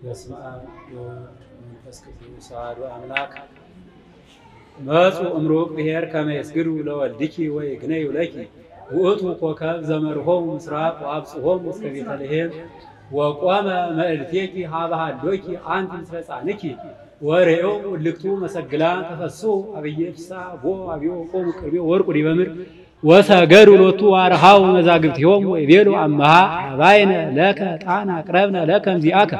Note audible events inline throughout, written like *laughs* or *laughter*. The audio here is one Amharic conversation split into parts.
በስመ አብ ወወልድ ወመንፈስ ቅዱስ አሐዱ አምላክ። መጹ እምሩቅ ብሔር ከመ ይስግዱ ለወልድኪ ወይግነዩ ለኪ። ውእቱ ኮከብ ዘመርሆሙ ምስራቅ ወአብጽሖሙ እስከ ቤተልሔም ወቆመ መልእልቴኪ ሀበ ሀሎኪ አንቲ ምስለ ሕፃንኪ ወርእዩ እልክቱ መሰግላን ተፈስሑ አብየ ፍስሐ ቦ አብዮ ቆሙ ቅርቤ ወርቁ ዲበ ምድር። ወሰገዱ ሎቱ ዋርሃው መዛግብቲሆሙ ወይቤሉ አመሃ አባይነ ለከ ጣና አቅረብነ ለከ እምዚአከ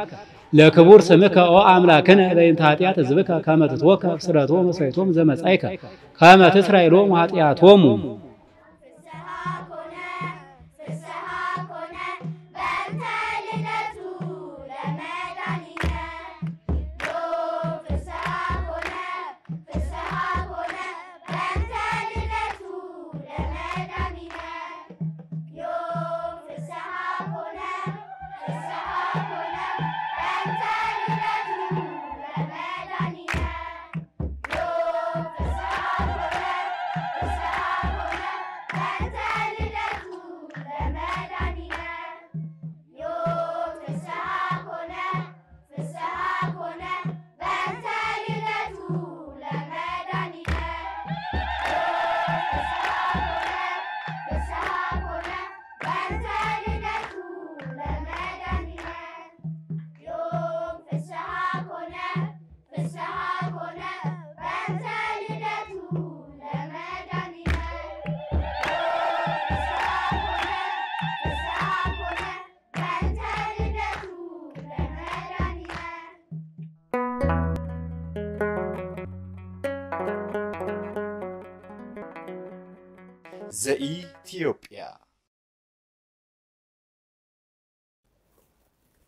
ለክቡር ስምከ ኦ አምላክነ በእንተ ኃጢአት ሕዝብከ ከመ ትትወከፍ ስረቶ መስዋዕቶሙ ዘመጻእከ ከመ ትስረይ ሎሙ ኃጢአቶሙ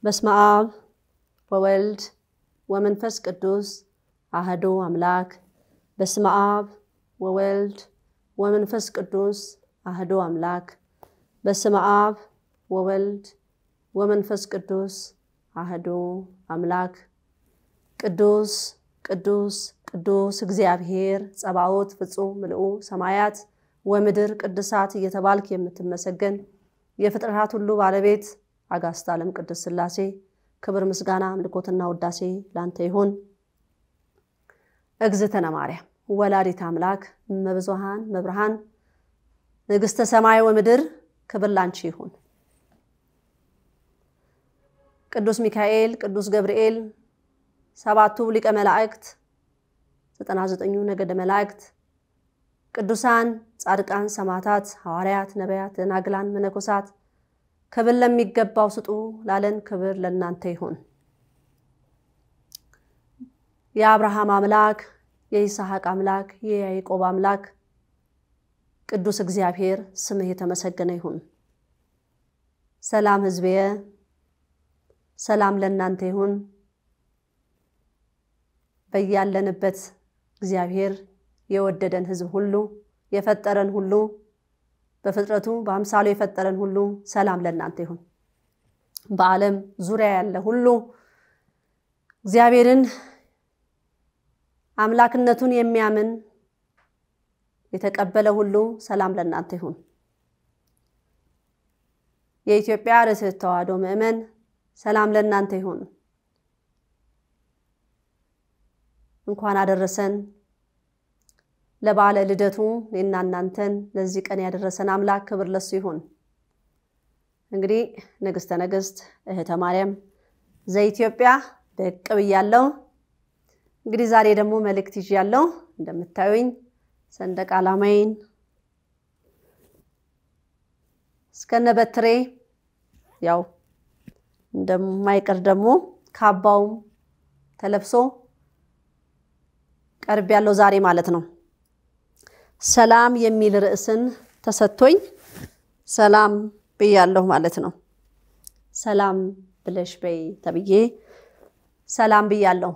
በስመ አብ ወወልድ ወመንፈስ ቅዱስ አህዶ አምላክ። በስመ አብ ወወልድ ወመንፈስ ቅዱስ አህዶ አምላክ። በስመ አብ ወወልድ ወመንፈስ ቅዱስ አህዶ አምላክ። ቅዱስ ቅዱስ ቅዱስ እግዚአብሔር ጸባኦት ፍጹም ምልኡ ሰማያት ወምድር ቅድሳት እየተባልክ የምትመሰገን የፍጥረታት ሁሉ ባለቤት አጋስት ዓለም ቅድስት ሥላሴ ክብር ምስጋና አምልኮትና ውዳሴ ላንተ ይሁን። እግዝእትነ ማርያም ወላዲት አምላክ እመብዙኃን መብርሃን ንግሥተ ሰማይ ወምድር ክብር ላንቺ ይሁን። ቅዱስ ሚካኤል፣ ቅዱስ ገብርኤል፣ ሰባቱ ሊቀ መላእክት፣ ዘጠና ዘጠኙ ነገደ መላእክት፣ ቅዱሳን ጻድቃን፣ ሰማዕታት፣ ሐዋርያት፣ ነቢያት፣ ደናግላን፣ መነኮሳት ክብር ለሚገባው ስጡ ላለን ክብር ለእናንተ ይሁን። የአብርሃም አምላክ የይስሐቅ አምላክ የያዕቆብ አምላክ ቅዱስ እግዚአብሔር ስምህ የተመሰገነ ይሁን። ሰላም ሕዝብየ፣ ሰላም ለእናንተ ይሁን። በያለንበት እግዚአብሔር የወደደን ሕዝብ ሁሉ የፈጠረን ሁሉ በፍጥረቱ በአምሳሉ የፈጠረን ሁሉ ሰላም ለእናንተ ይሁን። በዓለም ዙሪያ ያለ ሁሉ እግዚአብሔርን አምላክነቱን የሚያምን የተቀበለ ሁሉ ሰላም ለእናንተ ይሁን። የኢትዮጵያ ርትዕት ተዋሕዶ ምዕመን ሰላም ለእናንተ ይሁን። እንኳን አደረሰን ለበዓለ ልደቱ እኔና እናንተን ለዚህ ቀን ያደረሰን አምላክ ክብር ለሱ ይሁን። እንግዲህ ንግሥተ ነገሥት እህተ ማርያም ዘኢትዮጵያ ብቅ ብያለሁ። እንግዲህ ዛሬ ደግሞ መልእክት ይዣለሁ። እንደምታዩኝ ሰንደቅ ዓላማዬን እስከነ በትሬ ያው እንደማይቀር ደግሞ ካባውም ተለብሶ ቀርብ ያለው ዛሬ ማለት ነው። ሰላም የሚል ርዕስን ተሰጥቶኝ ሰላም ብያለሁ ማለት ነው። ሰላም ብለሽ በይ ተብዬ ሰላም ብያለሁ።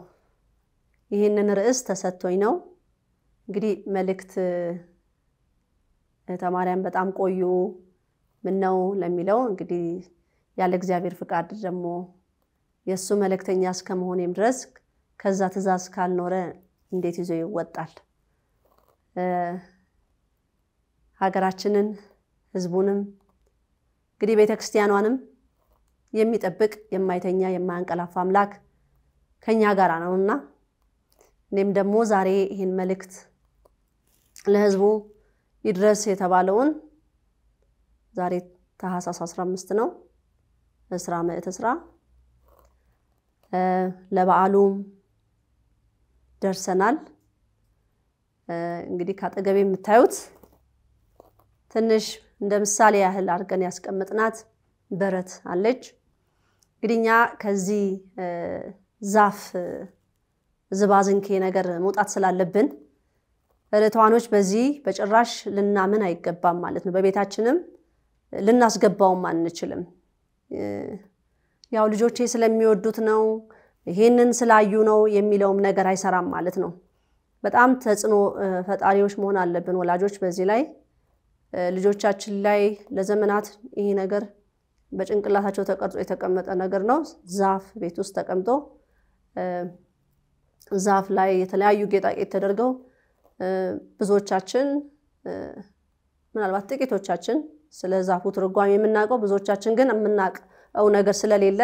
ይህንን ርዕስ ተሰጥቶኝ ነው እንግዲህ መልእክት ማርያም በጣም ቆዩ ምን ነው ለሚለው እንግዲህ ያለ እግዚአብሔር ፍቃድ ደግሞ የእሱ መልእክተኛ እስከመሆኔም ድረስ ከዛ ትእዛዝ ካልኖረ እንዴት ይዞ ይወጣል? ሀገራችንን ሕዝቡንም እንግዲህ ቤተ ክርስቲያኗንም የሚጠብቅ የማይተኛ የማያንቀላፋ አምላክ ከኛ ጋር ነውና እኔም ደግሞ ዛሬ ይህን መልእክት ለሕዝቡ ይድረስ የተባለውን ዛሬ ታኅሳስ 15 ነው እስራ ምዕተ እስራ ለበዓሉም ደርሰናል። እንግዲህ ከአጠገቤ የምታዩት ትንሽ እንደ ምሳሌ ያህል አድርገን ያስቀመጥናት በረት አለች። እንግዲህ እኛ ከዚህ ዛፍ ዝባዝንኬ ነገር መውጣት ስላለብን ርቱዓኖች በዚህ በጭራሽ ልናምን አይገባም ማለት ነው። በቤታችንም ልናስገባውም አንችልም። ያው ልጆቼ ስለሚወዱት ነው፣ ይሄንን ስላዩ ነው የሚለውም ነገር አይሰራም ማለት ነው። በጣም ተጽዕኖ ፈጣሪዎች መሆን አለብን ወላጆች በዚህ ላይ ልጆቻችን ላይ ለዘመናት ይሄ ነገር በጭንቅላታቸው ተቀርጾ የተቀመጠ ነገር ነው። ዛፍ ቤት ውስጥ ተቀምጦ ዛፍ ላይ የተለያዩ ጌጣጌጥ ተደርገው ብዙዎቻችን ምናልባት ጥቂቶቻችን ስለ ዛፉ ትርጓሜ የምናውቀው ብዙዎቻችን ግን የምናውቀው ነገር ስለሌለ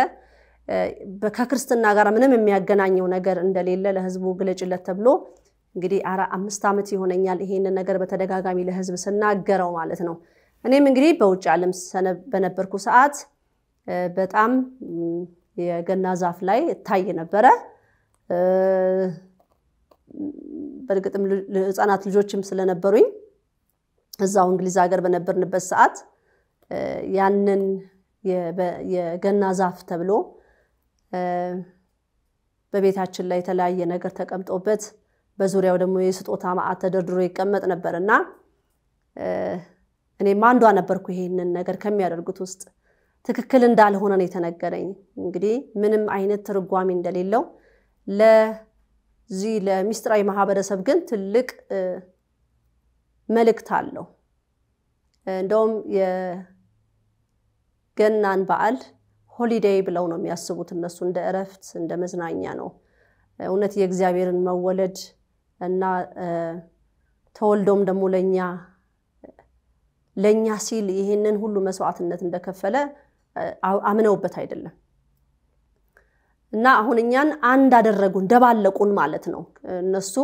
ከክርስትና ጋር ምንም የሚያገናኘው ነገር እንደሌለ ለሕዝቡ ግለጭለት ተብሎ እንግዲህ አራ አምስት ዓመት ይሆነኛል ይሄንን ነገር በተደጋጋሚ ለሕዝብ ስናገረው ማለት ነው። እኔም እንግዲህ በውጭ ዓለም በነበርኩ ሰዓት በጣም የገና ዛፍ ላይ እታይ ነበረ። በእርግጥም ህፃናት ልጆችም ስለነበሩኝ እዛው እንግሊዝ ሀገር በነበርንበት ሰዓት ያንን የገና ዛፍ ተብሎ በቤታችን ላይ የተለያየ ነገር ተቀምጦበት በዙሪያው ደግሞ የስጦታ ማዕት ተደርድሮ ይቀመጥ ነበር እና እኔም አንዷ ነበርኩ ይሄንን ነገር ከሚያደርጉት ውስጥ ትክክል እንዳልሆነ ነው የተነገረኝ። እንግዲህ ምንም አይነት ትርጓሜ እንደሌለው ለዚህ ለሚስጥራዊ ማህበረሰብ ግን ትልቅ መልእክት አለው። እንደውም የገናን በዓል ሆሊዴይ ብለው ነው የሚያስቡት እነሱ እንደ እረፍት እንደ መዝናኛ ነው። እውነት የእግዚአብሔርን መወለድ እና ተወልዶም ደግሞ ለእኛ ለእኛ ሲል ይህንን ሁሉ መስዋዕትነት እንደከፈለ አምነውበት አይደለም። እና አሁን እኛን አንድ አደረጉን፣ ደባለቁን ማለት ነው። እነሱ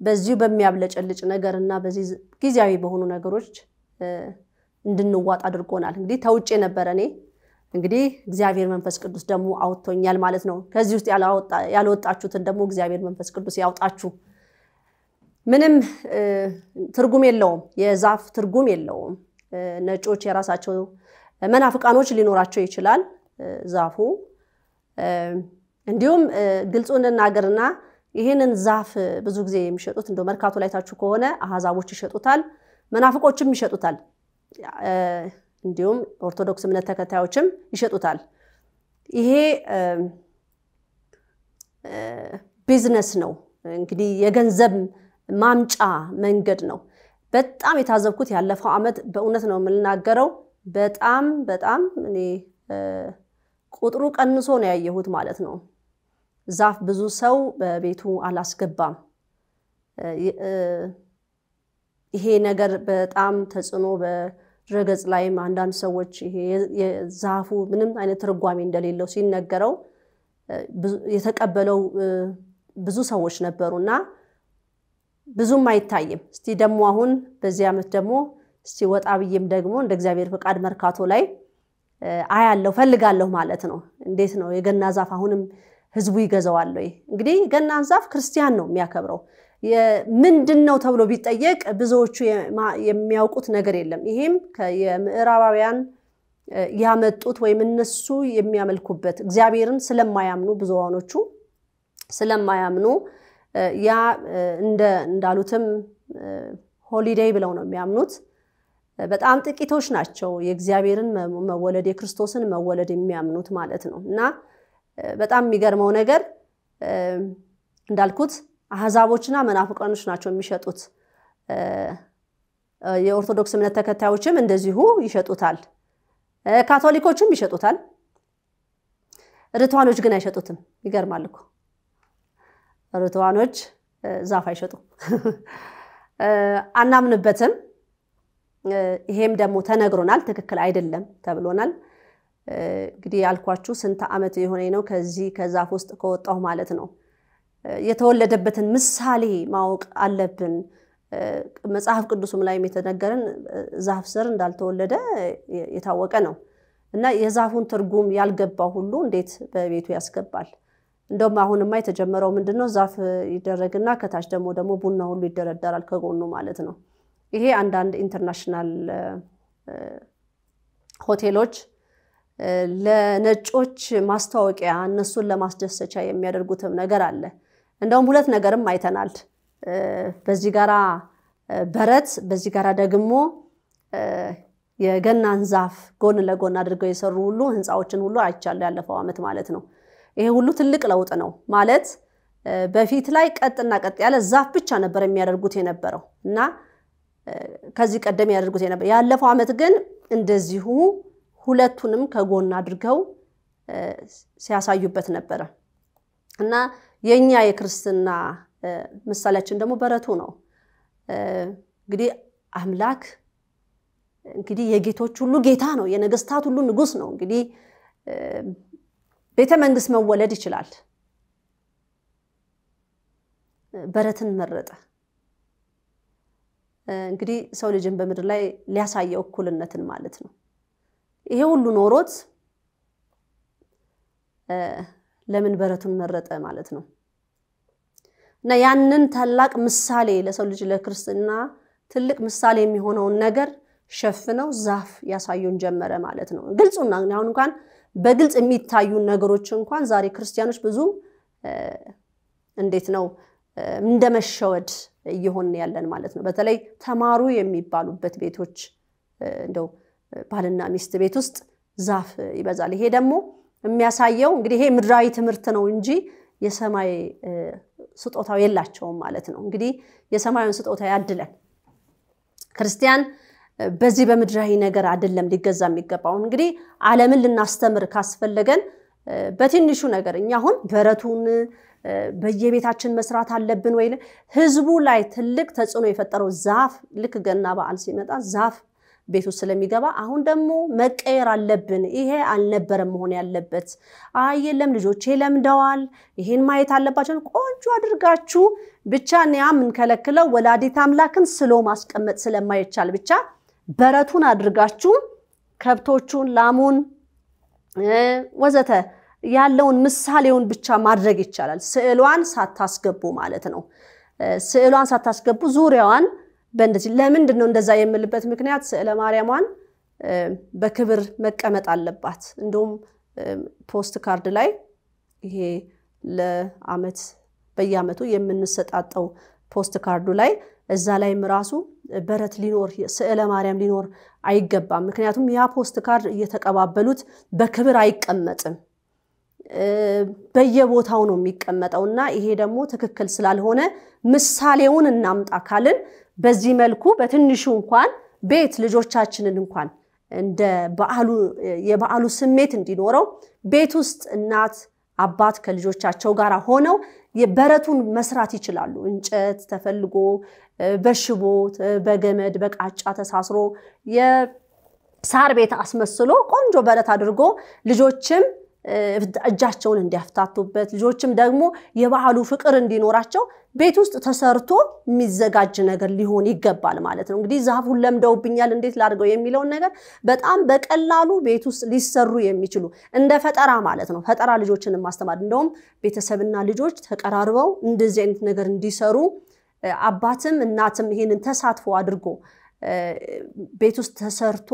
በዚሁ በሚያብለጨልጭ ነገር እና በዚህ ጊዜያዊ በሆኑ ነገሮች እንድንዋጥ አድርጎናል። እንግዲህ ተውጭ ነበረ እኔ እንግዲህ እግዚአብሔር መንፈስ ቅዱስ ደግሞ አውጥቶኛል ማለት ነው። ከዚህ ውስጥ ያልወጣችሁትን ደግሞ እግዚአብሔር መንፈስ ቅዱስ ያውጣችሁ። ምንም ትርጉም የለውም፣ የዛፍ ትርጉም የለውም። ነጮች የራሳቸው መናፍቃኖች ሊኖራቸው ይችላል ዛፉ። እንዲሁም ግልጹ እንናገርና ይህንን ዛፍ ብዙ ጊዜ የሚሸጡት እንደ መርካቶ ላይ ታችሁ ከሆነ አህዛቦች ይሸጡታል፣ መናፍቆችም ይሸጡታል። እንዲሁም ኦርቶዶክስ እምነት ተከታዮችም ይሸጡታል። ይሄ ቢዝነስ ነው እንግዲህ የገንዘብ ማምጫ መንገድ ነው። በጣም የታዘብኩት ያለፈው ዓመት በእውነት ነው የምናገረው። በጣም በጣም እኔ ቁጥሩ ቀንሶ ነው ያየሁት ማለት ነው። ዛፍ ብዙ ሰው በቤቱ አላስገባም። ይሄ ነገር በጣም ተጽዕኖ በድረገጽ ላይም አንዳንድ ሰዎች የዛፉ ምንም አይነት ትርጓሜ እንደሌለው ሲነገረው የተቀበለው ብዙ ሰዎች ነበሩ እና ብዙም አይታይም። እስቲ ደግሞ አሁን በዚህ ዓመት ደግሞ እስቲ ወጣ ብዬም ደግሞ እንደ እግዚአብሔር ፈቃድ መርካቶ ላይ አያለሁ ፈልጋለሁ ማለት ነው። እንዴት ነው የገና ዛፍ አሁንም ህዝቡ ይገዛዋል ወይ? እንግዲህ ገናን ዛፍ ክርስቲያን ነው የሚያከብረው። ምንድን ነው ተብሎ ቢጠየቅ ብዙዎቹ የሚያውቁት ነገር የለም። ይሄም የምዕራባውያን ያመጡት ወይም እነሱ የሚያመልኩበት እግዚአብሔርን ስለማያምኑ ብዙሃኖቹ ስለማያምኑ ያ እንዳሉትም ሆሊዴይ ብለው ነው የሚያምኑት። በጣም ጥቂቶች ናቸው የእግዚአብሔርን መወለድ የክርስቶስን መወለድ የሚያምኑት ማለት ነው። እና በጣም የሚገርመው ነገር እንዳልኩት አህዛቦችና መናፍቃኖች ናቸው የሚሸጡት። የኦርቶዶክስ እምነት ተከታዮችም እንደዚሁ ይሸጡታል። ካቶሊኮችም ይሸጡታል። ርቱዓኖች ግን አይሸጡትም። ይገርማል እኮ ርቱዓኖች ዛፍ አይሸጡም፣ አናምንበትም። ይሄም ደግሞ ተነግሮናል፣ ትክክል አይደለም ተብሎናል። እንግዲህ ያልኳችሁ ስንት ዓመት የሆነኝ ነው ከዚህ ከዛፍ ውስጥ ከወጣሁ ማለት ነው። የተወለደበትን ምሳሌ ማወቅ አለብን። መጽሐፍ ቅዱስም ላይም የተነገረን ዛፍ ስር እንዳልተወለደ የታወቀ ነው እና የዛፉን ትርጉም ያልገባው ሁሉ እንዴት በቤቱ ያስገባል? እንደውም አሁንማ የተጀመረው ምንድን ነው? ዛፍ ይደረግና ከታች ደግሞ ደግሞ ቡና ሁሉ ይደረደራል ከጎኑ ማለት ነው። ይሄ አንዳንድ international ሆቴሎች ለነጮች ማስታወቂያ እነሱን ለማስደሰቻ የሚያደርጉትም ነገር አለ። እንደውም ሁለት ነገርም አይተናል። በዚህ ጋራ በረት፣ በዚህ ጋራ ደግሞ የገናን ዛፍ ጎን ለጎን አድርገው የሰሩ ሁሉ ህንፃዎችን ሁሉ አይቻለሁ ያለፈው ዓመት ማለት ነው። ይሄ ሁሉ ትልቅ ለውጥ ነው ማለት በፊት ላይ ቀጥና ቀጥ ያለ ዛፍ ብቻ ነበር የሚያደርጉት የነበረው እና ከዚህ ቀደም ያደርጉት የነበረው ያለፈው ዓመት ግን እንደዚሁ ሁለቱንም ከጎን አድርገው ሲያሳዩበት ነበረ እና የእኛ የክርስትና ምሳሌያችን ደግሞ በረቱ ነው። እንግዲህ አምላክ እንግዲህ የጌቶች ሁሉ ጌታ ነው፣ የነገስታት ሁሉ ንጉስ ነው። እንግዲህ ቤተ መንግስት መወለድ ይችላል። በረትን መረጠ። እንግዲህ ሰው ልጅን በምድር ላይ ሊያሳየው እኩልነትን ማለት ነው። ይሄ ሁሉ ኖሮት ለምን በረቱን መረጠ ማለት ነው። እና ያንን ታላቅ ምሳሌ ለሰው ልጅ ለክርስትና ትልቅ ምሳሌ የሚሆነውን ነገር ሸፍነው ዛፍ ያሳዩን ጀመረ ማለት ነው። ግልጹና አሁን እንኳን በግልጽ የሚታዩ ነገሮች እንኳን ዛሬ ክርስቲያኖች ብዙ እንዴት ነው እንደ መሸወድ እየሆን ያለን ማለት ነው። በተለይ ተማሩ የሚባሉበት ቤቶች እንደው ባልና ሚስት ቤት ውስጥ ዛፍ ይበዛል። ይሄ ደግሞ የሚያሳየው እንግዲህ ይሄ ምድራዊ ትምህርት ነው እንጂ የሰማይ ስጦታው የላቸውም ማለት ነው። እንግዲህ የሰማዩን ስጦታ ያድለን። ክርስቲያን በዚህ በምድራዊ ነገር አይደለም ሊገዛ የሚገባው። እንግዲህ ዓለምን ልናስተምር ካስፈለገን በትንሹ ነገር እኛ አሁን በረቱን በየቤታችን መስራት አለብን ወይ? ህዝቡ ላይ ትልቅ ተጽዕኖ የፈጠረው ዛፍ ልክ ገና በዓል ሲመጣ ዛፍ ቤት ስለሚገባ አሁን ደግሞ መቀየር አለብን። ይሄ አልነበረም መሆን ያለበት። አይ የለም ልጆቼ ለምደዋል፣ ይሄን ማየት አለባቸው። ቆንጆ አድርጋችሁ ብቻ እኒያ የምንከለክለው ወላዲት አምላክን ስሎ ማስቀመጥ ስለማይቻል ብቻ በረቱን አድርጋችሁ ከብቶቹን፣ ላሙን ወዘተ ያለውን ምሳሌውን ብቻ ማድረግ ይቻላል። ስዕሏን ሳታስገቡ ማለት ነው። ስዕሏን ሳታስገቡ ዙሪያዋን በእንደዚህ ለምንድን ነው እንደዛ የምልበት ምክንያት ስዕለ ማርያሟን በክብር መቀመጥ አለባት። እንዲሁም post card ላይ ይሄ ለአመት በየአመቱ የምንሰጣጠው post card ኡ ላይ እዛ ላይም ራሱ በረት ሊኖር ስዕለ ማርያም ሊኖር አይገባም። ምክንያቱም ያ ፖስት ካርድ እየተቀባበሉት በክብር አይቀመጥም። በየቦታው ነው የሚቀመጠው እና ይሄ ደግሞ ትክክል ስላልሆነ ምሳሌውን እናምጣ ካልን በዚህ መልኩ በትንሹ እንኳን ቤት ልጆቻችንን እንኳን እንደ በዓሉ የበዓሉ ስሜት እንዲኖረው ቤት ውስጥ እናት አባት ከልጆቻቸው ጋር ሆነው በረቱን መስራት ይችላሉ። እንጨት ተፈልጎ በሽቦ በገመድ በቃጫ ተሳስሮ የሳር ቤት አስመስሎ ቆንጆ በረት አድርጎ ልጆችም እጃቸውን እንዲያፍታቱበት ልጆችም ደግሞ የበዓሉ ፍቅር እንዲኖራቸው ቤት ውስጥ ተሰርቶ የሚዘጋጅ ነገር ሊሆን ይገባል ማለት ነው። እንግዲህ ዛፉን ለምደውብኛል እንዴት ላድርገው የሚለውን ነገር በጣም በቀላሉ ቤት ውስጥ ሊሰሩ የሚችሉ እንደ ፈጠራ ማለት ነው። ፈጠራ ልጆችን ማስተማር እንደውም ቤተሰብና ልጆች ተቀራርበው እንደዚህ አይነት ነገር እንዲሰሩ አባትም እናትም ይሄንን ተሳትፎ አድርጎ ቤት ውስጥ ተሰርቶ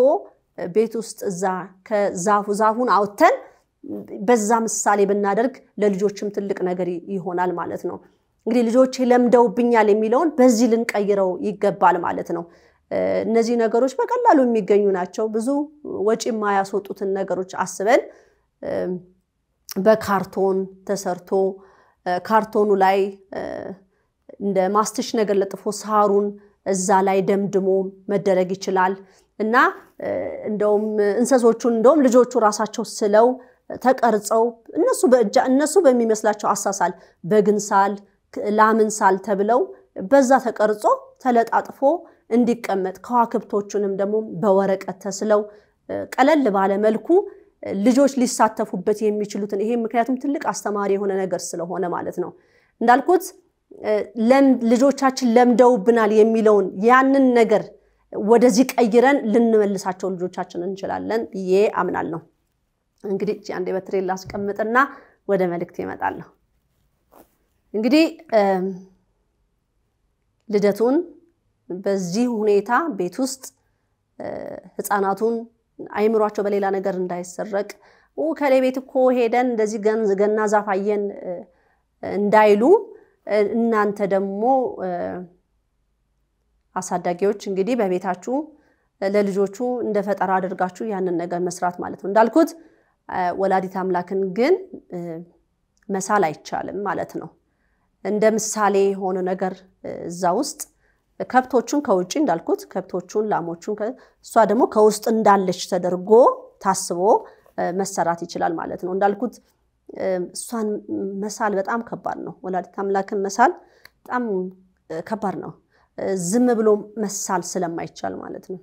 ቤት ውስጥ እዛ ከዛፉ ዛፉን አውጥተን በዛ ምሳሌ ብናደርግ ለልጆችም ትልቅ ነገር ይሆናል ማለት ነው። እንግዲህ ልጆቼ ለምደውብኛል የሚለውን በዚህ ልንቀይረው ይገባል ማለት ነው። እነዚህ ነገሮች በቀላሉ የሚገኙ ናቸው። ብዙ ወጪ የማያስወጡትን ነገሮች አስበን በካርቶን ተሰርቶ ካርቶኑ ላይ እንደ ማስትሽ ነገር ለጥፎ ሳሩን እዛ ላይ ደምድሞ መደረግ ይችላል እና እንደውም እንሰሶቹን እንደውም ልጆቹ ራሳቸው ስለው ተቀርጸው እነሱ በእጃ እነሱ በሚመስላቸው አሳሳል በግን ሳል ላምን ሳል ተብለው በዛ ተቀርጾ ተለጣጥፎ እንዲቀመጥ ከዋክብቶቹንም ደግሞ በወረቀት ተስለው ቀለል ባለ መልኩ ልጆች ሊሳተፉበት የሚችሉትን ይሄ ምክንያቱም ትልቅ አስተማሪ የሆነ ነገር ስለሆነ ማለት ነው እንዳልኩት ልጆቻችን ለምደውብናል የሚለውን ያንን ነገር ወደዚህ ቀይረን ልንመልሳቸው ልጆቻችን እንችላለን ብዬ አምናለሁ። እንግዲህ እቺ አንዴ በትሬ ላስቀምጥና ወደ መልእክት ይመጣለሁ። እንግዲህ ልደቱን በዚህ ሁኔታ ቤት ውስጥ ህፃናቱን አይምሯቸው በሌላ ነገር እንዳይሰረቅ ከሌ ቤት እኮ ሄደን እንደዚህ ገና ዛፍ አየን እንዳይሉ እናንተ ደግሞ አሳዳጊዎች እንግዲህ በቤታችሁ ለልጆቹ እንደ ፈጠራ አድርጋችሁ ያንን ነገር መስራት ማለት ነው። እንዳልኩት ወላዲት አምላክን ግን መሳል አይቻልም ማለት ነው። እንደ ምሳሌ የሆነ ነገር እዛ ውስጥ ከብቶቹን ከውጭ እንዳልኩት ከብቶቹን፣ ላሞቹን እሷ ደግሞ ከውስጥ እንዳለች ተደርጎ ታስቦ መሰራት ይችላል ማለት ነው። እንዳልኩት እሷን መሳል በጣም ከባድ ነው። ወላዲት አምላክን መሳል በጣም ከባድ ነው። ዝም ብሎ መሳል ስለማይቻል ማለት ነው።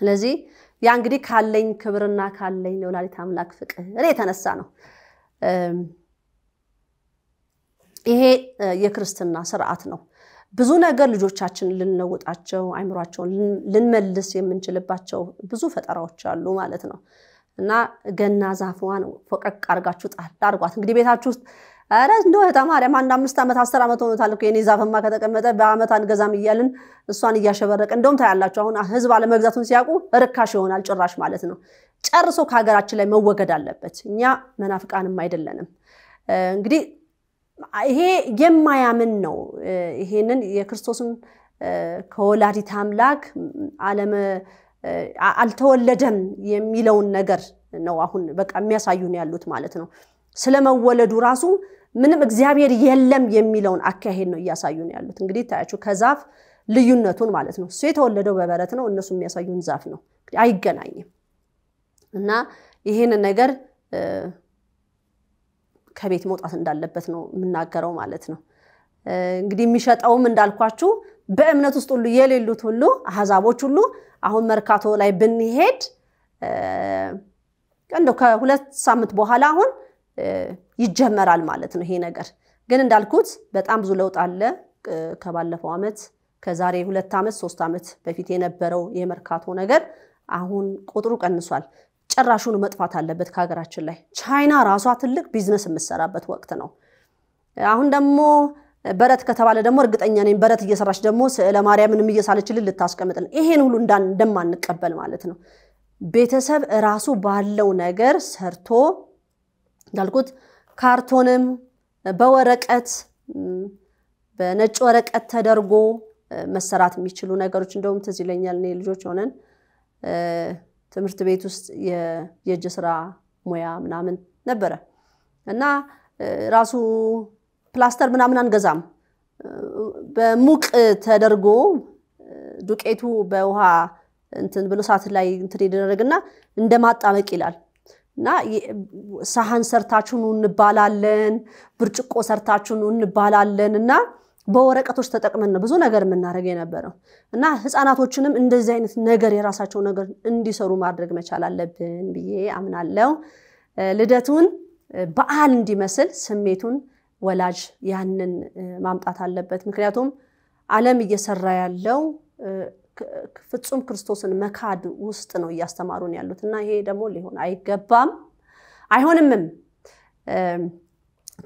ስለዚህ ያ እንግዲህ ካለኝ ክብርና ካለኝ ለወላዲት አምላክ ፍቅር የተነሳ ነው። ይሄ የክርስትና ስርዓት ነው። ብዙ ነገር ልጆቻችን ልንለውጣቸው አይምሯቸውን ልንመልስ የምንችልባቸው ብዙ ፈጠራዎች አሉ ማለት ነው እና ገና ዛፍዋን ፎቀቅ አርጋችሁ ጣል አርጓት። እንግዲህ ቤታችሁ ውስጥ ኧረ እንደው እህተ ማርያም አንድ አምስት ዓመት አስር ዓመት ሆኖታል እኮ የኔ ዛፍማ ከተቀመጠ በዓመት አንገዛም እያልን እሷን እያሸበረቅ እንደውም ታያላችሁ። አሁን ህዝብ አለመግዛቱን ሲያውቁ ርካሽ ይሆናል ጭራሽ ማለት ነው። ጨርሶ ከሀገራችን ላይ መወገድ አለበት። እኛ መናፍቃንም አይደለንም። እንግዲህ ይሄ የማያምን ነው። ይሄንን የክርስቶስን ከወላዲት አምላክ አልተወለደም የሚለውን ነገር ነው አሁን በቃ የሚያሳዩን ያሉት ማለት ነው። ስለመወለዱ ራሱ ምንም እግዚአብሔር የለም የሚለውን አካሄድ ነው እያሳዩን ያሉት። እንግዲህ ታያችሁ ከዛፍ ልዩነቱን ማለት ነው። እሱ የተወለደው በበረት ነው፣ እነሱ የሚያሳዩን ዛፍ ነው። አይገናኝም እና ይህንን ነገር ከቤት መውጣት እንዳለበት ነው የምናገረው ማለት ነው። እንግዲህ የሚሸጠውም እንዳልኳችሁ በእምነት ውስጥ ሁሉ የሌሉት ሁሉ አህዛቦች ሁሉ አሁን መርካቶ ላይ ብንሄድ እንደው ከሁለት ሳምንት በኋላ አሁን ይጀመራል ማለት ነው። ይሄ ነገር ግን እንዳልኩት በጣም ብዙ ለውጥ አለ። ከባለፈው ዓመት ከዛሬ ሁለት ዓመት ሶስት ዓመት በፊት የነበረው የመርካቶ ነገር አሁን ቁጥሩ ቀንሷል። ጭራሹን መጥፋት አለበት ከሀገራችን ላይ። ቻይና ራሷ ትልቅ ቢዝነስ የምትሰራበት ወቅት ነው። አሁን ደግሞ በረት ከተባለ ደግሞ እርግጠኛ ነኝ በረት እየሰራች ደግሞ ስዕለ ማርያምንም እየሳለችልን ልታስቀምጥልን ይሄን ሁሉ እንደማንቀበል ማለት ነው። ቤተሰብ ራሱ ባለው ነገር ሰርቶ እንዳልኩት ካርቶንም በወረቀት በነጭ ወረቀት ተደርጎ መሰራት የሚችሉ ነገሮች እንደውም ትዝ ይለኛል እኔ ልጆች ሆነን ትምህርት ቤት ውስጥ የእጅ ስራ ሙያ ምናምን ነበረ እና ራሱ ፕላስተር ምናምን አንገዛም። በሙቅ ተደርጎ ዱቄቱ በውሃ እንትን ብሎ እሳት ላይ እንትን ይደረግና እንደ ማጣበቅ ይላል እና ሳህን ሰርታችሁኑ እንባላለን፣ ብርጭቆ ሰርታችሁኑ እንባላለን እና በወረቀቶች ተጠቅመን ነው ብዙ ነገር የምናደርግ የነበረው እና ህፃናቶችንም እንደዚህ አይነት ነገር የራሳቸው ነገር እንዲሰሩ ማድረግ መቻል አለብን ብዬ አምናለው። ልደቱን በዓል እንዲመስል ስሜቱን ወላጅ ያንን ማምጣት አለበት። ምክንያቱም ዓለም እየሰራ ያለው ፍጹም ክርስቶስን መካድ ውስጥ ነው እያስተማሩን ያሉት እና ይሄ ደግሞ ሊሆን አይገባም፣ አይሆንምም።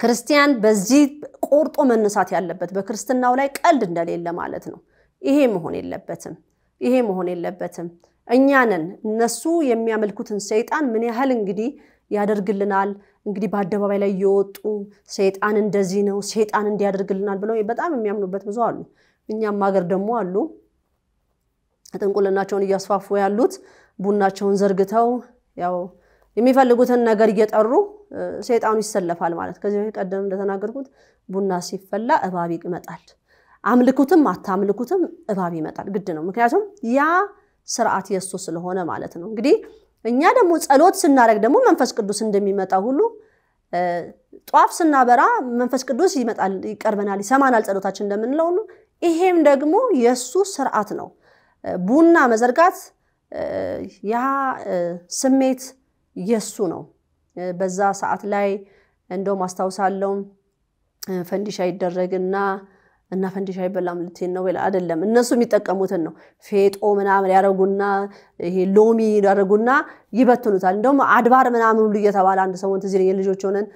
ክርስቲያን በዚህ ቆርጦ መነሳት ያለበት በክርስትናው ላይ ቀልድ እንደሌለ ማለት ነው። ይሄ መሆን የለበትም። ይሄ መሆን የለበትም። እኛንን እነሱ የሚያመልኩትን ሰይጣን ምን ያህል እንግዲህ ያደርግልናል እንግዲህ በአደባባይ ላይ እየወጡ ሰይጣን እንደዚህ ነው ሰይጣን እንዲያደርግልናል ብለው በጣም የሚያምኑበት ብዙ አሉ። እኛም ሀገር ደግሞ አሉ ጥንቁልናቸውን እያስፋፉ ያሉት ቡናቸውን ዘርግተው ያው የሚፈልጉትን ነገር እየጠሩ ሰይጣኑ ይሰለፋል ማለት ከዚህ በፊት ቀደም እንደተናገርኩት ቡና ሲፈላ እባብ ይመጣል። አምልኩትም አታምልኩትም እባብ ይመጣል፣ ግድ ነው። ምክንያቱም ያ ስርዓት የእሱ ስለሆነ ማለት ነው። እንግዲህ እኛ ደግሞ ጸሎት ስናደርግ ደግሞ መንፈስ ቅዱስ እንደሚመጣ ሁሉ ጧፍ ስናበራ መንፈስ ቅዱስ ይመጣል፣ ይቀርበናል፣ ይሰማናል ጸሎታችን እንደምንለው ሁሉ ይሄም ደግሞ የእሱ ስርዓት ነው። ቡና መዘርጋት ያ ስሜት የሱ ነው። በዛ ሰዓት ላይ እንደውም አስታውሳለሁ ፈንዲሻ ይደረግና እና ፈንዲሻ አይበላም ልትሄድ ነው አይደለም። እነሱ የሚጠቀሙትን ነው። ፌጦ ምናምን ያደረጉና ይሄ ሎሚ ያደረጉና ይበትኑታል። እንደውም አድባር ምናምን ሁሉ እየተባለ አንድ ሰሞን ትዝ ይለኛል ልጆች ሆነን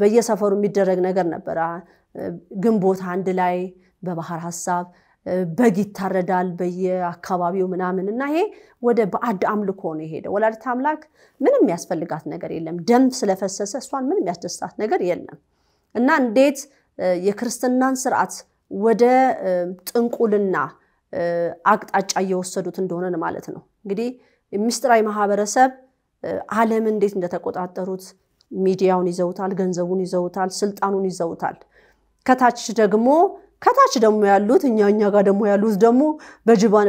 በየሰፈሩ የሚደረግ ነገር ነበረ። ግንቦት አንድ ላይ በባህር ሀሳብ በግ ይታረዳል በየአካባቢው ምናምን እና ይሄ ወደ ባዕድ አምልኮ ነው የሄደው። ወላዲተ አምላክ ምንም የሚያስፈልጋት ነገር የለም። ደም ስለፈሰሰ እሷን ምንም የሚያስደስታት ነገር የለም እና እንዴት የክርስትናን ስርዓት ወደ ጥንቁልና አቅጣጫ እየወሰዱት እንደሆነ ማለት ነው። እንግዲህ ምስጢራዊ ማህበረሰብ ዓለምን እንዴት እንደተቆጣጠሩት ሚዲያውን ይዘውታል፣ ገንዘቡን ይዘውታል፣ ስልጣኑን ይዘውታል። ከታች ደግሞ ከታች ደግሞ ያሉት እኛ እኛ ጋር ደግሞ ያሉት ደግሞ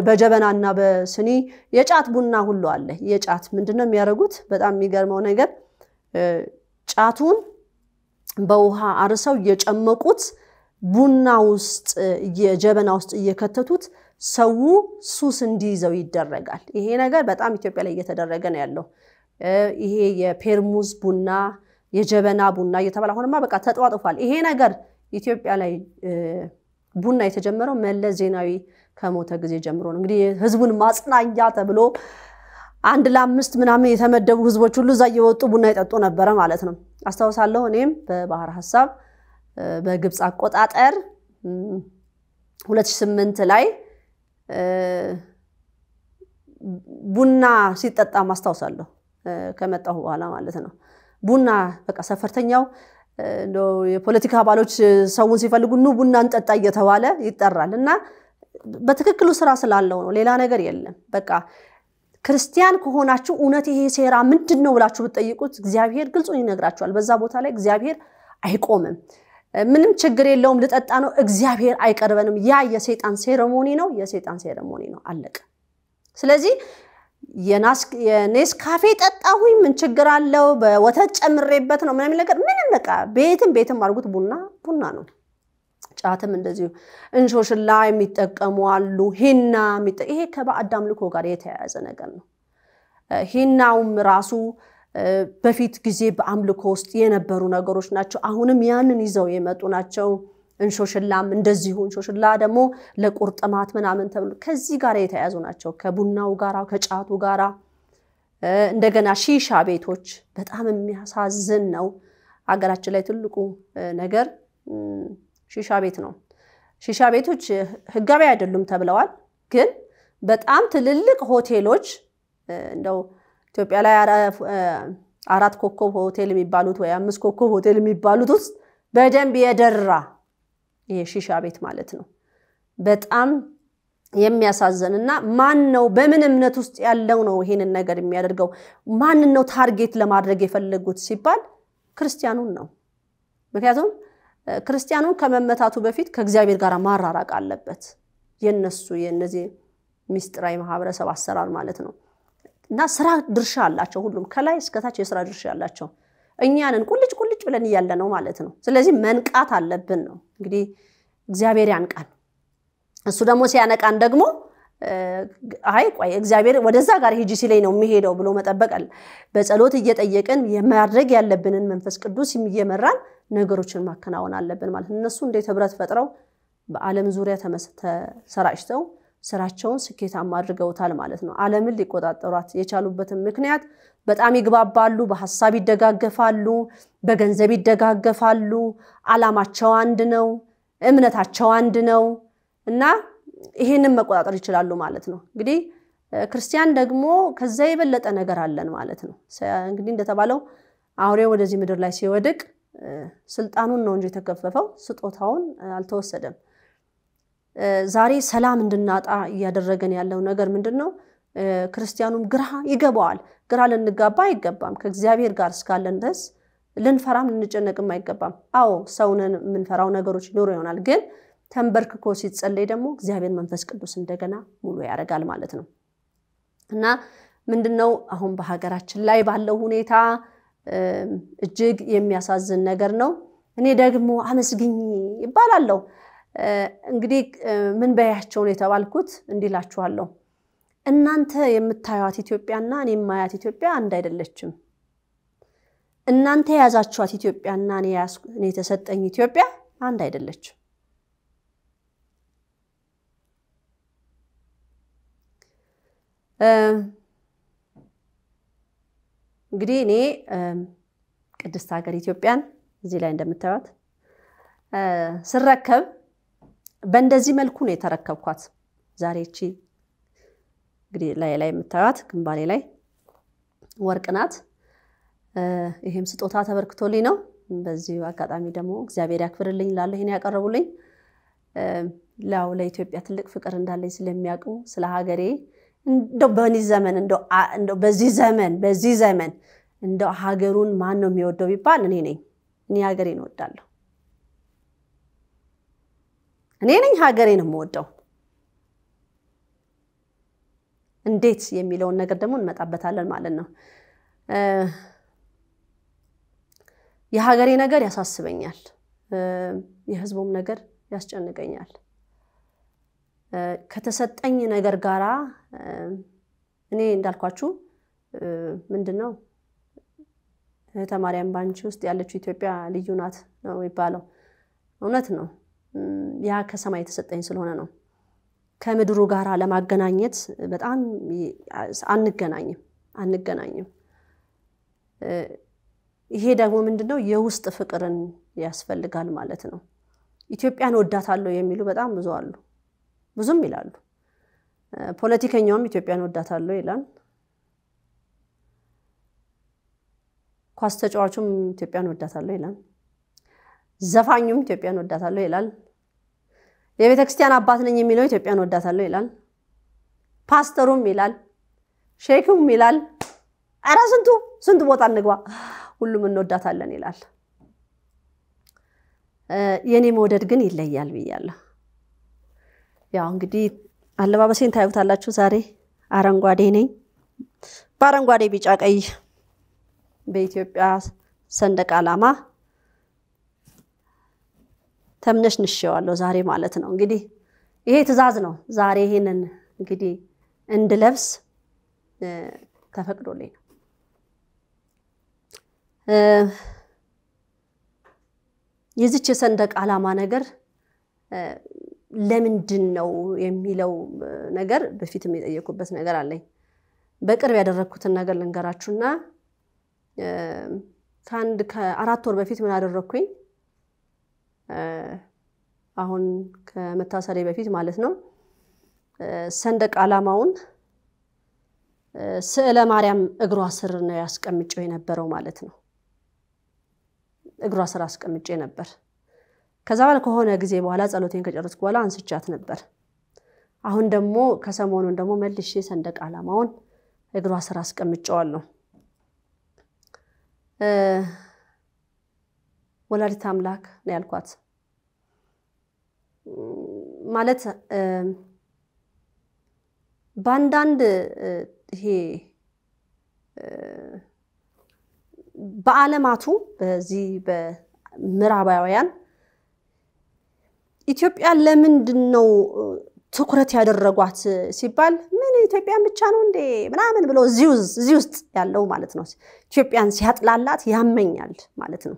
በጀበናና በስኒ የጫት ቡና ሁሉ አለ። የጫት ምንድን ነው የሚያደርጉት? በጣም የሚገርመው ነገር ጫቱን በውሃ አርሰው እየጨመቁት ቡና ውስጥ የጀበና ውስጥ እየከተቱት ሰው ሱስ እንዲይዘው ይደረጋል። ይሄ ነገር በጣም ኢትዮጵያ ላይ እየተደረገ ነው ያለው። ይሄ የፔርሙዝ ቡና የጀበና ቡና እየተባለ አሁንማ በቃ ተጧጥፏል። ይሄ ነገር ኢትዮጵያ ላይ ቡና የተጀመረው መለስ ዜናዊ ከሞተ ጊዜ ጀምሮ ነው። እንግዲህ ህዝቡን ማጽናኛ ተብሎ አንድ ለአምስት ምናምን የተመደቡ ህዝቦች ሁሉ እዛ እየወጡ ቡና ይጠጡ ነበረ ማለት ነው። አስታውሳለሁ። እኔም በባህር ሀሳብ በግብፅ አቆጣጠር 2008 ላይ ቡና ሲጠጣ ማስታውሳለሁ። ከመጣሁ በኋላ ማለት ነው። ቡና በቃ ሰፈርተኛው የፖለቲካ አባሎች ሰውን ሲፈልጉ ኑ ቡና እንጠጣ እየተባለ ይጠራል እና በትክክሉ ስራ ስላለው ነው። ሌላ ነገር የለም። በቃ ክርስቲያን ከሆናችሁ እውነት ይሄ ሴራ ምንድን ነው ብላችሁ ብትጠይቁት እግዚአብሔር ግልጹን ይነግራችኋል። በዛ ቦታ ላይ እግዚአብሔር አይቆምም። ምንም ችግር የለውም ልጠጣ ነው፣ እግዚአብሔር አይቀርበንም። ያ የሴጣን ሴረሞኒ ነው፣ የሴጣን ሴረሞኒ ነው። አለቀ። ስለዚህ የኔስካፌ ጠጣሁኝ ምን ችግር አለው? በወተት ጨምሬበት ነው ምናምን ነገር ምንም በቃ ቤትም ቤትም አድርጉት። ቡና ቡና ነው። ጫትም እንደዚሁ እንሾሽላ የሚጠቀሙ አሉ። ሂና ይሄ ከባዕድ አምልኮ ጋር የተያያዘ ነገር ነው። ሂናውም ራሱ በፊት ጊዜ በአምልኮ ውስጥ የነበሩ ነገሮች ናቸው። አሁንም ያንን ይዘው የመጡ ናቸው። እንሾሽላም እንደዚሁ እንሾሽላ ደግሞ ለቁርጥማት ምናምን ተብሎ ከዚህ ጋር የተያያዙ ናቸው። ከቡናው ጋራ ከጫቱ ጋራ እንደገና ሺሻ ቤቶች በጣም የሚያሳዝን ነው። ሀገራችን ላይ ትልቁ ነገር ሺሻ ቤት ነው። ሺሻ ቤቶች ህጋዊ አይደሉም ተብለዋል። ግን በጣም ትልልቅ ሆቴሎች እንደው ኢትዮጵያ ላይ አራት ኮከብ ሆቴል የሚባሉት ወይ አምስት ኮከብ ሆቴል የሚባሉት ውስጥ በደንብ የደራ ይሄ ሺሻ ቤት ማለት ነው። በጣም የሚያሳዝን እና ማን ነው በምን እምነት ውስጥ ያለው ነው ይሄንን ነገር የሚያደርገው? ማንን ነው target ለማድረግ የፈለጉት ሲባል ክርስቲያኑን ነው። ምክንያቱም ክርስቲያኑን ከመመታቱ በፊት ከእግዚአብሔር ጋር ማራራቅ አለበት። የነሱ የነዚህ ምስጢራዊ ማህበረሰብ አሰራር ማለት ነው። እና ስራ ድርሻ አላቸው። ሁሉም ከላይ እስከታች የስራ ድርሻ አላቸው። እኛንን ቁልጭ ቁልጭ ብለን እያለ ነው ማለት ነው። ስለዚህ መንቃት አለብን ነው እንግዲህ እግዚአብሔር ያንቃን። እሱ ደግሞ ሲያነቃን ደግሞ አይ ቆይ እግዚአብሔር ወደዛ ጋር ሂጂ ሲለኝ ነው የሚሄደው ብሎ መጠበቅ አለ። በጸሎት እየጠየቅን የማድረግ ያለብንን መንፈስ ቅዱስ እየመራን ነገሮችን ማከናወን አለብን ማለት እነሱ እንዴት ህብረት ፈጥረው በዓለም ዙሪያ ተሰራጭተው ስራቸውን ስኬታማ አድርገውታል ማለት ነው። ዓለምን ሊቆጣጠሯት የቻሉበትን ምክንያት በጣም ይግባባሉ፣ በሀሳብ ይደጋገፋሉ፣ በገንዘብ ይደጋገፋሉ። ዓላማቸው አንድ ነው፣ እምነታቸው አንድ ነው እና ይሄንን መቆጣጠር ይችላሉ ማለት ነው። እንግዲህ ክርስቲያን ደግሞ ከዛ የበለጠ ነገር አለን ማለት ነው። እንግዲህ እንደተባለው አውሬ ወደዚህ ምድር ላይ ሲወድቅ ስልጣኑን ነው እንጂ የተከፈፈው ስጦታውን አልተወሰደም። ዛሬ ሰላም እንድናጣ እያደረገን ያለው ነገር ምንድን ነው? ክርስቲያኑም ግራ ይገባዋል። ግራ ልንጋባ አይገባም። ከእግዚአብሔር ጋር እስካለን ድረስ ልንፈራም ልንጨነቅም አይገባም። አዎ ሰውንን የምንፈራው ነገሮች ይኖሩ ይሆናል። ግን ተንበርክኮ ሲጸለይ ደግሞ እግዚአብሔር መንፈስ ቅዱስ እንደገና ሙሉ ያደርጋል ማለት ነው እና ምንድን ነው አሁን በሀገራችን ላይ ባለው ሁኔታ እጅግ የሚያሳዝን ነገር ነው። እኔ ደግሞ አመስግኝ ይባላለሁ። እንግዲህ ምን በያቸውን የተባልኩት እንዲላችኋለሁ። እናንተ የምታዩት ኢትዮጵያና እኔ የማያት ኢትዮጵያ አንድ አይደለችም። እናንተ የያዛችኋት ኢትዮጵያና እኔ የተሰጠኝ ኢትዮጵያ አንድ አይደለችም። እንግዲህ እኔ ቅድስት ሀገር ኢትዮጵያን እዚህ ላይ እንደምታዩት ስረከብ በእንደዚህ መልኩ ነው የተረከብኳት። ዛሬ እቺ እንግዲህ ላይ ላይ የምታዩት ግንባሬ ላይ ወርቅ ናት። ይህም ስጦታ ተበርክቶልኝ ነው። በዚህ አጋጣሚ ደግሞ እግዚአብሔር ያክብርልኝ ላለ ይሄን ያቀረቡልኝ ላው ለኢትዮጵያ ትልቅ ፍቅር እንዳለኝ ስለሚያውቁ ስለ ሀገሬ እንደው በዚህ ዘመን እንደው በዚህ ዘመን በዚህ ዘመን እንደው ሀገሩን ማን ነው የሚወደው ቢባል እኔ ነኝ። እኔ ሀገሬን እወዳለሁ። እኔ ነኝ ሀገሬን የምወደው። እንዴት የሚለውን ነገር ደግሞ እንመጣበታለን ማለት ነው። የሀገሬ ነገር ያሳስበኛል። የህዝቡም ነገር ያስጨንቀኛል። ከተሰጠኝ ነገር ጋራ እኔ እንዳልኳችሁ ምንድን ነው እህተ ማርያም ባንቺ ውስጥ ያለችው ኢትዮጵያ ልዩ ናት ነው የሚባለው። እውነት ነው። ያ ከሰማይ የተሰጠኝ ስለሆነ ነው። ከምድሩ ጋር ለማገናኘት በጣም አንገናኝም አንገናኝም። ይሄ ደግሞ ምንድነው የውስጥ ፍቅርን ያስፈልጋል ማለት ነው። ኢትዮጵያን ወዳታለሁ የሚሉ በጣም ብዙ አሉ፣ ብዙም ይላሉ። ፖለቲከኛውም ኢትዮጵያን ወዳታለሁ ይላል። ኳስ ተጫዋቹም ኢትዮጵያን ወዳታለሁ ይላል። ዘፋኙም ኢትዮጵያን ወዳታለሁ ይላል። የቤተ ክርስቲያን አባት ነኝ የሚለው ኢትዮጵያን ወዳታለሁ ይላል። ፓስተሩም ይላል፣ ሼኩም ይላል። ኧረ ስንቱ ስንቱ ቦታ እንግባ፣ ሁሉም እንወዳታለን ይላል። የእኔ መውደድ ግን ይለያል ብያለሁ። ያው እንግዲህ አለባበሴን ታዩታላችሁ። ዛሬ አረንጓዴ ነኝ። በአረንጓዴ ቢጫ፣ ቀይ በኢትዮጵያ ሰንደቅ ዓላማ ተምነሽንሼዋለሁ ዛሬ ማለት ነው። እንግዲህ ይሄ ትዕዛዝ ነው። ዛሬ ይሄንን እንግዲህ እንድለብስ ተፈቅዶልኝ ነው። የዚች የሰንደቅ ዓላማ ነገር ለምንድን ነው የሚለው ነገር በፊትም የጠየኩበት ነገር አለኝ። በቅርብ ያደረግኩትን ነገር ልንገራችሁና ከአንድ ከአራት ወር በፊት ምን አደረግኩኝ? አሁን ከመታሰሬ በፊት ማለት ነው። ሰንደቅ ዓላማውን ስዕለ ማርያም እግሯ ስር ነው ያስቀምጨው የነበረው ማለት ነው። እግሯ ስር አስቀምጬ ነበር። ከዛ ከሆነ ጊዜ በኋላ ጸሎቴን ከጨረስኩ በኋላ አንስቻት ነበር። አሁን ደግሞ ከሰሞኑን ደግሞ መልሼ ሰንደቅ ዓላማውን እግሯ ስር አስቀምጨዋለሁ። ወላዲት አምላክ ነው ያልኳት። ማለት በአንዳንድ ይሄ በዓለማቱ በዚህ በምዕራባውያን ኢትዮጵያ ለምንድን ነው ትኩረት ያደረጓት ሲባል ምን ኢትዮጵያን ብቻ ነው እንዴ ምናምን ብለው እዚህ ውስጥ ያለው ማለት ነው ኢትዮጵያን ሲያጥላላት ያመኛል ማለት ነው።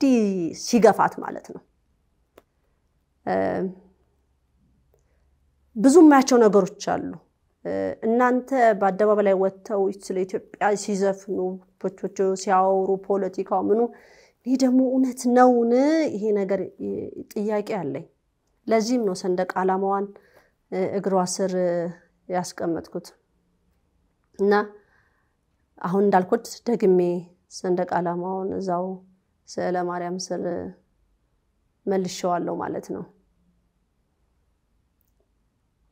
እንዲህ ሲገፋት ማለት ነው። ብዙ የማያቸው ነገሮች አሉ። እናንተ በአደባባይ ላይ ወጥተው ስለ ኢትዮጵያ ሲዘፍኑ ፖቾቹ ሲያወሩ ፖለቲካው ምኑ ይህ ደግሞ እውነት ነውን? ይሄ ነገር ጥያቄ አለኝ። ለዚህም ነው ሰንደቅ ዓላማዋን እግሯ ስር ያስቀመጥኩት እና አሁን እንዳልኩት ደግሜ ሰንደቅ ዓላማውን እዛው ስዕለ ማርያም ስር መልሼዋለሁ ማለት ነው።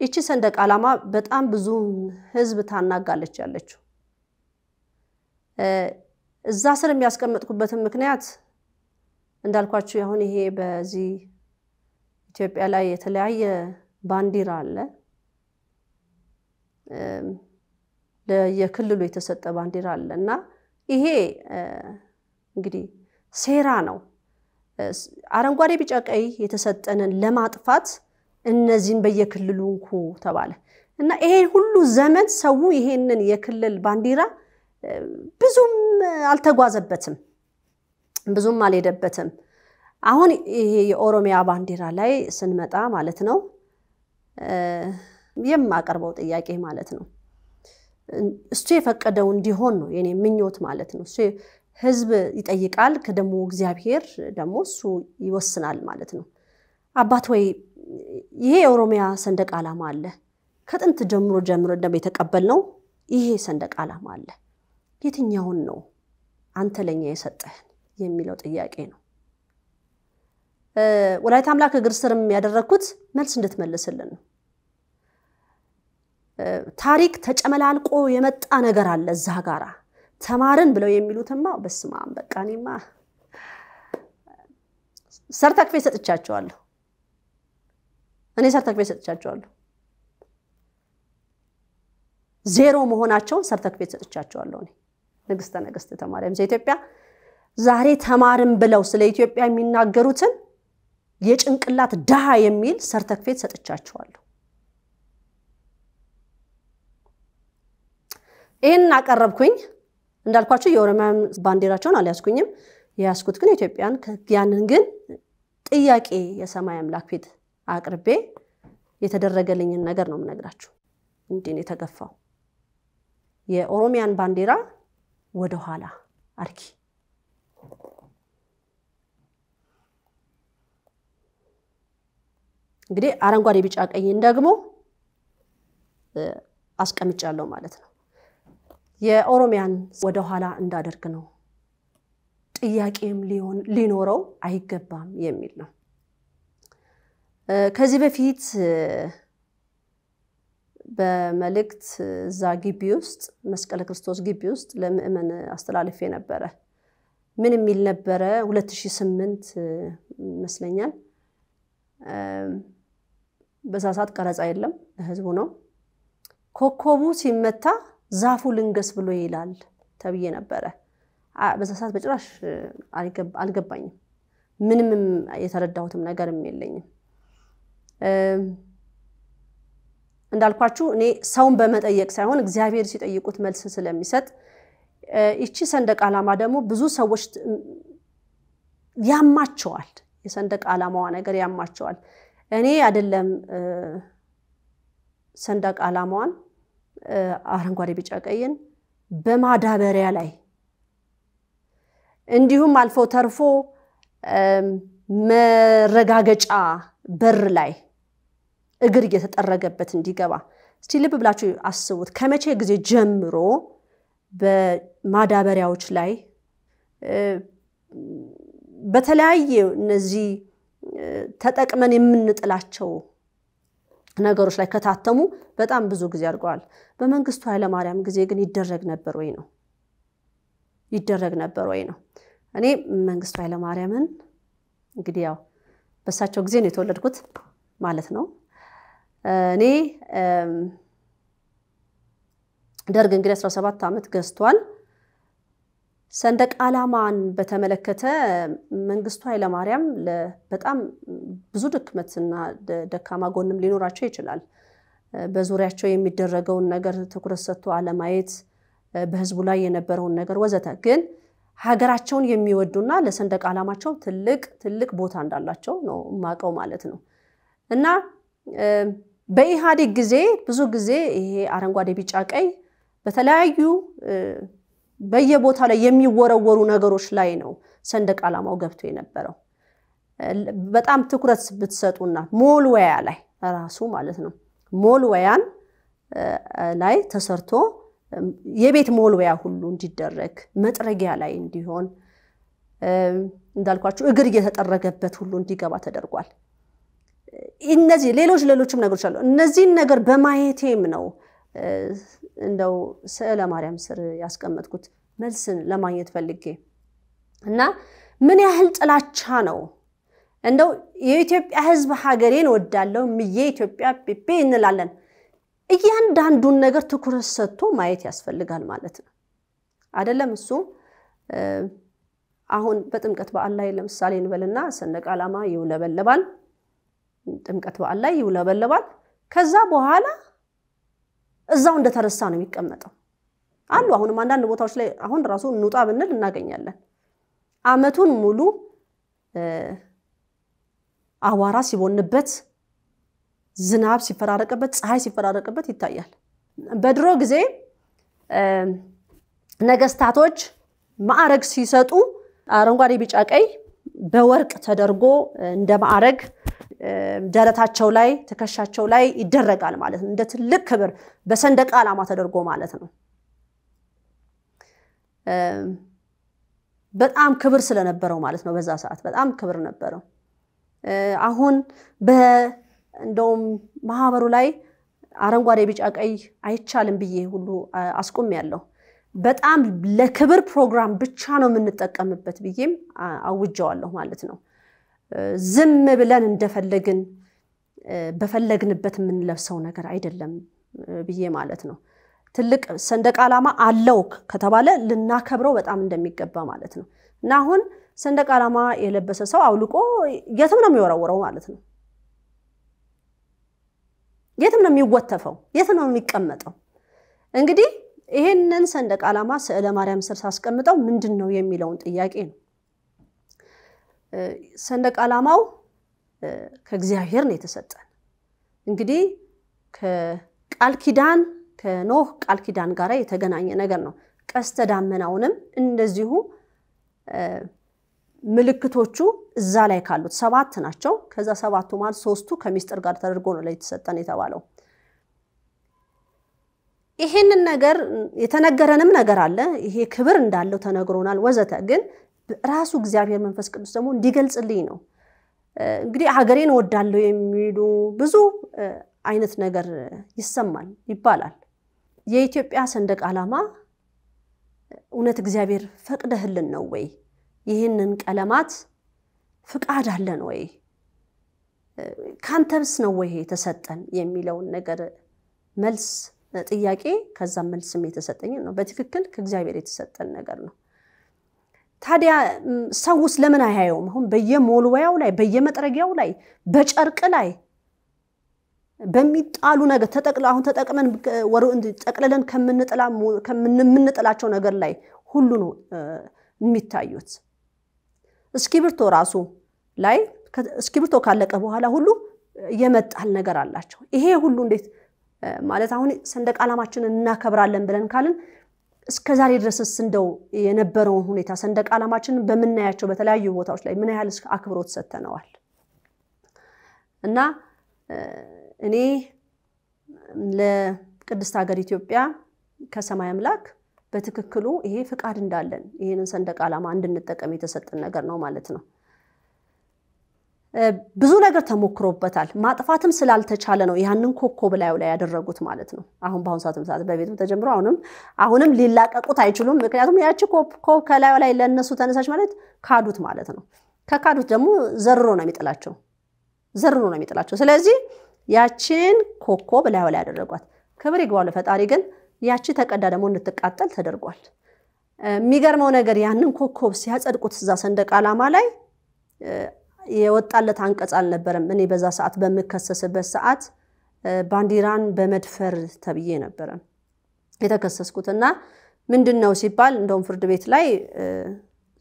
ይቺ ሰንደቅ ዓላማ በጣም ብዙ ሕዝብ ታናጋለች ያለችው። እዛ ስር የሚያስቀመጥኩበትን ምክንያት እንዳልኳችሁ አሁን ይሄ በዚህ ኢትዮጵያ ላይ የተለያየ ባንዲራ አለ። የክልሉ የተሰጠ ባንዲራ አለ እና ይሄ እንግዲህ ሴራ ነው። አረንጓዴ፣ ቢጫ፣ ቀይ የተሰጠንን ለማጥፋት እነዚህን በየክልሉ እንኩ ተባለ። እና ይሄ ሁሉ ዘመን ሰው ይሄንን የክልል ባንዲራ ብዙም አልተጓዘበትም፣ ብዙም አልሄደበትም። አሁን ይሄ የኦሮሚያ ባንዲራ ላይ ስንመጣ ማለት ነው የማቀርበው ጥያቄ ማለት ነው እሱ የፈቀደው እንዲሆን ነው የኔ ምኞት ማለት ነው። ህዝብ ይጠይቃል፣ ደግሞ እግዚአብሔር ደግሞ እሱ ይወስናል ማለት ነው። አባት ወይ ይሄ የኦሮሚያ ሰንደቅ ዓላማ አለ ከጥንት ጀምሮ ጀምሮ ደግሞ የተቀበልነው ይሄ ሰንደቅ ዓላማ አለ። የትኛውን ነው አንተ ለኛ የሰጠህን የሚለው ጥያቄ ነው። ወላዲተ አምላክ እግር ስርም ያደረግኩት መልስ እንድትመልስልን ነው። ታሪክ ተጨመላልቆ የመጣ ነገር አለ እዛ ጋራ ተማርን ብለው የሚሉትማ በስመ አብ በቃ እኔማ ሰርተክፌት ሰጥቻቸዋለሁ። እኔ ሰርተክፌት ሰጥቻቸዋለሁ። ዜሮ መሆናቸውን ሰርተክፌት ሰጥቻቸዋለሁ። እኔ ንግስተ ነገስት ተማርያም ዘኢትዮጵያ ዛሬ ተማርን ብለው ስለ ኢትዮጵያ የሚናገሩትን የጭንቅላት ድሃ የሚል ሰርተክፌት ሰጥቻቸዋለሁ። ይህንን አቀረብኩኝ። እንዳልኳቸው የኦሮሚያ ባንዲራቸውን አልያዝኩኝም። የያዝኩት ግን ኢትዮጵያን ያንን ግን ጥያቄ የሰማይ አምላክ ፊት አቅርቤ የተደረገልኝን ነገር ነው የምነግራችሁ። እንዲህ የተገፋው። የኦሮሚያን ባንዲራ ወደኋላ አርኪ እንግዲህ አረንጓዴ፣ ቢጫ ቀይን ደግሞ አስቀምጫለሁ ማለት ነው። የኦሮሚያን ወደኋላ እንዳደርግ ነው። ጥያቄም ሊኖረው አይገባም የሚል ነው። ከዚህ በፊት በመልእክት እዛ ግቢ ውስጥ መስቀለ ክርስቶስ ግቢ ውስጥ ለምእመን አስተላልፌ ነበረ። ምን የሚል ነበረ? 2008 ይመስለኛል። በዛ ሰዓት ቀረጻ የለም፣ ለህዝቡ ነው። ኮከቡ ሲመታ ዛፉ ልንገስ ብሎ ይላል ተብዬ ነበረ። በዛ ሰዓት በጭራሽ አልገባኝም። ምንም የተረዳሁትም ነገርም የለኝም። እንዳልኳችሁ እኔ ሰውን በመጠየቅ ሳይሆን እግዚአብሔር ሲጠይቁት መልስ ስለሚሰጥ ይቺ ሰንደቅ ዓላማ ደግሞ ብዙ ሰዎች ያማቸዋል። የሰንደቅ ዓላማዋ ነገር ያማቸዋል። እኔ አይደለም ሰንደቅ ዓላማዋን አረንጓዴ፣ ቢጫ፣ ቀይን በማዳበሪያ ላይ እንዲሁም አልፎ ተርፎ መረጋገጫ በር ላይ እግር እየተጠረገበት እንዲገባ እስቲ ልብ ብላችሁ አስቡት። ከመቼ ጊዜ ጀምሮ በማዳበሪያዎች ላይ በተለያየ እነዚህ ተጠቅመን የምንጥላቸው ነገሮች ላይ ከታተሙ በጣም ብዙ ጊዜ አድርገዋል። በመንግስቱ ኃይለማርያም ጊዜ ግን ይደረግ ነበር ወይ ነው ይደረግ ነበር ወይ ነው። እኔ መንግስቱ ኃይለማርያምን እንግዲህ ያው በእሳቸው ጊዜ ነው የተወለድኩት ማለት ነው። እኔ ደርግ እንግዲህ 17 ዓመት ገዝቷል። ሰንደቅ ዓላማን በተመለከተ መንግስቱ ኃይለማርያም በጣም ብዙ ድክመትና ደካማ ጎንም ሊኖራቸው ይችላል። በዙሪያቸው የሚደረገውን ነገር ትኩረት ሰጥቶ አለማየት፣ በህዝቡ ላይ የነበረውን ነገር ወዘተ። ግን ሀገራቸውን የሚወዱና ለሰንደቅ ዓላማቸው ትልቅ ትልቅ ቦታ እንዳላቸው ነው የማውቀው ማለት ነው እና በኢህአዴግ ጊዜ ብዙ ጊዜ ይሄ አረንጓዴ፣ ቢጫ፣ ቀይ በተለያዩ በየቦታው ላይ የሚወረወሩ ነገሮች ላይ ነው ሰንደቅ ዓላማው ገብቶ የነበረው። በጣም ትኩረት ብትሰጡና ሞልወያ ላይ ራሱ ማለት ነው ሞልወያን ላይ ተሰርቶ የቤት ሞልወያ ሁሉ እንዲደረግ መጥረጊያ ላይ እንዲሆን እንዳልኳችሁ እግር እየተጠረገበት ሁሉ እንዲገባ ተደርጓል። እነዚህ ሌሎች ሌሎችም ነገሮች አሉ። እነዚህን ነገር በማየቴም ነው እንደው ስዕለ ማርያም ስር ያስቀመጥኩት መልስን ለማግኘት ፈልጌ እና ምን ያህል ጥላቻ ነው እንደው የኢትዮጵያ ሕዝብ ሀገሬን ወዳለው ምዬ ኢትዮጵያ ፔፔ እንላለን። እያንዳንዱን ነገር ትኩረት ሰጥቶ ማየት ያስፈልጋል ማለት ነው። አይደለም እሱ አሁን በጥምቀት በዓል ላይ ለምሳሌ እንበልና ሰንደቅ ዓላማ ይውለበለባል። ጥምቀት በዓል ላይ ይውለበለባል። ከዛ በኋላ እዛው እንደተረሳ ነው የሚቀመጠው። አሉ አሁንም አንዳንድ ቦታዎች ላይ አሁን ራሱ እንውጣ ብንል እናገኛለን። ዓመቱን ሙሉ አቧራ ሲቦንበት፣ ዝናብ ሲፈራረቅበት፣ ፀሐይ ሲፈራረቅበት ይታያል። በድሮ ጊዜ ነገስታቶች ማዕረግ ሲሰጡ አረንጓዴ፣ ቢጫ፣ ቀይ በወርቅ ተደርጎ እንደ ማዕረግ ደረታቸው ላይ ትከሻቸው ላይ ይደረጋል ማለት ነው። እንደ ትልቅ ክብር በሰንደቅ ዓላማ ተደርጎ ማለት ነው። በጣም ክብር ስለነበረው ማለት ነው። በዛ ሰዓት በጣም ክብር ነበረው። አሁን እንደውም ማህበሩ ላይ አረንጓዴ፣ ቢጫ፣ ቀይ አይቻልም ብዬ ሁሉ አስቆሚያለሁ። በጣም ለክብር ፕሮግራም ብቻ ነው የምንጠቀምበት ብዬም አውጀዋለሁ ማለት ነው። ዝም ብለን እንደፈለግን በፈለግንበት የምንለብሰው ነገር አይደለም ብዬ ማለት ነው። ትልቅ ሰንደቅ ዓላማ አለው ከተባለ ልናከብረው በጣም እንደሚገባ ማለት ነው። እና አሁን ሰንደቅ ዓላማ የለበሰ ሰው አውልቆ የትም ነው የሚወረውረው ማለት ነው። የትም ነው የሚወተፈው፣ የትም ነው የሚቀመጠው። እንግዲህ ይህንን ሰንደቅ ዓላማ ስዕለ ማርያም ስር ሳስቀምጠው ምንድን ነው የሚለውን ጥያቄ ነው። ሰንደቅ ዓላማው ከእግዚአብሔር ነው የተሰጠን። እንግዲህ ከቃል ኪዳን ከኖህ ቃል ኪዳን ጋር የተገናኘ ነገር ነው። ቀስተ ዳመናውንም እንደዚሁ ምልክቶቹ እዛ ላይ ካሉት ሰባት ናቸው። ከዛ ሰባቱ ማለት ሶስቱ ከሚስጥር ጋር ተደርጎ ነው ላይ የተሰጠን የተባለው። ይሄንን ነገር የተነገረንም ነገር አለ። ይሄ ክብር እንዳለው ተነግሮናል ወዘተ። ግን ራሱ እግዚአብሔር መንፈስ ቅዱስ ደግሞ እንዲገልጽልኝ ነው። እንግዲህ ሀገሬን እወዳለሁ የሚሉ ብዙ አይነት ነገር ይሰማል ይባላል። የኢትዮጵያ ሰንደቅ ዓላማ እውነት እግዚአብሔር ፈቅደህልን ነው ወይ? ይህንን ቀለማት ፍቃድ አለን ወይ? ካንተብስ ነው ወይ የተሰጠን የሚለውን ነገር መልስ ጥያቄ ከዛም መልስም የተሰጠኝ ነው። በትክክል ከእግዚአብሔር የተሰጠን ነገር ነው። ታዲያ ሰውስ ለምን አያየውም? አሁን በየሞልወያው ላይ በየመጥረጊያው ላይ በጨርቅ ላይ በሚጣሉ ነገር ተጠቅለ አሁን ተጠቅመን ጠቅልለን ከምንጥላቸው ነገር ላይ ሁሉ ነው የሚታዩት። እስክሪብቶ ራሱ ላይ እስክሪብቶ ካለቀ በኋላ ሁሉ የመጣል ነገር አላቸው። ይሄ ሁሉ እንዴት ማለት አሁን ሰንደቅ ዓላማችንን እናከብራለን ብለን ካልን እስከ ዛሬ ድረስስ እንደው የነበረውን ሁኔታ ሰንደቅ ዓላማችንን በምናያቸው በተለያዩ ቦታዎች ላይ ምን ያህል አክብሮት ሰጥተነዋል? እና እኔ ለቅድስት ሀገር ኢትዮጵያ ከሰማይ አምላክ በትክክሉ ይሄ ፍቃድ እንዳለን ይህንን ሰንደቅ ዓላማ እንድንጠቀም የተሰጠን ነገር ነው ማለት ነው። ብዙ ነገር ተሞክሮበታል። ማጥፋትም ስላልተቻለ ነው ያንን ኮከብ ላዩ ላይ ያደረጉት ማለት ነው። አሁን በአሁኑ ሰዓትም ሰዓት በቤቱ ተጀምሮ አሁንም አሁንም ሊላቀቁት አይችሉም። ምክንያቱም ያቺ ኮከብ ከላዩ ላይ ለእነሱ ተነሳች ማለት ካዱት ማለት ነው። ከካዱት ደግሞ ዘርሮ ነው የሚጥላቸው፣ ዘርሮ ነው የሚጥላቸው። ስለዚህ ያችን ኮከብ ላዩ ላይ ያደረጓት። ክብር ይግባው ለፈጣሪ። ግን ያቺ ተቀዳ ደግሞ እንድትቃጠል ተደርጓል። የሚገርመው ነገር ያንን ኮከብ ሲያጸድቁት እዛ ሰንደቅ ዓላማ ላይ የወጣለት አንቀጽ አልነበረም። እኔ በዛ ሰዓት በምከሰስበት ሰዓት ባንዲራን በመድፈር ተብዬ ነበረ የተከሰስኩት እና ምንድን ነው ሲባል እንደውም ፍርድ ቤት ላይ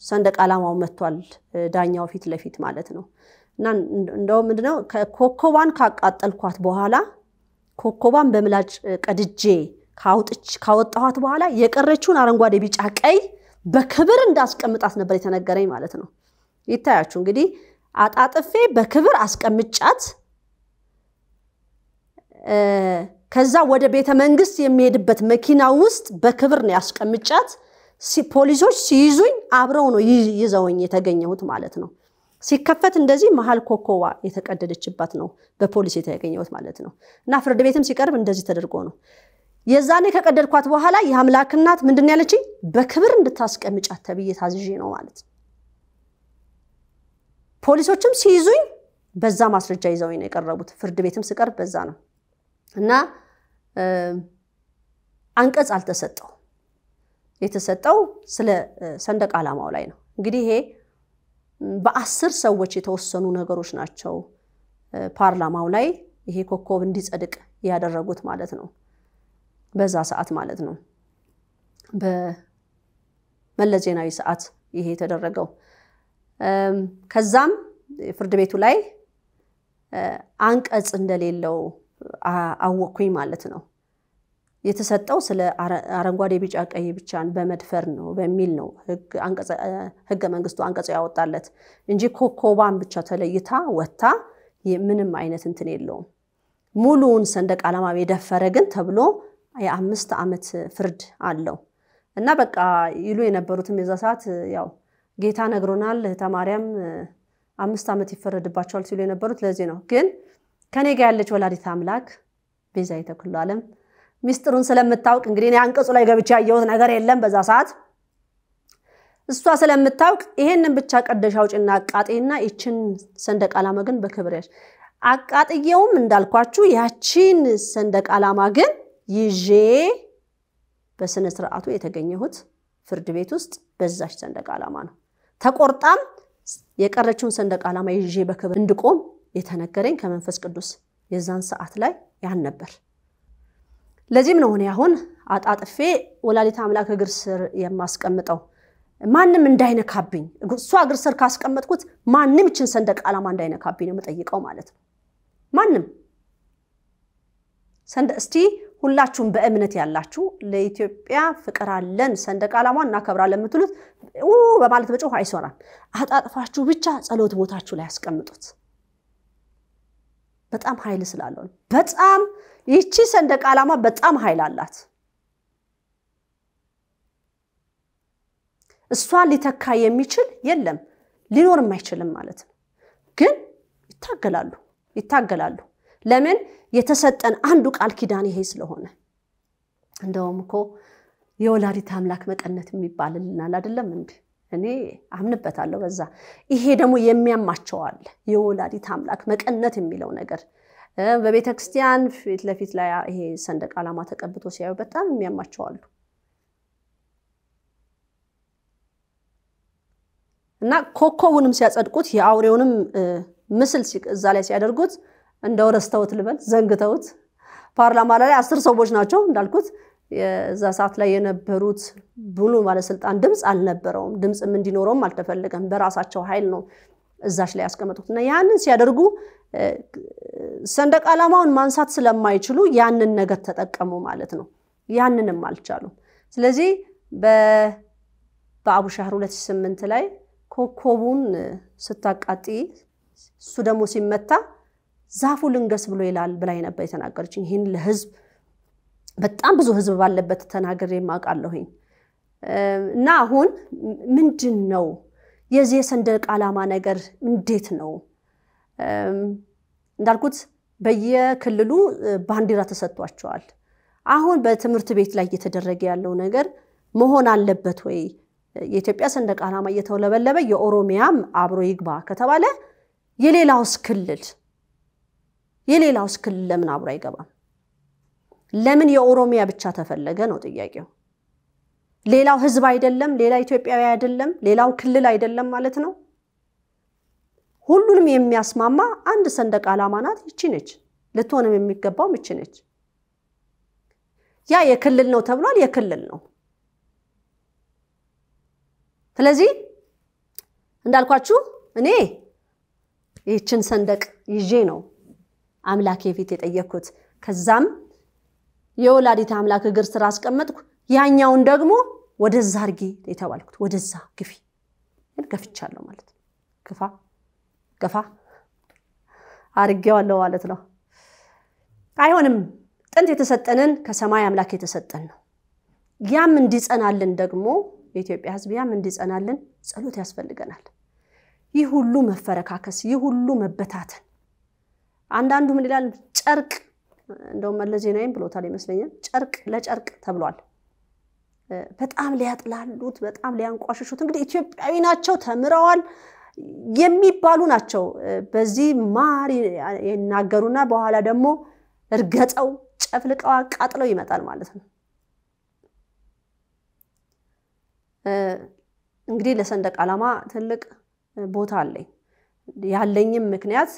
ሰንደቅ ዓላማው መጥቷል፣ ዳኛው ፊት ለፊት ማለት ነው። እና እንደውም ምንድነው ኮከቧን ካቃጠልኳት በኋላ ኮከቧን በምላጭ ቀድጄ ካወጣኋት በኋላ የቀረችውን አረንጓዴ፣ ቢጫ፣ ቀይ በክብር እንዳስቀምጣት ነበር የተነገረኝ ማለት ነው። ይታያችሁ እንግዲህ አጣጥፌ በክብር አስቀምጫት ከዛ ወደ ቤተ መንግስት የሚሄድበት መኪና ውስጥ በክብር ነው ያስቀምጫት። ፖሊሶች ሲይዙኝ አብረው ነው ይዘውኝ የተገኘሁት ማለት ነው። ሲከፈት እንደዚህ መሀል ኮከቧ የተቀደደችባት ነው በፖሊስ የተገኘሁት ማለት ነው። እና ፍርድ ቤትም ሲቀርብ እንደዚህ ተደርጎ ነው። የዛኔ ከቀደድኳት በኋላ የአምላክ እናት ምንድን ያለችኝ በክብር እንድታስቀምጫት ተብዬ ታዝዤ ነው ማለት ነው። ፖሊሶችም ሲይዙኝ በዛ ማስረጃ ይዘውኝ ነው የቀረቡት። ፍርድ ቤትም ስቀርብ በዛ ነው እና አንቀጽ አልተሰጠው የተሰጠው ስለ ሰንደቅ ዓላማው ላይ ነው። እንግዲህ ይሄ በአስር ሰዎች የተወሰኑ ነገሮች ናቸው ፓርላማው ላይ ይሄ ኮከብ እንዲጸድቅ ያደረጉት ማለት ነው። በዛ ሰዓት ማለት ነው። በመለስ ዜናዊ ሰዓት ይሄ የተደረገው። ከዛም ፍርድ ቤቱ ላይ አንቀጽ እንደሌለው አወቅኩኝ ማለት ነው። የተሰጠው ስለ አረንጓዴ፣ ቢጫ፣ ቀይ ብቻን በመድፈር ነው በሚል ነው ህገ መንግስቱ አንቀጽ ያወጣለት እንጂ ኮከቧን ብቻ ተለይታ ወጥታ ምንም አይነት እንትን የለውም። ሙሉውን ሰንደቅ ዓላማ የደፈረ ግን ተብሎ የአምስት ዓመት ፍርድ አለው እና በቃ ይሉ የነበሩትም የዛ ሰዓት ያው ጌታ ነግሮናል እህተ ማርያም አምስት ዓመት ይፈረድባቸዋል ሲሉ የነበሩት ለዚህ ነው። ግን ከኔ ጋር ያለች ወላዲት አምላክ ቤዛዊተ ኩሉ ዓለም ሚስጥሩን ስለምታውቅ እንግዲህ እኔ አንቀጹ ላይ ገብቼ ያየሁት ነገር የለም በዛ ሰዓት እሷ ስለምታውቅ ይሄንን ብቻ ቀደሽ አውጭና አቃጤና ይችን ሰንደቅ ዓላማ ግን በክብር ያሽ አቃጥየውም እንዳልኳችሁ ያቺን ሰንደቅ ዓላማ ግን ይዤ በስነ ስርዓቱ የተገኘሁት ፍርድ ቤት ውስጥ በዛች ሰንደቅ ዓላማ ነው። ተቆርጣም የቀረችውን ሰንደቅ ዓላማ ይዤ በክብር እንድቆም የተነገረኝ ከመንፈስ ቅዱስ የዛን ሰዓት ላይ ያን ነበር። ለዚህም ነው እኔ አሁን አጣጥፌ ወላዲተ አምላክ እግር ስር የማስቀምጠው ማንም እንዳይነካብኝ። እሷ እግር ስር ካስቀመጥኩት ማንም ይችን ሰንደቅ ዓላማ እንዳይነካብኝ ነው የምጠይቀው ማለት ነው። ማንም እስቲ ሁላችሁም በእምነት ያላችሁ ለኢትዮጵያ ፍቅር አለን ሰንደቅ ዓላማ እናከብራለን የምትሉት በማለት በጮህ አይሰራም። አጣጥፋችሁ ብቻ ጸሎት ቦታችሁ ላይ ያስቀምጡት። በጣም ኃይል ስላለው በጣም ይቺ ሰንደቅ ዓላማ በጣም ኃይል አላት። እሷን ሊተካ የሚችል የለም፣ ሊኖርም አይችልም ማለት ነው። ግን ይታገላሉ ይታገላሉ። ለምን የተሰጠን አንዱ ቃል ኪዳን ይሄ ስለሆነ። እንደውም እኮ የወላዲት አምላክ መቀነት የሚባልልናል አይደለም እንዲ እኔ አምንበታለሁ በዛ። ይሄ ደግሞ የሚያማቸዋል የወላዲት አምላክ መቀነት የሚለው ነገር በቤተ ክርስቲያን ፊት ለፊት ላይ ይሄ ሰንደቅ ዓላማ ተቀብቶ ሲያዩ በጣም የሚያማቸዋሉ። እና ኮከቡንም ሲያጸድቁት የአውሬውንም ምስል እዛ ላይ ሲያደርጉት እንደው ረስተውት ልበል ዘንግተውት፣ ፓርላማ ላይ አስር ሰዎች ናቸው እንዳልኩት የዛ ሰዓት ላይ የነበሩት ብሉ ባለስልጣን ድምፅ አልነበረውም። ድምፅም እንዲኖረውም አልተፈለገም። በራሳቸው ኃይል ነው እዛች ላይ ያስቀመጡት እና ያንን ሲያደርጉ ሰንደቅ ዓላማውን ማንሳት ስለማይችሉ ያንን ነገር ተጠቀሙ ማለት ነው። ያንንም አልቻሉም። ስለዚህ በአቡሻህር 2008 ላይ ኮከቡን ስታቃጢ እሱ ደግሞ ሲመታ ዛፉ ልንገስ ብሎ ይላል ብላኝ ነበር የተናገረችኝ። ይህን ለህዝብ በጣም ብዙ ህዝብ ባለበት ተናግሬ የማውቃለሁኝ። እና አሁን ምንድን ነው የዚህ የሰንደቅ ዓላማ ነገር እንዴት ነው እንዳልኩት በየክልሉ ባንዲራ ተሰጥቷቸዋል። አሁን በትምህርት ቤት ላይ እየተደረገ ያለው ነገር መሆን አለበት ወይ? የኢትዮጵያ ሰንደቅ ዓላማ እየተውለበለበ የኦሮሚያም አብሮ ይግባ ከተባለ የሌላውስ ክልል የሌላውስ ክልል ለምን አብሮ አይገባም? ለምን የኦሮሚያ ብቻ ተፈለገ ነው ጥያቄው። ሌላው ህዝብ አይደለም? ሌላ ኢትዮጵያዊ አይደለም? ሌላው ክልል አይደለም ማለት ነው? ሁሉንም የሚያስማማ አንድ ሰንደቅ ዓላማ ናት። ይቺ ነች። ልትሆንም የሚገባውም ይቺ ነች። ያ የክልል ነው ተብሏል። የክልል ነው። ስለዚህ እንዳልኳችሁ እኔ ይህችን ሰንደቅ ይዤ ነው አምላኬ ፊት የጠየቅኩት። ከዛም የወላዲት አምላክ እግር ስር አስቀመጥኩ። ያኛውን ደግሞ ወደዛ አርጊ የተባልኩት ወደዛ ግፊ፣ ገፍቻለሁ ማለት ነው። ግፋ ገፋ አርጌዋለሁ ማለት ነው። አይሆንም። ጥንት የተሰጠንን ከሰማይ አምላክ የተሰጠን ነው። ያም እንዲጸናልን ደግሞ የኢትዮጵያ ሕዝብ ያም እንዲጸናልን ጸሎት ያስፈልገናል። ይህ ሁሉ መፈረካከስ፣ ይህ ሁሉ መበታተን፣ አንዳንዱ ምን ይላል? ጨርቅ እንደውም መለስ ዜናዊም ብሎታል ይመስለኛል። ጨርቅ ለጨርቅ ተብሏል። በጣም ሊያጥላሉት፣ በጣም ሊያንቋሽሹት እንግዲህ ኢትዮጵያዊ ናቸው ተምረዋል የሚባሉ ናቸው። በዚህ ማር ይናገሩና በኋላ ደግሞ እርገጠው ጨፍልቀው አቃጥለው ይመጣል ማለት ነው። እንግዲህ ለሰንደቅ ዓላማ ትልቅ ቦታ አለኝ። ያለኝም ምክንያት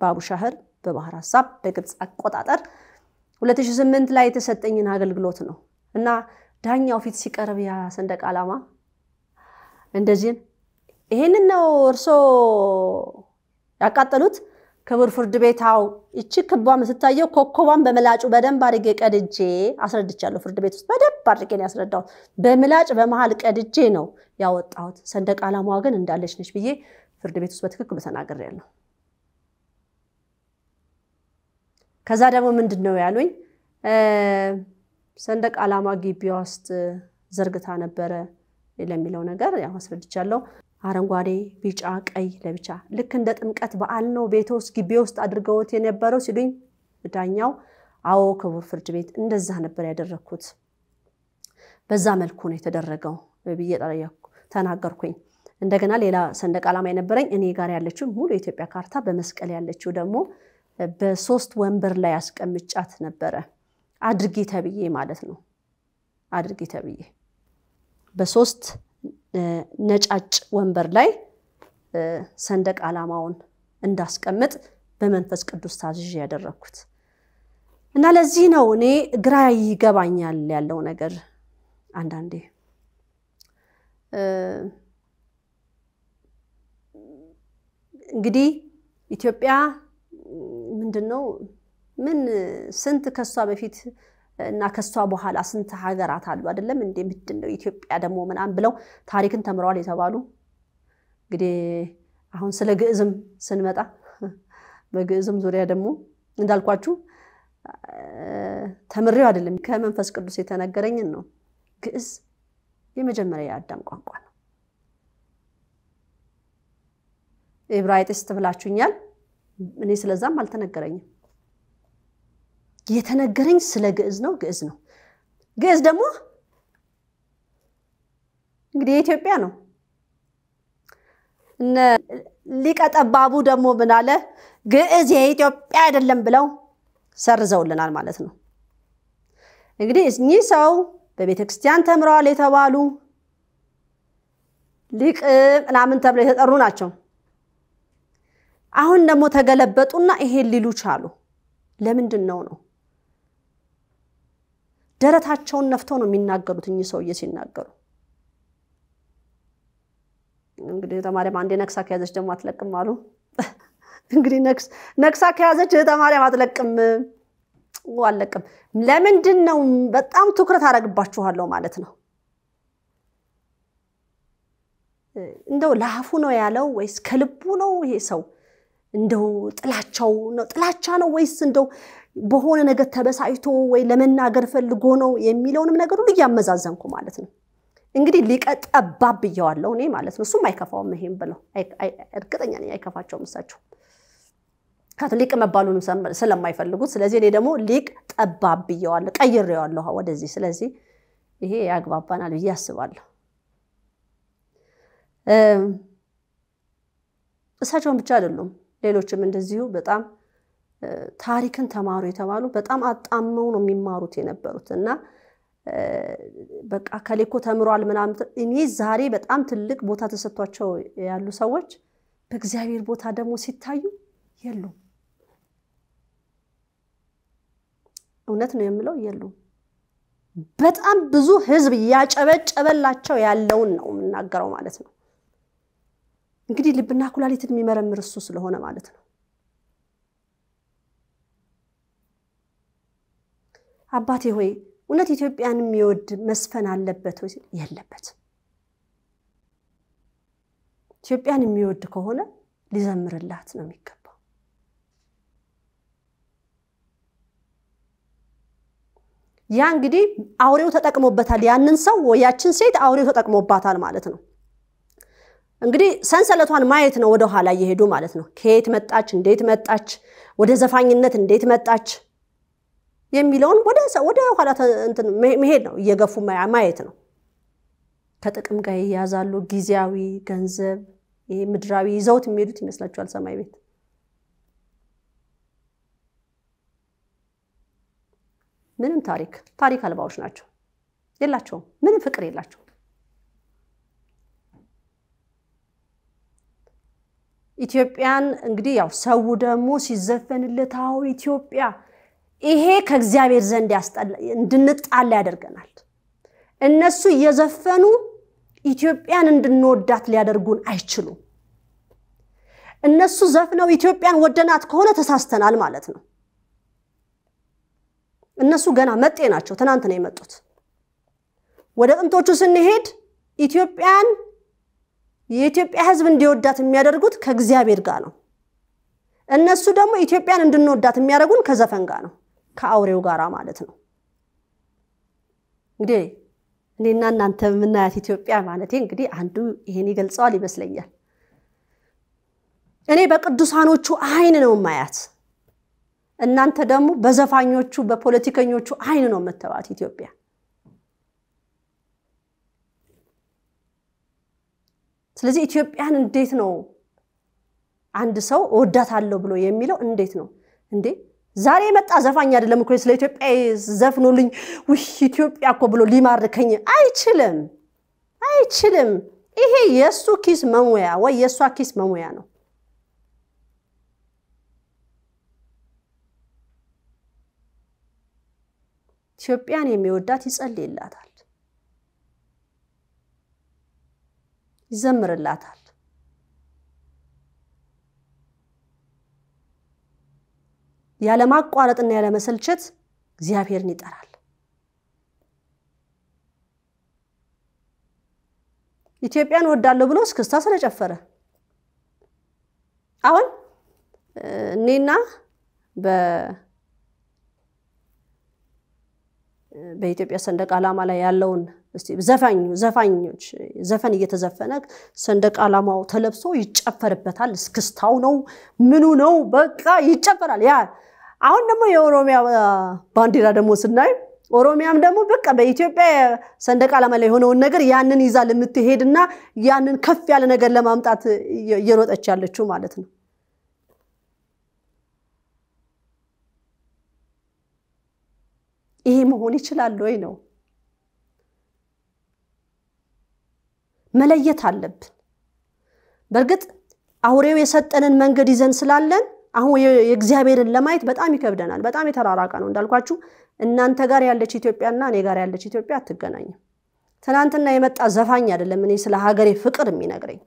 በአቡሻህር በባህር ሀሳብ በግብፅ አቆጣጠር 2008 ላይ የተሰጠኝን አገልግሎት ነው እና ዳኛው ፊት ሲቀርብ ያ ሰንደቅ ዓላማ እንደዚህን ይሄንን ነው እርሶ ያቃጠሉት? ክቡር ፍርድ አዎ፣ ይቺ ክቧ የምትታየው ኮከቧን በምላጩ በደንብ አድርጌ ቀድጄ አስረድቻለሁ። ፍርድ ቤት ውስጥ በደንብ አድርጌ ነው ያስረዳሁት። በምላጭ በመሀል ቀድጄ ነው ያወጣሁት። ሰንደቅ ዓላማዋ ግን እንዳለች ነች ብዬ ፍርድ ቤት ውስጥ በትክክሉ ተናግሬያለሁ። ከዛ ደግሞ ምንድን ነው ያሉኝ? ሰንደቅ ዓላማ ግቢዋ ውስጥ ዘርግታ ነበረ ለሚለው ነገር ያው አስረድቻለሁ። አረንጓዴ፣ ቢጫ፣ ቀይ ለብቻ ልክ እንደ ጥምቀት በዓል ነው ቤተ ውስጥ ግቢ ውስጥ አድርገውት የነበረው ሲሉኝ ዳኛው አዎ ክቡር ፍርድ ቤት እንደዛ ነበር ያደረግኩት፣ በዛ መልኩ ነው የተደረገው ብዬ ተናገርኩኝ። እንደገና ሌላ ሰንደቅ ዓላማ የነበረኝ እኔ ጋር ያለችው ሙሉ የኢትዮጵያ ካርታ በመስቀል ያለችው ደግሞ በሶስት ወንበር ላይ አስቀምጫት ነበረ። አድርጌ ተብዬ ማለት ነው። አድርጌ ተብዬ በሶስት ነጫጭ ወንበር ላይ ሰንደቅ ዓላማውን እንዳስቀምጥ በመንፈስ ቅዱስ ታዝዤ ያደረግኩት እና ለዚህ ነው እኔ ግራ ይገባኛል ያለው ነገር አንዳንዴ እንግዲህ ኢትዮጵያ ምንድን ነው ምን ስንት ከሷ በፊት እና ከሷ በኋላ ስንት ሀገራት አሉ አይደለም እንዴ? ምንድን ነው ኢትዮጵያ ደግሞ ምናምን ብለው ታሪክን ተምረዋል የተባሉ እንግዲህ አሁን ስለ ግዕዝም ስንመጣ *laughs* በግዕዝም ዙሪያ ደግሞ እንዳልኳችሁ ተምሬው አይደለም ከመንፈስ ቅዱስ የተነገረኝን ነው። ግዕዝ የመጀመሪያ የአዳም ቋንቋ ነው። ዕብራይጥስ ብላችሁኛል። እኔ ስለዛም አልተነገረኝም። የተነገረኝ ስለ ግዕዝ ነው። ግዕዝ ነው። ግዕዝ ደግሞ እንግዲህ የኢትዮጵያ ነው። ሊቀ ጠባቡ ደግሞ ምን አለ? ግዕዝ የኢትዮጵያ አይደለም ብለው ሰርዘውልናል ማለት ነው። እንግዲህ እኚህ ሰው በቤተ ክርስቲያን ተምረዋል የተባሉ ሊቅ ምናምን ተብለው የተጠሩ ናቸው። አሁን ደግሞ ተገለበጡና ይሄን ሊሉ ቻሉ። ለምንድን ነው ነው? ደረታቸውን ነፍተው ነው የሚናገሩት እኚህ ሰውዬ ሲናገሩ። እንግዲህ ተማሪያም አንዴ ነክሳ ከያዘች ደግሞ አትለቅም አሉ። እንግዲህ ነክሳ ከያዘች ተማሪያም አትለቅም አለቅም። ለምንድን ነው? በጣም ትኩረት አደርግባችኋለሁ ማለት ነው። እንደው ለአፉ ነው ያለው ወይስ ከልቡ ነው ይሄ ሰው? እንደው ጥላቻው ነው ጥላቻ ነው ወይስ እንደው በሆነ ነገር ተበሳጭቶ ወይ ለመናገር ፈልጎ ነው የሚለውንም ነገር ሁሉ እያመዛዘንኩ ማለት ነው። እንግዲህ ሊቀ ጠባብ ብየዋለሁ እኔ ማለት ነው። እሱም አይከፋውም ይሄም ብለው እርግጠኛ ነኝ አይከፋቸውም እሳቸው ካቶሊቅ መባሉንም ስለማይፈልጉት። ስለዚህ እኔ ደግሞ ሊቅ ጠባብ ብየዋለሁ፣ ቀይሬዋለሁ ወደዚህ። ስለዚህ ይሄ ያግባባናል ብዬ አስባለሁ። እሳቸውን ብቻ አይደሉም ሌሎችም እንደዚሁ በጣም ታሪክን ተማሩ የተባሉ በጣም አጣመው ነው የሚማሩት የነበሩት እና በቃ ከሌኮ ተምሯል ምናምን። እኔ ዛሬ በጣም ትልቅ ቦታ ተሰጥቷቸው ያሉ ሰዎች በእግዚአብሔር ቦታ ደግሞ ሲታዩ የሉም። እውነት ነው የምለው የሉም። በጣም ብዙ ሕዝብ እያጨበጨበላቸው ያለውን ነው የምናገረው ማለት ነው። እንግዲህ ልብና ኩላሊትን የሚመረምር እሱ ስለሆነ ማለት ነው። አባቴ ሆይ እውነት ኢትዮጵያን የሚወድ መስፈን አለበት ወይ? የለበት። ኢትዮጵያን የሚወድ ከሆነ ሊዘምርላት ነው የሚገባው። ያ እንግዲህ አውሬው ተጠቅሞበታል። ያንን ሰው ያችን ሴት አውሬው ተጠቅሞባታል ማለት ነው። እንግዲህ ሰንሰለቷን ማየት ነው ወደ ኋላ እየሄዱ ማለት ነው። ከየት መጣች፣ እንዴት መጣች፣ ወደ ዘፋኝነት እንዴት መጣች የሚለውን ወደ ኋላ መሄድ ነው፣ እየገፉ ማየት ነው። ከጥቅም ጋር ይያዛሉ። ጊዜያዊ ገንዘብ፣ ይሄ ምድራዊ ይዘውት የሚሄዱት ይመስላችኋል? ሰማይ ቤት ምንም ታሪክ ታሪክ አልባዎች ናቸው። የላቸውም፣ ምንም ፍቅር የላቸውም። ኢትዮጵያን እንግዲህ ያው ሰው ደግሞ ሲዘፈንለት አዎ ኢትዮጵያ ይሄ ከእግዚአብሔር ዘንድ እንድንጣላ ያደርገናል። እነሱ እየዘፈኑ ኢትዮጵያን እንድንወዳት ሊያደርጉን አይችሉም። እነሱ ዘፍነው ኢትዮጵያን ወደናት ከሆነ ተሳስተናል ማለት ነው። እነሱ ገና መጤ ናቸው። ትናንት ነው የመጡት። ወደ ጥንቶቹ ስንሄድ ኢትዮጵያን የኢትዮጵያ ሕዝብ እንዲወዳት የሚያደርጉት ከእግዚአብሔር ጋር ነው። እነሱ ደግሞ ኢትዮጵያን እንድንወዳት የሚያደርጉን ከዘፈን ጋር ነው፣ ከአውሬው ጋር ማለት ነው። እንግዲህ እኔና እናንተ የምናያት ኢትዮጵያ ማለት እንግዲህ አንዱ ይሄን ይገልጸዋል ይመስለኛል። እኔ በቅዱሳኖቹ አይን ነው ማያት፣ እናንተ ደግሞ በዘፋኞቹ በፖለቲከኞቹ አይን ነው የምታዩት ኢትዮጵያ። ስለዚህ ኢትዮጵያን እንዴት ነው አንድ ሰው እወዳታለሁ ብሎ የሚለው እንዴት ነው እንዴ? ዛሬ የመጣ ዘፋኝ አይደለም እኮ ስለ ኢትዮጵያ ዘፍኖልኝ ውይ ኢትዮጵያ እኮ ብሎ ሊማርከኝ አይችልም፣ አይችልም። ይሄ የእሱ ኪስ መሙያ ወይ የእሷ ኪስ መሙያ ነው። ኢትዮጵያን የሚወዳት ይጸልይላታል፣ ይዘምርላታል። ያለማቋረጥና ያለመሰልቸት እግዚአብሔርን ይጠራል። ኢትዮጵያን ወዳለሁ ብሎ እስክስታ ስለጨፈረ አሁን እኔና በኢትዮጵያ ሰንደቅ ዓላማ ላይ ያለውን ዘፋኝ ዘፋኞች ዘፈን እየተዘፈነ ሰንደቅ ዓላማው ተለብሶ ይጨፈርበታል። እስክስታው ነው ምኑ ነው በቃ ይጨፈራል። ያ አሁን ደግሞ የኦሮሚያ ባንዲራ ደግሞ ስናይ ኦሮሚያም ደግሞ በቃ በኢትዮጵያ ሰንደቅ ዓላማ ላይ የሆነውን ነገር ያንን ይዛ ለምትሄድና ያንን ከፍ ያለ ነገር ለማምጣት እየሮጠች ያለችው ማለት ነው። ይሄ መሆን ይችላል ወይ ነው መለየት አለብን። በእርግጥ አውሬው የሰጠንን መንገድ ይዘን ስላለን አሁን የእግዚአብሔርን ለማየት በጣም ይከብደናል። በጣም የተራራቀ ነው እንዳልኳችሁ። እናንተ ጋር ያለች ኢትዮጵያና እኔ ጋር ያለች ኢትዮጵያ አትገናኝም። ትናንትና የመጣ ዘፋኝ አይደለም እኔ ስለ ሀገሬ ፍቅር የሚነግረኝ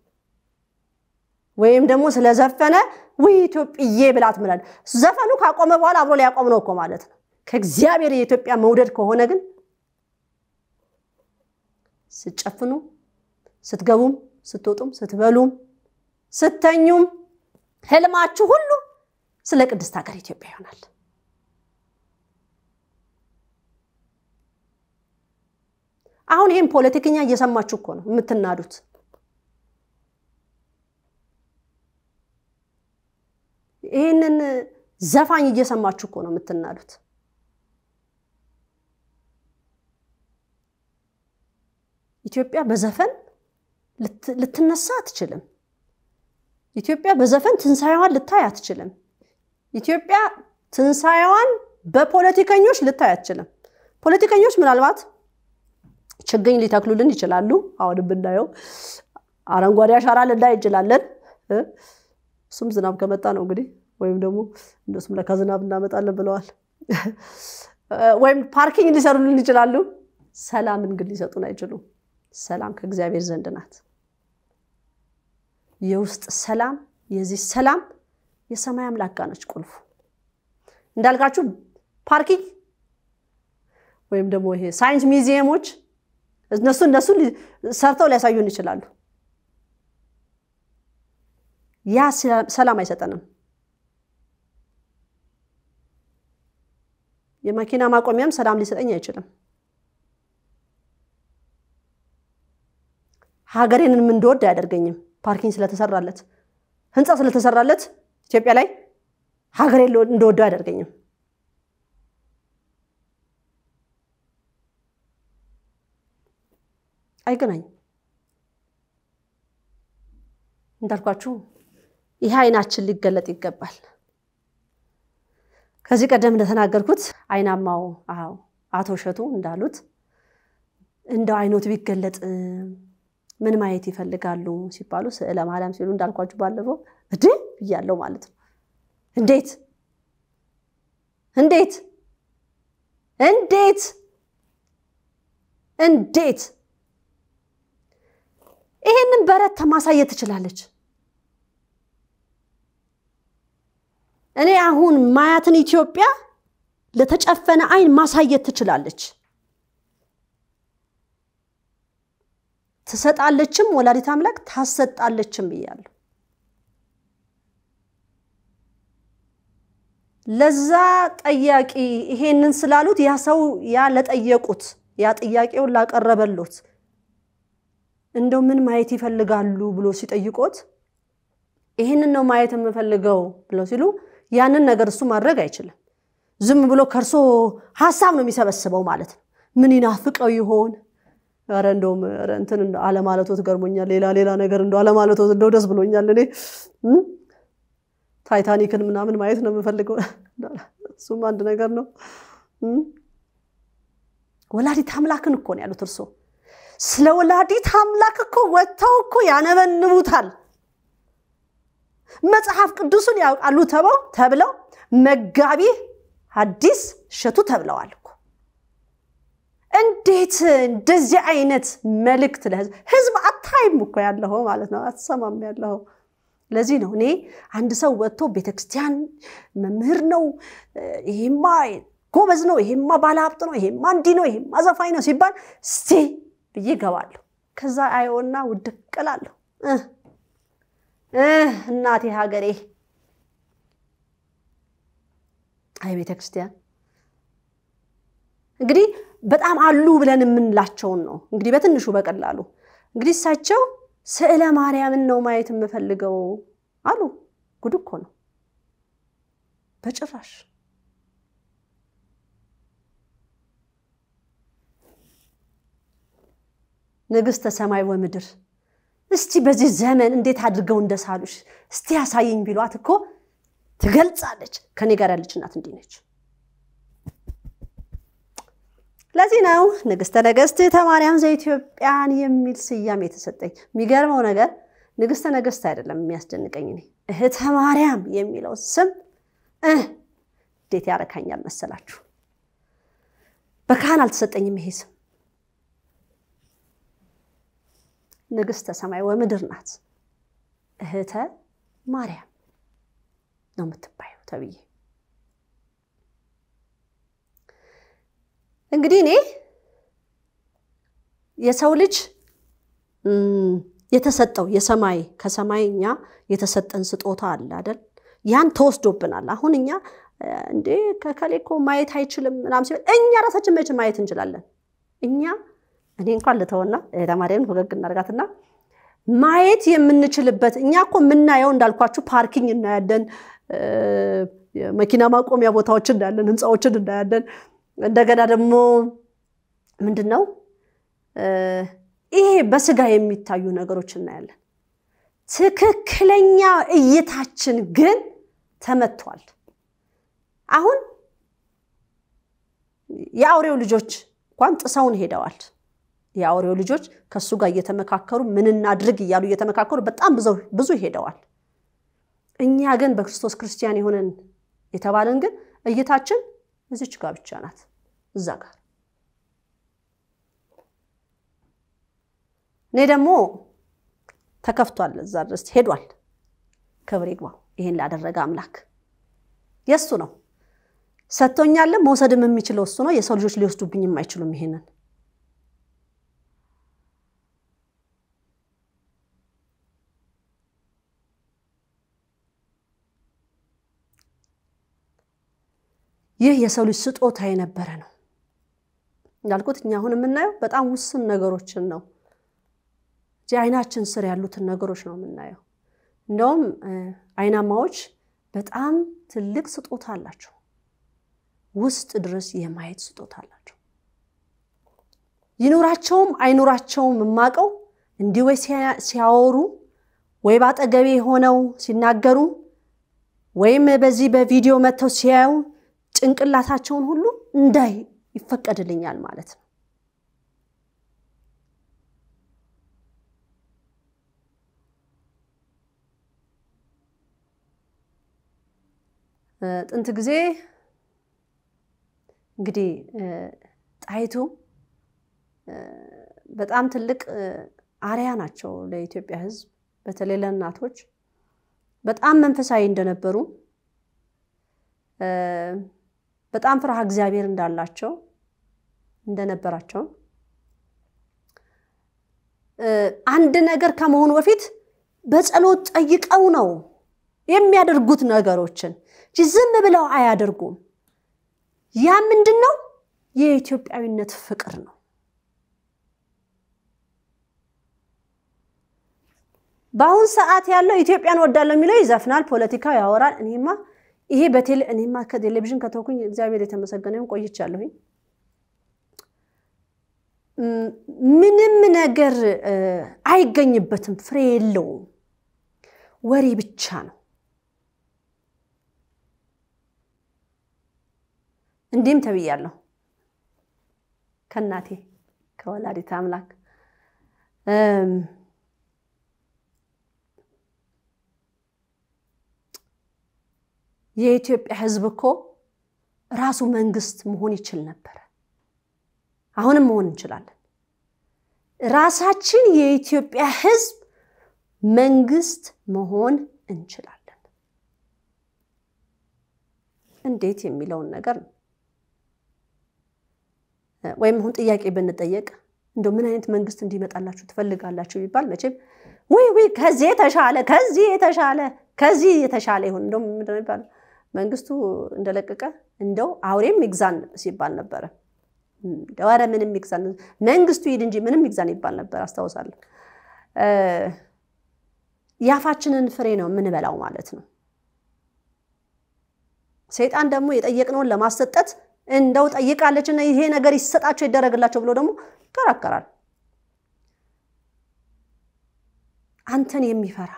ወይም ደግሞ ስለዘፈነ ውይ ኢትዮጵዬ ብላት ምላል። ዘፈኑ ካቆመ በኋላ አብሮ ሊያቆም ነው እኮ ማለት ነው። ከእግዚአብሔር የኢትዮጵያ መውደድ ከሆነ ግን ስትጨፍኑ፣ ስትገቡም፣ ስትወጡም፣ ስትበሉም፣ ስተኙም ህልማችሁ ሁሉ ስለ ቅድስት ሀገር ኢትዮጵያ ይሆናል። አሁን ይህም ፖለቲከኛ እየሰማችሁ እኮ ነው የምትናዱት። ይህንን ዘፋኝ እየሰማችሁ እኮ ነው የምትናዱት። ኢትዮጵያ በዘፈን ልትነሳ አትችልም። ኢትዮጵያ በዘፈን ትንሣኤዋን ልታይ አትችልም። ኢትዮጵያ ትንሣኤዋን በፖለቲከኞች ልታይ አትችልም። ፖለቲከኞች ምናልባት ችግኝ ሊተክሉልን ይችላሉ። አሁን ብናየው አረንጓዴ አሻራ ልናይ እንችላለን። እሱም ዝናብ ከመጣ ነው እንግዲህ ወይም ደግሞ እነሱም ለካ ዝናብ እናመጣለን ብለዋል። ወይም parking ሊሰሩልን ይችላሉ። ሰላምን ግን ሊሰጡን አይችሉም። ሰላም ከእግዚአብሔር ዘንድ ናት። የውስጥ ሰላም የዚህ ሰላም የሰማይ አምላክ ጋር ነች ቁልፉ። እንዳልኳችሁ parking ወይም ደግሞ ይሄ ሳይንስ ሚዚየሞች እነሱ እነሱ ሰርተው ሊያሳዩን ይችላሉ። ያ ሰላም አይሰጠንም። የመኪና ማቆሚያም ሰላም ሊሰጠኝ አይችልም። ሀገሬንም እንደወድ አያደርገኝም። parking ስለተሰራለት ህንፃ ስለተሰራለት ኢትዮጵያ ላይ ሀገሬን እንደወደው አያደርገኝም። አይገናኝም። እንዳልኳችሁ ይህ አይናችን ሊገለጥ ይገባል። ከዚህ ቀደም እንደተናገርኩት አይናማው አቶ እሸቱ እንዳሉት እንደው አይኖት ቢገለጥ ምን ማየት ይፈልጋሉ ሲባሉ ስዕለ ማርያም ሲሉ እንዳልኳችሁ ባለፈው እድ ብያለሁ ማለት ነው። እንዴት እንዴት እንዴት እንዴት ይሄንን በረት ማሳየት ትችላለች? እኔ አሁን ማያትን ኢትዮጵያ ለተጨፈነ አይን ማሳየት ትችላለች። ትሰጣለችም፣ ወላዲት አምላክ ታሰጣለችም ብያለሁ። ለዛ ጠያቂ ይሄንን ስላሉት ያ ሰው ያ ለጠየቁት ያ ጥያቄውን ላቀረበሉት እንደው ምን ማየት ይፈልጋሉ ብሎ ሲጠይቆት ይህንን ነው ማየት የምፈልገው ብለው ሲሉ ያንን ነገር እሱ ማድረግ አይችልም። ዝም ብሎ ከእርሶ ሀሳብ ነው የሚሰበስበው ማለት ነው። ምን ይናፍቀው ይሆን? ኧረ እንደውም እንትን አለማለቶት ገርሞኛል። ሌላ ሌላ ነገር እንደው አለማለቶት እንደው ደስ ብሎኛል። እኔ? ታይታኒክን ምናምን ማየት ነው የምፈልገው። *laughs* እሱም አንድ ነገር ነው።? ወላዲት አምላክን እኮ ነው ያሉት እርሶ። ስለ ወላዲት አምላክ እኮ ወጥተው እኮ ያነበንቡታል። መጽሐፍ ቅዱስን ያውቃሉ ተበው ተብለው መጋቢ ሐዲስ እሸቱ ተብለዋል እንዴት እንደዚህ አይነት መልእክት ለህዝብ ህዝብ አታይም እኮ ያለኸው ማለት ነው፣ አትሰማም ያለኸው። ለዚህ ነው እኔ አንድ ሰው ወጥቶ ቤተክርስቲያን መምህር ነው፣ ይሄማ ጎበዝ ነው፣ ይሄማ ባለሀብት ነው፣ ይሄማ እንዲህ ነው፣ ይሄማ ዘፋኝ ነው ሲባል እስቲ ብዬ እገባለሁ። ከዛ አየውና ውድቅ እላለሁ። እናቴ ሀገሬ፣ አይ ቤተ ክርስቲያን እንግዲህ በጣም አሉ ብለን የምንላቸውን ነው እንግዲህ በትንሹ በቀላሉ እንግዲህ እሳቸው ስዕለ ማርያምን ነው ማየት የምፈልገው አሉ። ጉድ እኮ ነው በጭራሽ ንግሥተ ሰማይ ወምድር እስቲ በዚህ ዘመን እንዴት አድርገው እንደሳሉሽ እስቲ ያሳየኝ ቢሏት እኮ ትገልጻለች። ከኔ ጋር ያለች እናት እንዲህ ነች። ለዚህ ነው ንግሥተ ነገሥት ማርያም ዘኢትዮጵያን የሚል ስያሜ የተሰጠኝ። የሚገርመው ነገር ንግሥተ ነገሥት አይደለም የሚያስደንቀኝ እኔ እህተ ማርያም የሚለው ስም እንዴት ያረካኛል መሰላችሁ? በካህን አልተሰጠኝም ይሄ ስም ንግሥተ ሰማይ ወምድር ናት። እህተ ማርያም ነው የምትባየው ተብዬ እንግዲህ እኔ የሰው ልጅ የተሰጠው የሰማይ ከሰማይ እኛ የተሰጠን ስጦታ አለ አይደል? ያን ተወስዶብናል። አሁን እኛ እንዴ ከከሌ እኮ ማየት አይችልም ምናምን ሲል እኛ ራሳችን መቼ ማየት እንችላለን? እኛ እኔ እንኳን ልተውና ተማሪያን ፈገግ እናደርጋትና ማየት የምንችልበት እኛ እኮ የምናየው እንዳልኳችሁ ፓርኪንግ እናያለን፣ መኪና ማቆሚያ ቦታዎችን እናያለን፣ ህንፃዎችን እናያለን። እንደገና ደግሞ ምንድን ነው ይሄ በስጋ የሚታዩ ነገሮች እናያለን። ትክክለኛ እይታችን ግን ተመቷል። አሁን የአውሬው ልጆች እንኳን ጥሰውን ሄደዋል። የአውሬው ልጆች ከእሱ ጋር እየተመካከሩ ምን እናድርግ እያሉ እየተመካከሩ በጣም ብዙ ሄደዋል። እኛ ግን በክርስቶስ ክርስቲያን የሆነን የተባለን ግን እይታችን እዚች ጋር ብቻ ናት፣ እዛ ጋር። እኔ ደግሞ ተከፍቷል፣ እዛ ድረስ ሄዷል። ክብር ይግባው። ይሄን ላደረገ አምላክ የእሱ ነው። ሰጥቶኛልም መውሰድም የሚችለው እሱ ነው። የሰው ልጆች ሊወስዱብኝም አይችሉም ይሄንን ይህ የሰው ልጅ ስጦታ የነበረ ነው። እንዳልኩት እኛ አሁን የምናየው በጣም ውስን ነገሮችን ነው። እዚህ አይናችን ስር ያሉትን ነገሮች ነው የምናየው። እንደውም አይናማዎች በጣም ትልቅ ስጦታ አላቸው። ውስጥ ድረስ የማየት ስጦታ አላቸው። ይኑራቸውም አይኑራቸውም የማውቀው እንዲህ ወይ ሲያወሩ ወይ በአጠገቤ ሆነው ሲናገሩ ወይም በዚህ በቪዲዮ መጥተው ሲያዩ ጭንቅላታቸውን ሁሉ እንዳይ ይፈቀድልኛል ማለት ነው። ጥንት ጊዜ እንግዲህ ጣይቱ በጣም ትልቅ አርያ ናቸው ለኢትዮጵያ ሕዝብ በተለይ ለእናቶች በጣም መንፈሳዊ እንደነበሩ በጣም ፍርሃ እግዚአብሔር እንዳላቸው እንደነበራቸው አንድ ነገር ከመሆኑ በፊት በጸሎት ጠይቀው ነው የሚያደርጉት ነገሮችን እንጂ ዝም ብለው አያደርጉም። ያ ምንድን ነው? የኢትዮጵያዊነት ፍቅር ነው። በአሁን ሰዓት ያለው ኢትዮጵያን ወዳለው የሚለው ይዘፍናል፣ ፖለቲካ ያወራል። እኔማ ይሄ በቴሌ እኔማ ከቴሌቪዥን ከተውኩኝ እግዚአብሔር የተመሰገነ ይሁን ቆይቻለሁኝ። ምንም ነገር አይገኝበትም፣ ፍሬ የለውም፣ ወሬ ብቻ ነው። እንዲህም ተብያለሁ ከእናቴ ከወላዲተ አምላክ የኢትዮጵያ ሕዝብ እኮ ራሱ መንግስት መሆን ይችል ነበረ። አሁንም መሆን እንችላለን። ራሳችን የኢትዮጵያ ሕዝብ መንግስት መሆን እንችላለን። እንዴት የሚለውን ነገር ነው። ወይም አሁን ጥያቄ ብንጠየቅ እንደው ምን አይነት መንግስት እንዲመጣላችሁ ትፈልጋላችሁ ቢባል መቼም ውይ ውይ ከዚህ የተሻለ ከዚህ የተሻለ ከዚህ የተሻለ ይሁን እንደው ምንድን ነው የሚባለው መንግስቱ እንደለቀቀ እንደው አውሬም ይግዛን ሲባል ነበረ። ኧረ ምንም ይግዛን መንግስቱ ሂድ እንጂ ምንም ይግዛን ይባል ነበር አስታውሳለሁ። የአፋችንን ፍሬ ነው የምንበላው ማለት ነው። ሰይጣን ደግሞ የጠየቅነውን ለማሰጠት እንደው ጠይቃለችና ይሄ ነገር ይሰጣቸው ይደረግላቸው ብሎ ደግሞ ይከራከራል። አንተን የሚፈራ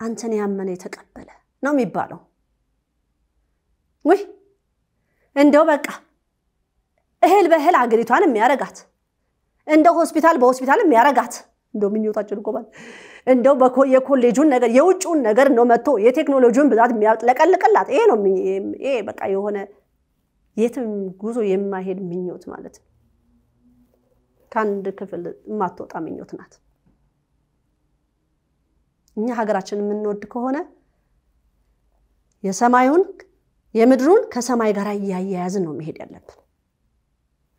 አንተን ያመነ የተቀበለ ነው የሚባለው። ውይ እንደው በቃ እህል በእህል አገሪቷን የሚያረጋት እንደው ሆስፒታል በሆስፒታል የሚያረጋት እንደው እኮ ማለት እንደው የኮሌጁን ነገር የውጭውን ነገር ነው መጥቶ የቴክኖሎጂውን ብዛት የሚያጥለቀልቅላት ይሄ ነው። ይሄ በቃ የሆነ የትም ጉዞ የማይሄድ ምኞት ማለት ከአንድ ክፍል የማትወጣ ምኞት ናት። እኛ ሀገራችን የምንወድ ከሆነ የሰማዩን የምድሩን ከሰማይ ጋር እያያያዝን ነው መሄድ ያለብን።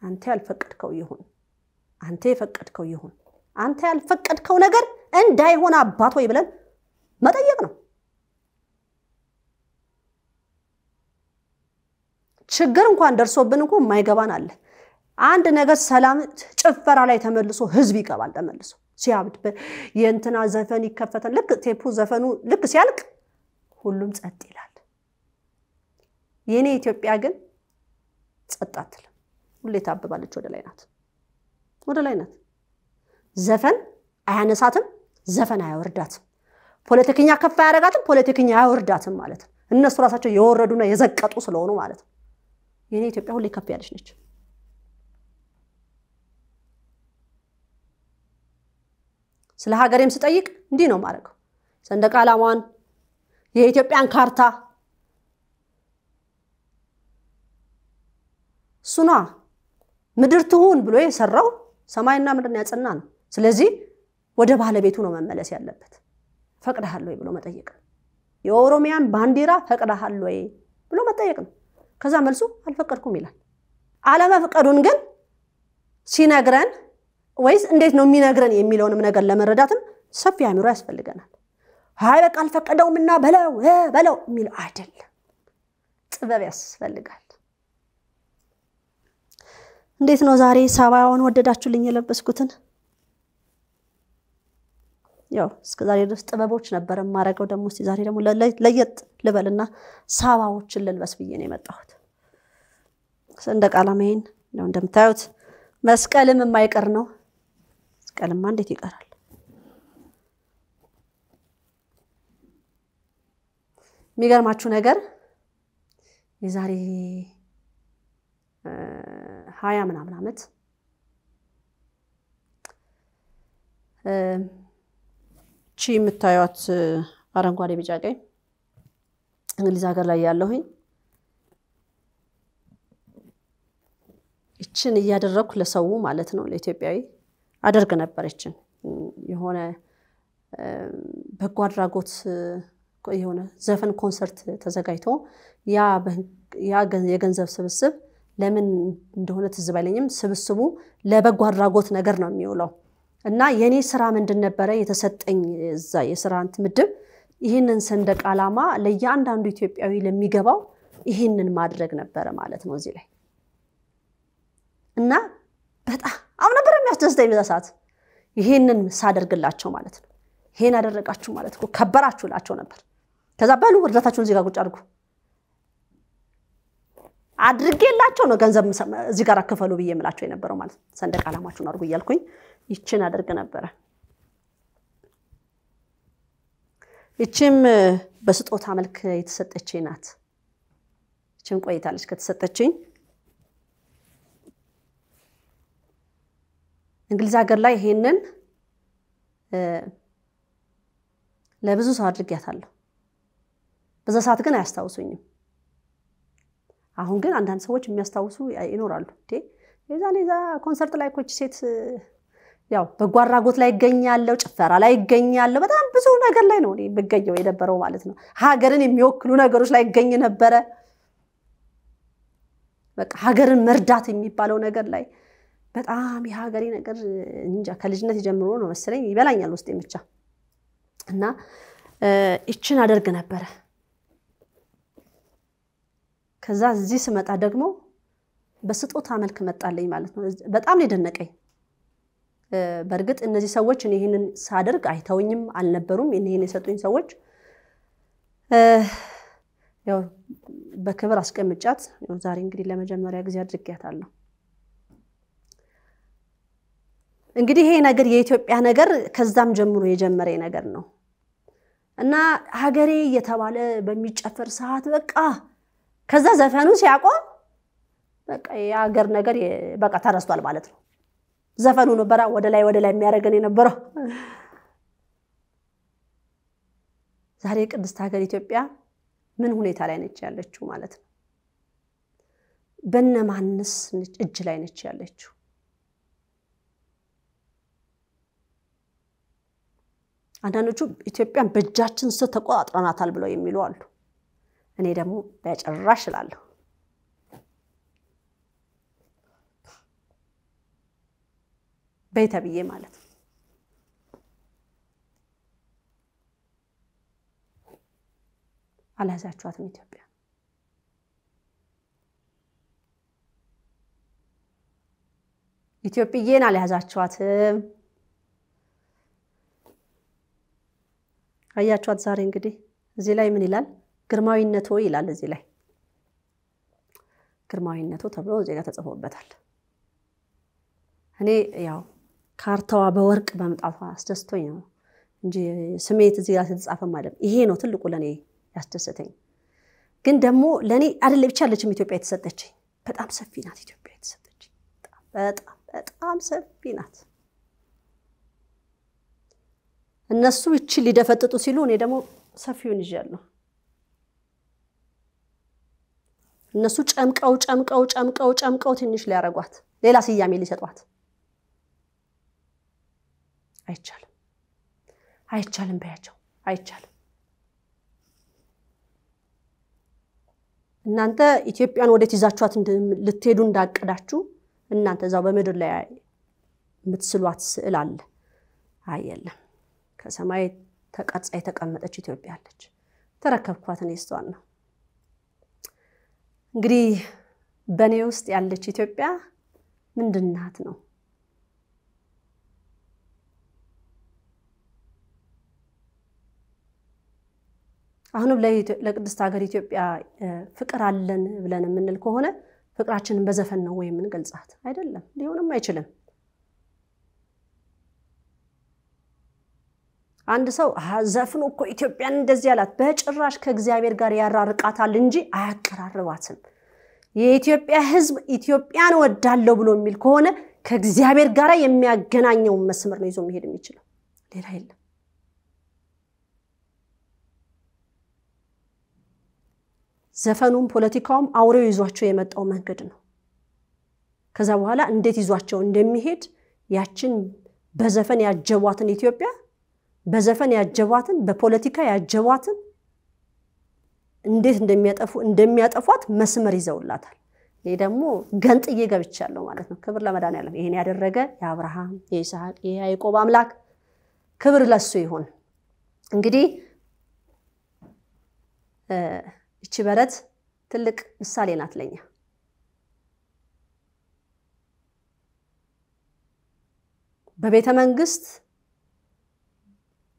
አንተ ያልፈቀድከው ይሁን፣ አንተ የፈቀድከው ይሁን፣ አንተ ያልፈቀድከው ነገር እንዳይሆን አባት ወይ ብለን መጠየቅ ነው። ችግር እንኳን ደርሶብን እንኳ የማይገባን አለ። አንድ ነገር ሰላም ጭፈራ ላይ ተመልሶ ህዝብ ይገባል። ተመልሶ ሲያብድ የእንትና ዘፈን ይከፈታል። ልክ ቴፑ ዘፈኑ ልክ ሲያልቅ ሁሉም ጸጥ ይላል። የእኔ ኢትዮጵያ ግን ጸጥ አትልም። ሁሌ ታብባለች። ወደ ላይ ናት፣ ወደ ላይ ናት። ዘፈን አያነሳትም፣ ዘፈን አያወርዳትም። ፖለቲከኛ ከፍ አያደርጋትም፣ ፖለቲከኛ አያወርዳትም ማለት ነው። እነሱ ራሳቸው የወረዱና የዘቀጡ ስለሆኑ ማለት ነው። የእኔ ኢትዮጵያ ሁሌ ከፍ ያለች ነች። ስለ ሀገሬም ስጠይቅ እንዲህ ነው የማደርገው። ሰንደቅ ዓላማዋን የኢትዮጵያን ካርታ እሱኗ ምድር ትሁን ብሎ የሰራው ሰማይና ምድርን ያጸና ነው። ስለዚህ ወደ ባለቤቱ ነው መመለስ ያለበት። ፈቅደሃል ወይ ብሎ መጠየቅ ነው። የኦሮሚያን ባንዲራ ፈቅደሃል ወይ ብሎ መጠየቅ ነው። ከዛ መልሱ አልፈቀድኩም ይላል። አለመፍቀዱን ግን ሲነግረን ወይስ እንዴት ነው የሚነግረን የሚለውንም ነገር ለመረዳትም ሰፊ አእምሮ ያስፈልገናል። አይ በቃ አልፈቀደውም እና በለው በለው የሚለው አይደለም። ጥበብ ያስፈልጋል። እንዴት ነው ዛሬ ሳባውን ወደዳችሁልኝ የለበስኩትን? ያው እስከ ዛሬ ድረስ ጥበቦች ነበር የማደርገው። ደግሞ እስኪ ዛሬ ደግሞ ለየት ልበልና ሳባዎችን ልልበስ ብዬ ነው የመጣሁት። ሰንደቅ ዓላማዬን ነው እንደምታዩት፣ መስቀልም የማይቀር ነው። መስቀልማ እንዴት ይቀራል? የሚገርማችሁ ነገር የዛሬ ሀያ ምናምን ዓመት ቺ የምታዩት አረንጓዴ፣ ቢጫ፣ ቀይ እንግሊዝ ሀገር ላይ ያለሁኝ ይችን እያደረግኩ ለሰው ማለት ነው ለኢትዮጵያዊ አደርግ ነበር። ይችን የሆነ በጎ አድራጎት የሆነ ዘፈን ኮንሰርት ተዘጋጅቶ ያ የገንዘብ ስብስብ ለምን እንደሆነ ትዝ ባይለኝም ስብስቡ ለበጎ አድራጎት ነገር ነው የሚውለው። እና የእኔ ስራ ምንድን ነበረ? የተሰጠኝ እዛ የስራ እንትን ምድብ ይህንን ሰንደቅ ዓላማ ለእያንዳንዱ ኢትዮጵያዊ ለሚገባው ይህንን ማድረግ ነበረ ማለት ነው እዚህ ላይ። እና በጣም ነበር የሚያስደስተኝ በዛ ሰዓት። ይህንን ሳደርግላቸው ማለት ነው። ይሄን አደረጋችሁ ማለት እኮ ከበራችሁ እላቸው ነበር። ከዛ በሉ እርዳታችሁን እዚህ ጋር ቁጭ አድርጉ አድርጌላቸው ነው ገንዘብ እዚህ ጋር ክፈሉ ብዬ የምላቸው የነበረው ማለት ሰንደቅ ዓላማችሁን አድርጉ እያልኩኝ ይችን አደርግ ነበረ። ይችም በስጦታ መልክ የተሰጠችኝ ናት። ይችም ቆይታለች ከተሰጠችኝ እንግሊዝ ሀገር ላይ ይሄንን ለብዙ ሰው አድርጊያታለሁ። በዛ ሰዓት ግን አያስታውሱኝም። አሁን ግን አንዳንድ ሰዎች የሚያስታውሱ ይኖራሉ። የዛኔ ዛ ኮንሰርት ላይ ኮች ሴት ያው በጎ አድራጎት ላይ ይገኛለሁ፣ ጭፈራ ላይ ይገኛለሁ። በጣም ብዙ ነገር ላይ ነው የምገኘው የነበረው ማለት ነው። ሀገርን የሚወክሉ ነገሮች ላይ ይገኝ ነበረ። በቃ ሀገርን መርዳት የሚባለው ነገር ላይ በጣም የሀገሬ ነገር እንጃ ከልጅነት ጀምሮ ነው መሰለኝ ይበላኛል ውስጤ ብቻ እና ይችን አደርግ ነበረ። ከዛ እዚህ ስመጣ ደግሞ በስጦታ መልክ መጣለኝ ማለት ነው። በጣም ነው የደነቀኝ። በእርግጥ እነዚህ ሰዎች እኔ ይህንን ሳደርግ አይተውኝም አልነበሩም። ይህን የሰጡኝ ሰዎች ያው በክብር አስቀምጫት ዛሬ እንግዲህ ለመጀመሪያ ጊዜ አድርጊያታለሁ። እንግዲህ ይሄ ነገር የኢትዮጵያ ነገር ከዛም ጀምሮ የጀመረ ነገር ነው እና ሀገሬ እየተባለ በሚጨፈር ሰዓት በቃ ከዛ ዘፈኑ ሲያቆም በቃ የሀገር ነገር በቃ ተረስቷል ማለት ነው። ዘፈኑ ነበራ ወደ ላይ ወደ ላይ የሚያደርገን የነበረው። ዛሬ ቅድስት ሀገር ኢትዮጵያ ምን ሁኔታ ላይ ነች ያለችው ማለት ነው? በነማንስ እጅ ላይ ነች ያለችው? አንዳንዶቹ ኢትዮጵያን በእጃችን ስር ተቆጣጥረናታል ብለው የሚሉ አሉ። እኔ ደግሞ በጭራሽ እላለሁ። በይ ተብዬ ማለት ነው። አልያዛችኋትም ኢትዮጵያ። ኢትዮጵዬን አልያዛችኋትም። አያችኋት። ዛሬ እንግዲህ እዚህ ላይ ምን ይላል? ግርማዊነቶ ይላል። እዚህ ላይ ግርማዊነቶ ተብሎ እዚህ ጋር ተጽፎበታል። እኔ ያው ካርታዋ በወርቅ በመምጣቷ አስደስቶኝ ነው እንጂ ስሜት እዚህ ጋር የተጻፈም አይደለም። ይሄ ነው ትልቁ ለእኔ ያስደሰተኝ። ግን ደግሞ ለእኔ አይደለ ብቻ ያለችም ኢትዮጵያ የተሰጠችኝ በጣም ሰፊ ናት። ኢትዮጵያ የተሰጠችኝ በጣም በጣም ሰፊ ናት። እነሱ ይችን ሊደፈጥጡ ሲሉ እኔ ደግሞ ሰፊውን ይዣለሁ። እነሱ ጨምቀው ጨምቀው ጨምቀው ጨምቀው ትንሽ ሊያረጓት ሌላ ስያሜ ሊሰጧት አይቻልም፣ አይቻልም በያቸው አይቻልም። እናንተ ኢትዮጵያን ወዴት ይዛችኋት ልትሄዱ እንዳቀዳችሁ እናንተ እዛው በምድር ላይ የምትስሏት ስዕል አለ። አየለም ከሰማይ ተቀርጻ የተቀመጠች ኢትዮጵያ አለች። ተረከብኳት እኔ እሷን ነው። እንግዲህ በእኔ ውስጥ ያለች ኢትዮጵያ ምንድን ናት ነው? አሁንም ለቅድስት ሀገር ኢትዮጵያ ፍቅር አለን ብለን የምንል ከሆነ ፍቅራችንን በዘፈን ነው ወይ የምንገልጻት? አይደለም፣ ሊሆንም አይችልም። አንድ ሰው ዘፍኖ እኮ ኢትዮጵያን እንደዚህ ያላት፣ በጭራሽ ከእግዚአብሔር ጋር ያራርቃታል እንጂ አያቀራርባትም። የኢትዮጵያ ሕዝብ ኢትዮጵያን ወዳለው ብሎ የሚል ከሆነ ከእግዚአብሔር ጋር የሚያገናኘውን መስመር ነው ይዞ መሄድ የሚችለው፣ ሌላ የለም። ዘፈኑም ፖለቲካውም አውሬው ይዟቸው የመጣው መንገድ ነው። ከዛ በኋላ እንዴት ይዟቸው እንደሚሄድ ያችን በዘፈን ያጀቧትን ኢትዮጵያ በዘፈን ያጀቧትን በፖለቲካ ያጀቧትን እንዴት እንደሚያጠፉ እንደሚያጠፏት መስመር ይዘውላታል። ይህ ደግሞ ገንጥዬ ገብቻለሁ ማለት ነው። ክብር ለመድኃኒዓለም። ይህን ያደረገ የአብርሃም የይስሐቅ የያዕቆብ አምላክ ክብር ለሱ ይሁን። እንግዲህ እቺ በረት ትልቅ ምሳሌ ናት ለኛ። በቤተ መንግስት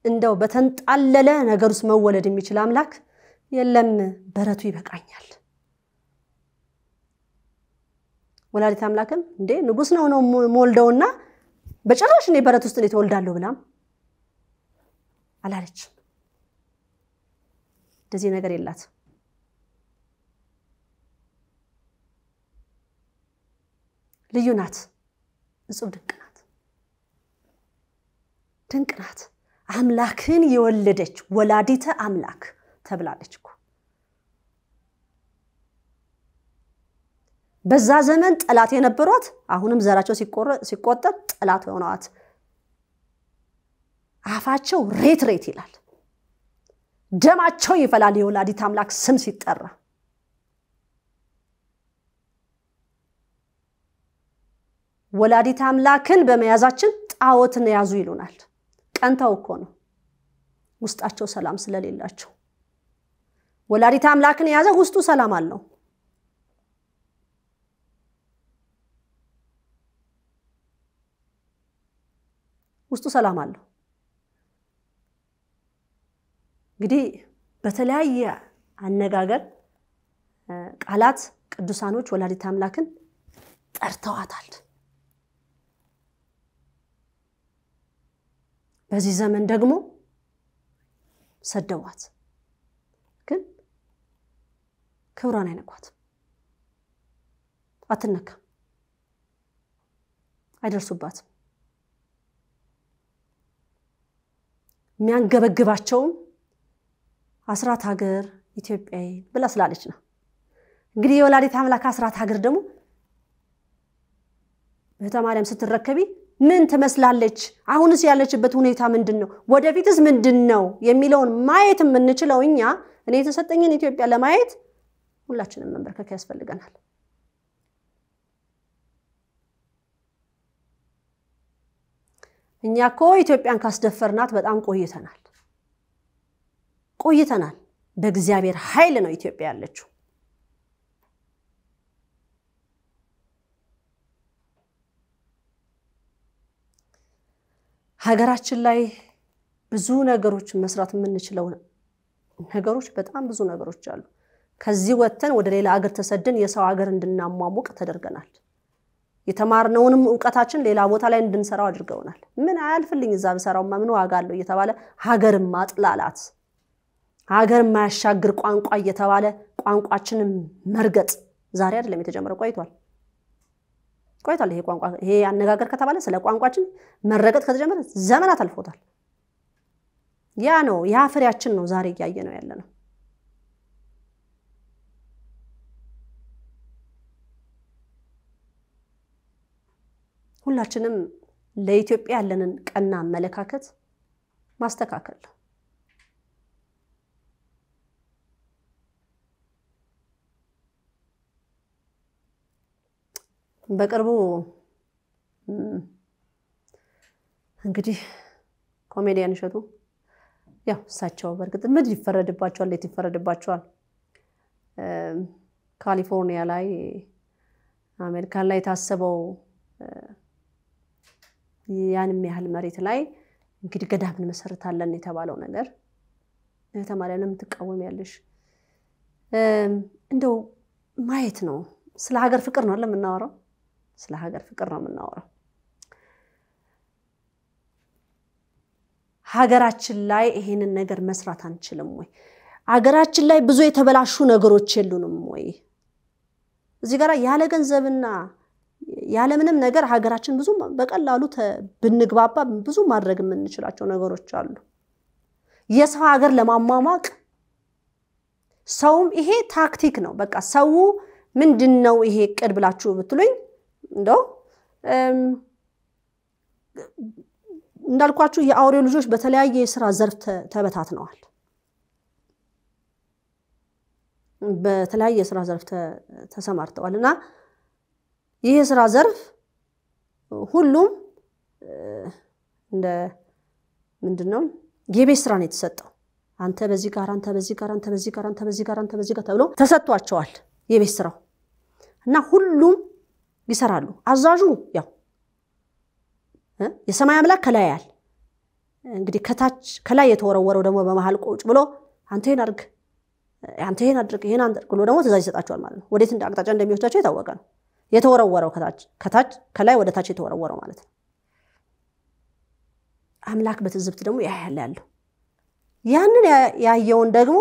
እንደው በተንጣለለ ነገር ውስጥ መወለድ የሚችል አምላክ የለም፣ በረቱ ይበቃኛል። ወላዲት አምላክም እንዴ ንጉሥ ነው ነው ሞልደውና በጭራሽ እኔ በረት ውስጥ እንዴት እወልዳለሁ ብላም አላለችም። እንደዚህ ነገር የላት። ልዩ ናት፣ እጹብ ድንቅ ናት፣ ድንቅ ናት። አምላክን የወለደች ወላዲተ አምላክ ተብላለች እኮ። በዛ ዘመን ጠላት የነበሯት አሁንም ዘራቸው ሲቆጠር ጠላት ሆነዋት አፋቸው ሬት ሬት ይላል፣ ደማቸው ይፈላል የወላዲት አምላክ ስም ሲጠራ። ወላዲት አምላክን በመያዛችን ጣዖትን ያዙ ይሉናል። ቀንተው እኮ ነው፣ ውስጣቸው ሰላም ስለሌላቸው። ወላዲት አምላክን የያዘ ውስጡ ሰላም አለው። ውስጡ ሰላም አለው። እንግዲህ በተለያየ አነጋገር ቃላት ቅዱሳኖች ወላዲት አምላክን ጠርተዋታል። በዚህ ዘመን ደግሞ ሰደዋት፣ ግን ክብሯን አይነኳትም፣ አትነካም፣ አይደርሱባትም። የሚያንገበግባቸውም አስራት ሀገር ኢትዮጵያዊ ብላ ስላለች ነው። እንግዲህ የወላዲት አምላክ አስራት ሀገር ደግሞ እህተ ማርያም ስትረከቢ ምን ትመስላለች? አሁንስ ያለችበት ሁኔታ ምንድን ነው? ወደፊትስ ምንድን ነው የሚለውን ማየት የምንችለው እኛ እኔ የተሰጠኝን ኢትዮጵያ ለማየት ሁላችንም መንበርከክ ያስፈልገናል። እኛ እኮ ኢትዮጵያን ካስደፈርናት በጣም ቆይተናል ቆይተናል። በእግዚአብሔር ኃይል ነው ኢትዮጵያ ያለችው። ሀገራችን ላይ ብዙ ነገሮች መስራት የምንችለው ነገሮች በጣም ብዙ ነገሮች አሉ። ከዚህ ወጥተን ወደ ሌላ ሀገር ተሰደን የሰው ሀገር እንድናሟሙቅ ተደርገናል። የተማርነውንም እውቀታችን ሌላ ቦታ ላይ እንድንሰራው አድርገውናል። ምን አያልፍልኝ እዛ ብሰራውማ ምን ዋጋ አለው እየተባለ ሀገርን ማጥላላት፣ ሀገር የማያሻግር ቋንቋ እየተባለ ቋንቋችንን መርገጥ ዛሬ አይደለም የተጀመረው፣ ቆይቷል ቆይቷል። ይሄ ቋንቋ ይሄ አነጋገር ከተባለ ስለ ቋንቋችን መረገጥ ከተጀመረ ዘመናት አልፎታል። ያ ነው ያ ፍሬያችን ነው ዛሬ እያየ ነው ያለ ነው። ሁላችንም ለኢትዮጵያ ያለንን ቀና አመለካከት ማስተካከል ነው። በቅርቡ እንግዲህ ኮሜዲያን እሸቱ ያው እሳቸው በእርግጥ ምን ይፈረድባቸዋል? እንዴት ይፈረድባቸዋል? ካሊፎርኒያ ላይ አሜሪካን ላይ የታሰበው ያንም ያህል መሬት ላይ እንግዲህ ገዳም እንመሰርታለን የተባለው ነገር ተማሪያ የምትቃወም ያለሽ እንደው ማየት ነው። ስለ ሀገር ፍቅር ነው የምናወራው። ስለ ሀገር ፍቅር ነው የምናወራው። ሀገራችን ላይ ይሄንን ነገር መስራት አንችልም ወይ? ሀገራችን ላይ ብዙ የተበላሹ ነገሮች የሉንም ወይ? እዚህ ጋር ያለ ገንዘብና ያለምንም ነገር ሀገራችን ብዙ በቀላሉ ብንግባባ ብዙ ማድረግ የምንችላቸው ነገሮች አሉ። የሰው ሀገር ለማሟሟቅ ሰውም ይሄ ታክቲክ ነው። በቃ ሰው ምንድን ነው ይሄ እቅድ ብላችሁ ብትሉኝ እንደው እንዳልኳችሁ የአውሬው ልጆች በተለያየ የስራ ዘርፍ ተበታትነዋል። በተለያየ የስራ ዘርፍ ተሰማርተዋል እና ይህ የስራ ዘርፍ ሁሉም እንደ ምንድን ነው የቤት ስራ ነው የተሰጠው። አንተ በዚህ ጋር፣ አንተ በዚህ ጋር፣ አንተ በዚህ ጋር፣ አንተ በዚህ ጋር፣ አንተ በዚህ ጋር ተብሎ ተሰጥቷቸዋል የቤት ስራው እና ሁሉም ይሰራሉ። አዛዡ ያው የሰማይ አምላክ ከላይ ያል እንግዲህ ከታች ከላይ የተወረወረው ደግሞ በመሀል ቁጭ ብሎ አንተ ይሄን አድርግ አንተ ይሄን አድርግ ይሄን አድርግ ብሎ ደግሞ ትእዛዝ ይሰጣቸዋል ማለት ነው። ወዴት እንደ አቅጣጫ እንደሚወስዳቸው የታወቀ ነው። የተወረወረው ከታች ከታች ከላይ ወደ ታች የተወረወረው ማለት ነው። አምላክ በትዝብት ደግሞ ያያል ያለው ያንን ያየውን ደግሞ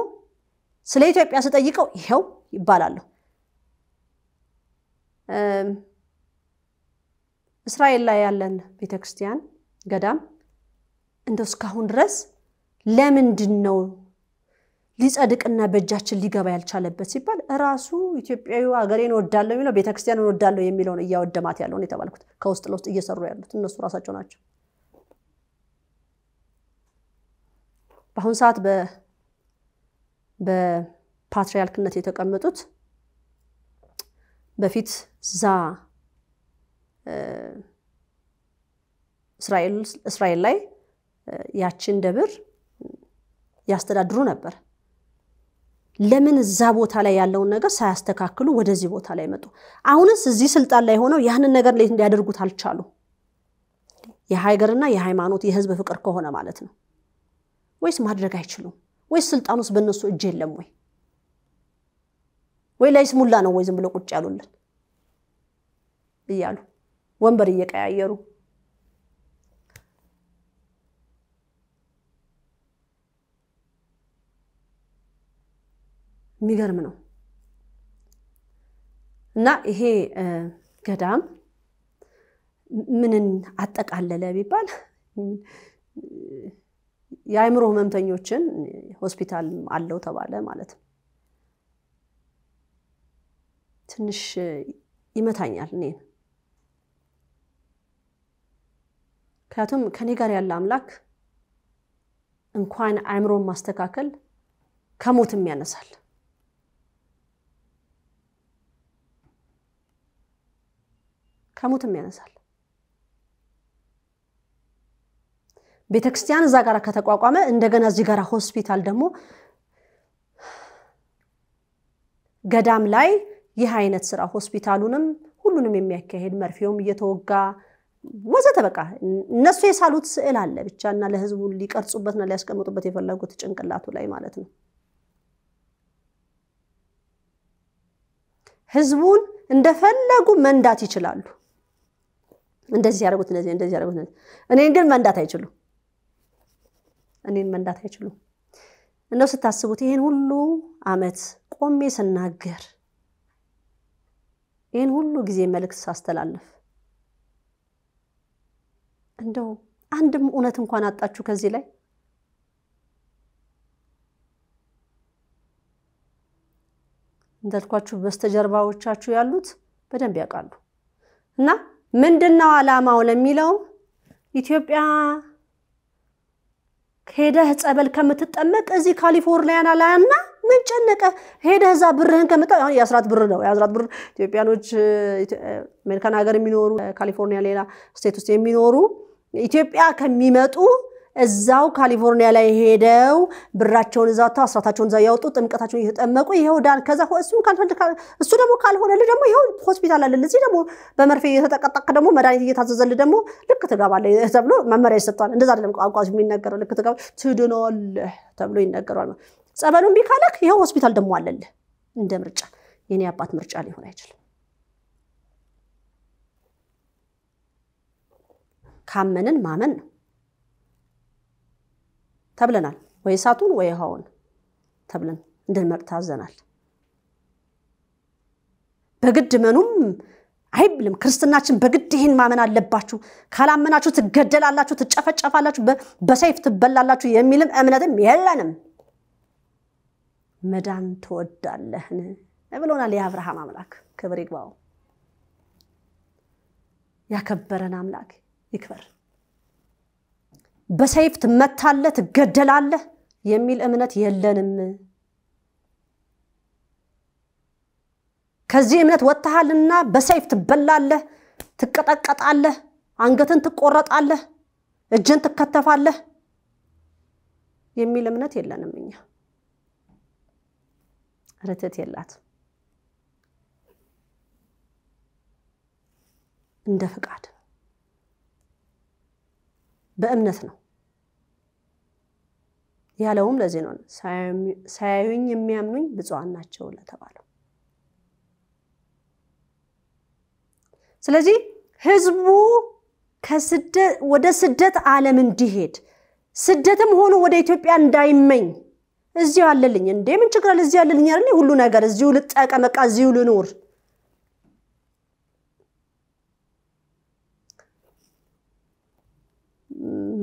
ስለ ኢትዮጵያ ስጠይቀው ይኸው ይባላለሁ። እስራኤል ላይ ያለን ቤተክርስቲያን ገዳም እንደው እስካሁን ድረስ ለምንድን ነው ሊጸድቅና በእጃችን ሊገባ ያልቻለበት ሲባል እራሱ ኢትዮጵያዊ ሀገሬን እወዳለሁ የሚለው ቤተክርስቲያንን እወዳለሁ የሚለውን እያወደማት ያለውን የተባልኩት ከውስጥ ለውስጥ እየሰሩ ያሉት እነሱ ራሳቸው ናቸው። በአሁኑ ሰዓት በ- በፓትርያርክነት የተቀመጡት በፊት እ፣ እስራኤል ላይ ያችን ደብር ያስተዳድሩ ነበር። ለምን እዛ ቦታ ላይ ያለውን ነገር ሳያስተካክሉ ወደዚህ ቦታ ላይ መጡ? አሁንስ እዚህ ስልጣን ላይ ሆነው ያንን ነገር እንዴት እንዲያደርጉት አልቻሉ? የሀገርና የሃይማኖት የህዝብ ፍቅር ከሆነ ማለት ነው። ወይስ ማድረግ አይችሉም? ወይስ ስልጣን ውስጥ በእነሱ እጅ የለም ወይ? ወይ ለይስሙላ ነው ወይ ዝም ብሎ ቁጭ ያሉልን እያሉ ወንበር እየቀያየሩ የሚገርም ነው። እና ይሄ ገዳም ምንን አጠቃለለ ቢባል የአእምሮ ህመምተኞችን ሆስፒታል አለው ተባለ ማለት ነው። ትንሽ ይመታኛል እኔን። ምክንያቱም ከኔ ጋር ያለ አምላክ እንኳን አእምሮን ማስተካከል ከሞትም ያነሳል። ከሞትም ያነሳል። ቤተክርስቲያን እዛ ጋር ከተቋቋመ እንደገና እዚህ ጋር ሆስፒታል ደግሞ ገዳም ላይ ይህ አይነት ስራ ሆስፒታሉንም ሁሉንም የሚያካሄድ መርፌውም እየተወጋ ወዘተ በቃ እነሱ የሳሉት ስዕል አለ ብቻ እና ለህዝቡ ሊቀርጹበትና ሊያስቀምጡበት የፈለጉት ጭንቅላቱ ላይ ማለት ነው። ህዝቡን እንደፈለጉ መንዳት ይችላሉ። እንደዚህ ያደርጉት እንደዚህ እንደዚህ ያደርጉት እንደዚህ። እኔን ግን መንዳት አይችሉም። እኔን መንዳት አይችሉም። እንደው ስታስቡት ይህን ሁሉ አመት ቆሜ ስናገር ይህን ሁሉ ጊዜ መልእክት ሳስተላለፍ እንደው አንድም እውነት እንኳን አጣችሁ ከዚህ ላይ እንዳልኳችሁ በስተጀርባዎቻችሁ ያሉት በደንብ ያውቃሉ። እና ምንድን ነው ዓላማው ለሚለው ኢትዮጵያ ሄደህ ጸበል ከምትጠመቅ እዚህ ካሊፎርኒያና ላያና ምን ጨነቀ? ሄደህ እዛ ብርህን አሁን የአስራት ብር ነው። የአስራት ብር ኢትዮጵያኖች አሜሪካን ሀገር የሚኖሩ ካሊፎርኒያ ሌላ ስቴት ውስጥ የሚኖሩ ኢትዮጵያ ከሚመጡ እዛው ካሊፎርኒያ ላይ ሄደው ብራቸውን እዛ ወጥተው አስራታቸውን እዛ ያወጡ ጥምቀታቸውን እየተጠመቁ ይኸው ዳን። ከዛ እሱም እሱ ደግሞ ካልሆነልህ ደግሞ ይኸው ሆስፒታል አለልህ እዚህ ደግሞ በመርፌ እየተጠቀጠቅ ደግሞ መድኃኒት እየታዘዘልህ ደግሞ ልክ ትገባለህ ተብሎ መመሪያ ይሰጠዋል። እንደዛ አይደለም ቋንቋ የሚነገረው። ልክ ትገባ ትድናለህ ተብሎ ይነገረዋል። ጸበሉን ቢ ካለክ ይኸው ሆስፒታል ደግሞ አለልህ። እንደ ምርጫ የኔ አባት ምርጫ ሊሆን አይችልም። ካመንን ማመን ነው ተብለናል። ወይ እሳቱን ወይ ውሃውን ተብለን እንድንመርጥ ታዘናል። በግድ እመኑም አይባልም። ክርስትናችን በግድ ይህን ማመን አለባችሁ፣ ካላመናችሁ ትገደላላችሁ፣ ትጨፈጨፋላችሁ፣ በሰይፍ ትበላላችሁ የሚልም እምነትም የለንም። መዳን ትወዳለህን ብሎናል የአብርሃም አምላክ ክብር ይግባው። ያከበረን አምላክ ይክበር። በሰይፍ ትመታለህ፣ ትገደላለህ የሚል እምነት የለንም። ከዚህ እምነት ወጥተሃልና በሰይፍ ትበላለህ፣ ትቀጠቀጣለህ፣ አንገትን ትቆረጣለህ፣ እጅን ትከተፋለህ የሚል እምነት የለንም። እኛ ርትት የላት እንደ ፍቃድ በእምነት ነው ያለውም ለዚህ ነው ሳያዩኝ የሚያምኑኝ ብፁዓን ናቸው ለተባለው። ስለዚህ ህዝቡ ወደ ስደት ዓለም እንዲሄድ ስደትም ሆኖ ወደ ኢትዮጵያ እንዳይመኝ እዚሁ አለልኝ እንዴ ምን ችግር አለ? እዚሁ አለልኝ አይደል? ሁሉ ነገር እዚሁ ልጠቀም፣ እዚሁ ልኑር።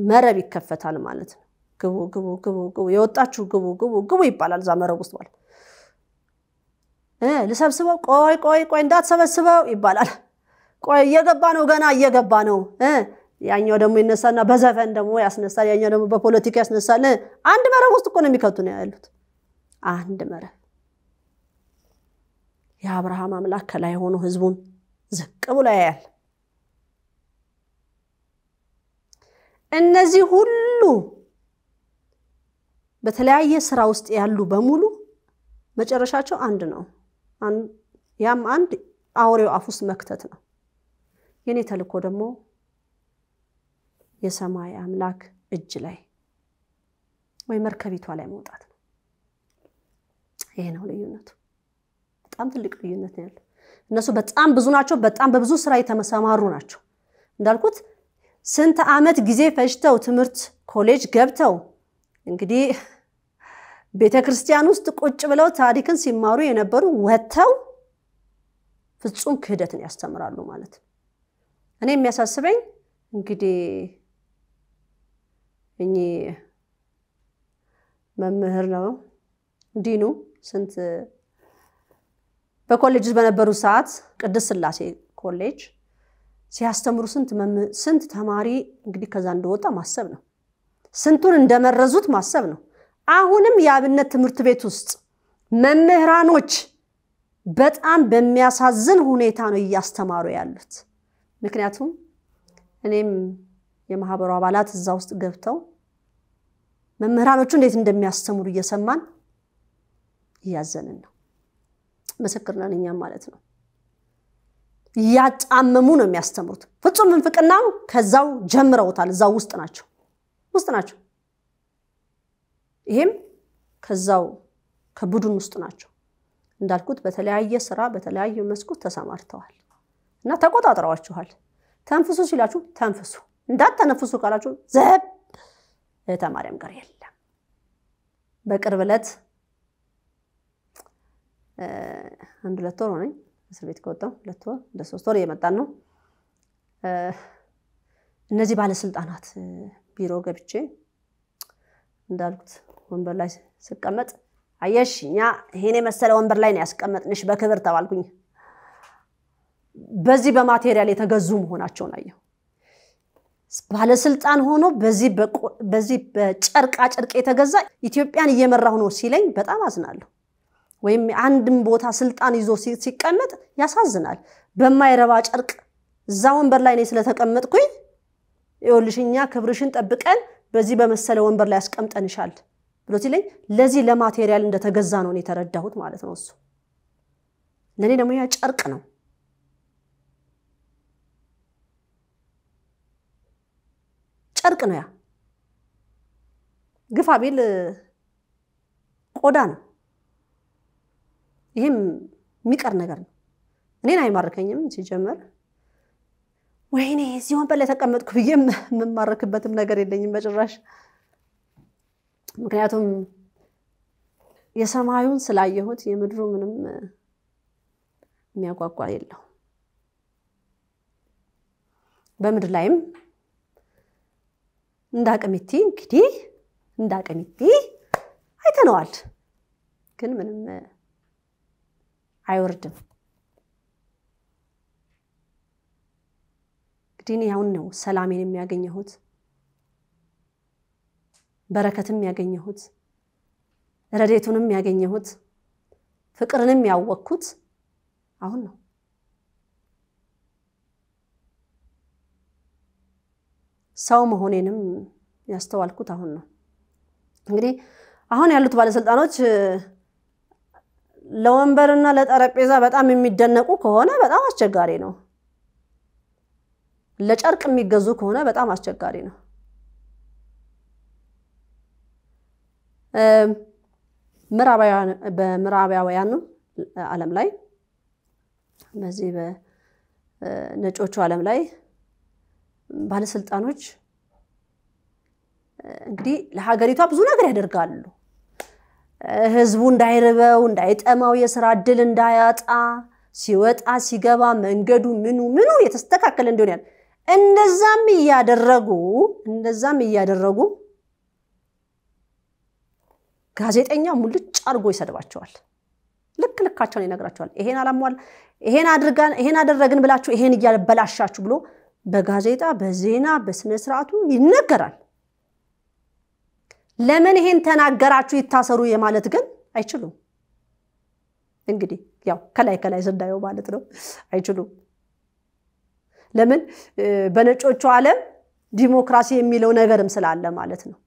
መረብ ይከፈታል ማለት ነው። ግቡ ግቡ ግቡ ግቡ፣ የወጣችሁ ግቡ ግቡ ግቡ ይባላል። እዛ መረብ ውስጥ ማለት ልሰብስበው፣ ቆይ ቆይ ቆይ እንዳትሰበስበው ይባላል። ቆይ እየገባ ነው፣ ገና እየገባ ነው። ያኛው ደግሞ ይነሳና በዘፈን ደግሞ ያስነሳል፣ ያኛው ደግሞ በፖለቲካ ያስነሳል። አንድ መረብ ውስጥ እኮ ነው የሚከቱ ነው ያሉት። አንድ መረብ የአብርሃም አምላክ ከላይ ሆኖ ህዝቡን ዝቅ ብሎ ያያል። እነዚህ ሁሉ በተለያየ ስራ ውስጥ ያሉ በሙሉ መጨረሻቸው አንድ ነው። ያም አንድ አውሬው አፍ ውስጥ መክተት ነው። የኔ ተልእኮ ደግሞ የሰማይ አምላክ እጅ ላይ ወይ መርከቢቷ ላይ መውጣት ነው። ይሄ ነው ልዩነቱ። በጣም ትልቅ ልዩነት ነው ያለው። እነሱ በጣም ብዙ ናቸው። በጣም በብዙ ስራ የተሰማሩ ናቸው። እንዳልኩት ስንት ዓመት ጊዜ ፈጅተው ትምህርት ኮሌጅ ገብተው እንግዲህ ቤተ ክርስቲያን ውስጥ ቁጭ ብለው ታሪክን ሲማሩ የነበሩ ወጥተው ፍጹም ክህደትን ያስተምራሉ ማለት ነው። እኔ የሚያሳስበኝ እንግዲህ እኚህ መምህር ነው ዲኑ ስንት በኮሌጅ በነበሩ ሰዓት ቅድስት ሥላሴ ኮሌጅ ሲያስተምሩ ስንት ተማሪ እንግዲህ ከዛ እንደወጣ ማሰብ ነው። ስንቱን እንደመረዙት ማሰብ ነው። አሁንም የአብነት ትምህርት ቤት ውስጥ መምህራኖች በጣም በሚያሳዝን ሁኔታ ነው እያስተማሩ ያሉት። ምክንያቱም እኔም የማህበሩ አባላት እዛ ውስጥ ገብተው መምህራኖቹ እንዴት እንደሚያስተምሩ እየሰማን እያዘንን ነው። ምስክር ነን እኛም ማለት ነው። እያጣመሙ ነው የሚያስተምሩት። ፍጹም ምንፍቅናም ከዛው ጀምረውታል። እዛው ውስጥ ናቸው ውስጥ ናቸው። ይሄም ከዛው ከቡድን ውስጥ ናቸው። እንዳልኩት በተለያየ ስራ በተለያዩ መስኮት ተሰማርተዋል እና ተቆጣጥረዋችኋል። ተንፍሱ ሲላችሁ ተንፍሱ፣ እንዳትተነፍሱ ካላችሁ ዘብ እህተ ማርያም ጋር የለም። በቅርብ ዕለት አንድ ሁለት ወር ሆነኝ እስር ቤት ከወጣሁ ሁለት ወር እንደ ሶስት ወር እየመጣን ነው። እነዚህ ባለስልጣናት ቢሮ ገብቼ እንዳልኩት ወንበር ላይ ስቀመጥ አየሽ፣ እኛ ይሄን የመሰለ ወንበር ላይ ነው ያስቀመጥንሽ በክብር ተባልኩኝ። በዚህ በማቴሪያል የተገዙ መሆናቸውን አየሁ። ባለስልጣን ሆኖ በዚህ በጨርቃ ጨርቅ የተገዛ ኢትዮጵያን እየመራሁ ነው ሲለኝ በጣም አዝናለሁ። ወይም አንድም ቦታ ስልጣን ይዞ ሲቀመጥ ያሳዝናል። በማይረባ ጨርቅ እዛ ወንበር ላይ እኔ ስለተቀመጥኩኝ ይኸውልሽ እኛ ክብርሽን ጠብቀን በዚህ በመሰለ ወንበር ላይ ያስቀምጠንሻል ብሎ ሲለኝ ለዚህ ለማቴሪያል እንደተገዛ ነው እኔ የተረዳሁት ማለት ነው። እሱ ለእኔ ደግሞ ያ ጨርቅ ነው። ጨርቅ ነው ያ ግፋ ቢል ቆዳ ነው። ይህም የሚቀር ነገር ነው። እኔን አይማርከኝም ሲጀመር። ወይኔ እዚህ ወንበር ላይ ተቀመጥኩ ብዬ የምማረክበትም ነገር የለኝም በጭራሽ። ምክንያቱም የሰማዩን ስላየሁት የምድሩ ምንም የሚያጓጓ የለው። በምድር ላይም እንደ አቅሚቲ እንግዲህ እንደ አቅሚቲ አይተነዋል፣ ግን ምንም አይወርድም። እንግዲህ አሁን ነው ሰላሜን የሚያገኘሁት በረከትም ያገኘሁት ረዴቱንም ያገኘሁት ፍቅርንም ያወቅኩት አሁን ነው። ሰው መሆኔንም ያስተዋልኩት አሁን ነው። እንግዲህ አሁን ያሉት ባለስልጣኖች ለወንበርና ለጠረጴዛ በጣም የሚደነቁ ከሆነ በጣም አስቸጋሪ ነው። ለጨርቅ የሚገዙ ከሆነ በጣም አስቸጋሪ ነው። በምዕራባውያኑ ዓለም ላይ በዚህ በነጮቹ ዓለም ላይ ባለስልጣኖች እንግዲህ ለሀገሪቷ ብዙ ነገር ያደርጋሉ። ህዝቡ እንዳይርበው፣ እንዳይጠማው፣ የስራ እድል እንዳያጣ፣ ሲወጣ ሲገባ መንገዱ ምኑ ምኑ የተስተካከለ እንዲሆን ያለ እንደዛም እያደረጉ እንደዛም እያደረጉ ጋዜጠኛ ሙልጭ አድርጎ ይሰድባቸዋል። ልክ ልካቸውን ይነግራቸዋል። ይሄን አላሟል ይሄን አደረግን ብላችሁ ይሄን እያበላሻችሁ ብሎ በጋዜጣ በዜና በስነ ስርዓቱ ይነገራል። ለምን ይሄን ተናገራችሁ ይታሰሩ የማለት ግን አይችሉም። እንግዲህ ያው ከላይ ከላይ ስናየው ማለት ነው አይችሉም። ለምን በነጮቹ ዓለም ዲሞክራሲ የሚለው ነገርም ስላለ ማለት ነው።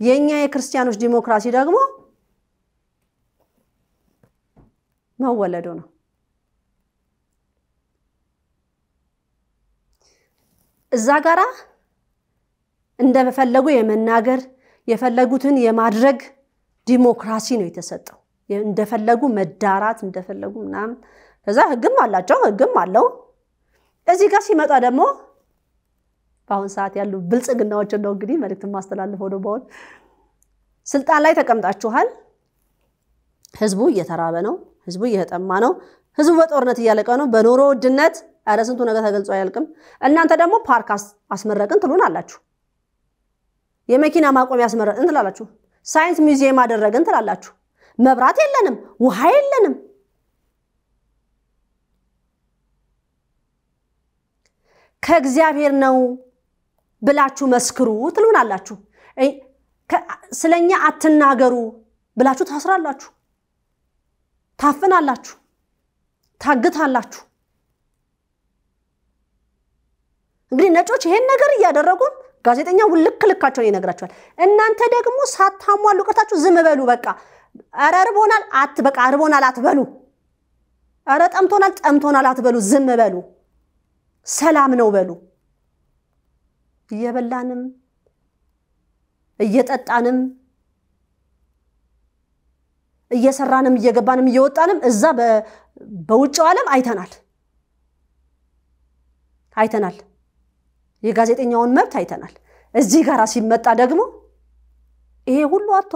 የእኛ የክርስቲያኖች ዲሞክራሲ ደግሞ መወለዱ ነው። እዛ ጋራ እንደፈለጉ የመናገር የፈለጉትን የማድረግ ዲሞክራሲ ነው የተሰጠው። እንደፈለጉ መዳራት እንደፈለጉ ምናምን። ከዛ ህግም አላቸው፣ ህግም አለው። እዚህ ጋር ሲመጣ ደግሞ በአሁን ሰዓት ያሉ ብልጽግናዎችን ነው እንግዲህ መልዕክት ማስተላልፈው ነው። በአሁን ስልጣን ላይ ተቀምጣችኋል። ህዝቡ እየተራበ ነው። ህዝቡ እየተጠማ ነው። ህዝቡ በጦርነት እያለቀ ነው። በኑሮ ውድነት ኧረ ስንቱ ነገር ተገልጾ አያልቅም። እናንተ ደግሞ ፓርክ አስመረቅን ትሉን አላችሁ። የመኪና ማቆሚያ አስመረቅን ትላላችሁ። ሳይንስ ሚውዚየም አደረግን ትላላችሁ። መብራት የለንም፣ ውሃ የለንም። ከእግዚአብሔር ነው ብላችሁ መስክሩ ትሉን አላችሁ። ስለኛ አትናገሩ ብላችሁ ታስራላችሁ፣ ታፍናላችሁ፣ ታግታላችሁ። እንግዲህ ነጮች ይሄን ነገር እያደረጉም ጋዜጠኛ ልክ ልካቸውን ይነግራቸዋል። እናንተ ደግሞ ሳታሟሉ ቀርታችሁ ዝም በሉ። በቃ ኧረ እርቦናል አት በቃ እርቦናል አትበሉ። ኧረ ጠምቶናል ጠምቶናል አትበሉ። ዝም በሉ። ሰላም ነው በሉ። እየበላንም እየጠጣንም እየሰራንም እየገባንም እየወጣንም እዛ በውጭው ዓለም አይተናል አይተናል። የጋዜጠኛውን መብት አይተናል። እዚህ ጋር ሲመጣ ደግሞ ይሄ ሁሉ አቶ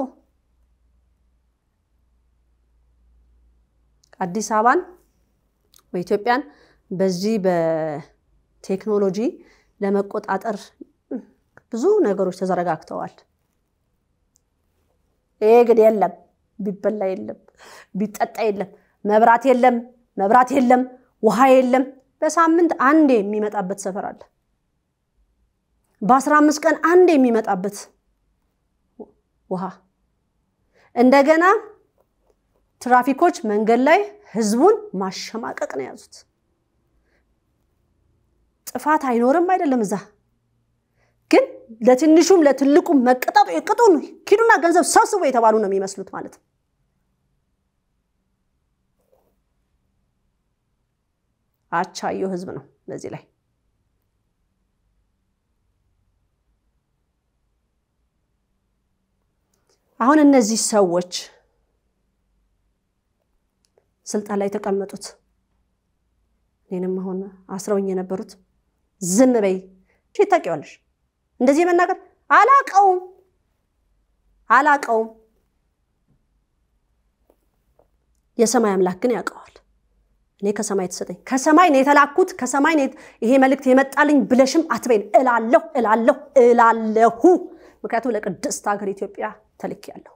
አዲስ አበባን በኢትዮጵያን በዚህ በቴክኖሎጂ ለመቆጣጠር ብዙ ነገሮች ተዘረጋግተዋል። ይሄ ግን የለም፣ ቢበላ የለም፣ ቢጠጣ የለም፣ መብራት የለም፣ መብራት የለም፣ ውሃ የለም። በሳምንት አንዴ የሚመጣበት ሰፈር አለ። በአስራ አምስት ቀን አንድ የሚመጣበት ውሃ። እንደገና ትራፊኮች መንገድ ላይ ህዝቡን ማሸማቀቅ ነው የያዙት። ጥፋት አይኖርም አይደለም እዛ ግን ለትንሹም ለትልቁም መቀጣጡ የቅጡ ሂዱና ገንዘብ ሰብስቦ የተባሉ ነው የሚመስሉት ማለት አቻየው ህዝብ ነው በዚህ ላይ አሁን እነዚህ ሰዎች ስልጣን ላይ የተቀመጡት እኔንም አሁን አስረውኝ የነበሩት ዝም በይ ታውቂዋለሽ፣ እንደዚህ መናገር አላቀውም አላቀውም። የሰማይ አምላክ ግን ያውቀዋል። እኔ ከሰማይ የተሰጠኝ ከሰማይ ነው የተላኩት ከሰማይ ይሄ መልእክት የመጣልኝ ብለሽም አትበይን እላለሁ እላለሁ እላለሁ። ምክንያቱም ለቅድስት ሀገር ኢትዮጵያ ተልክ ያለሁ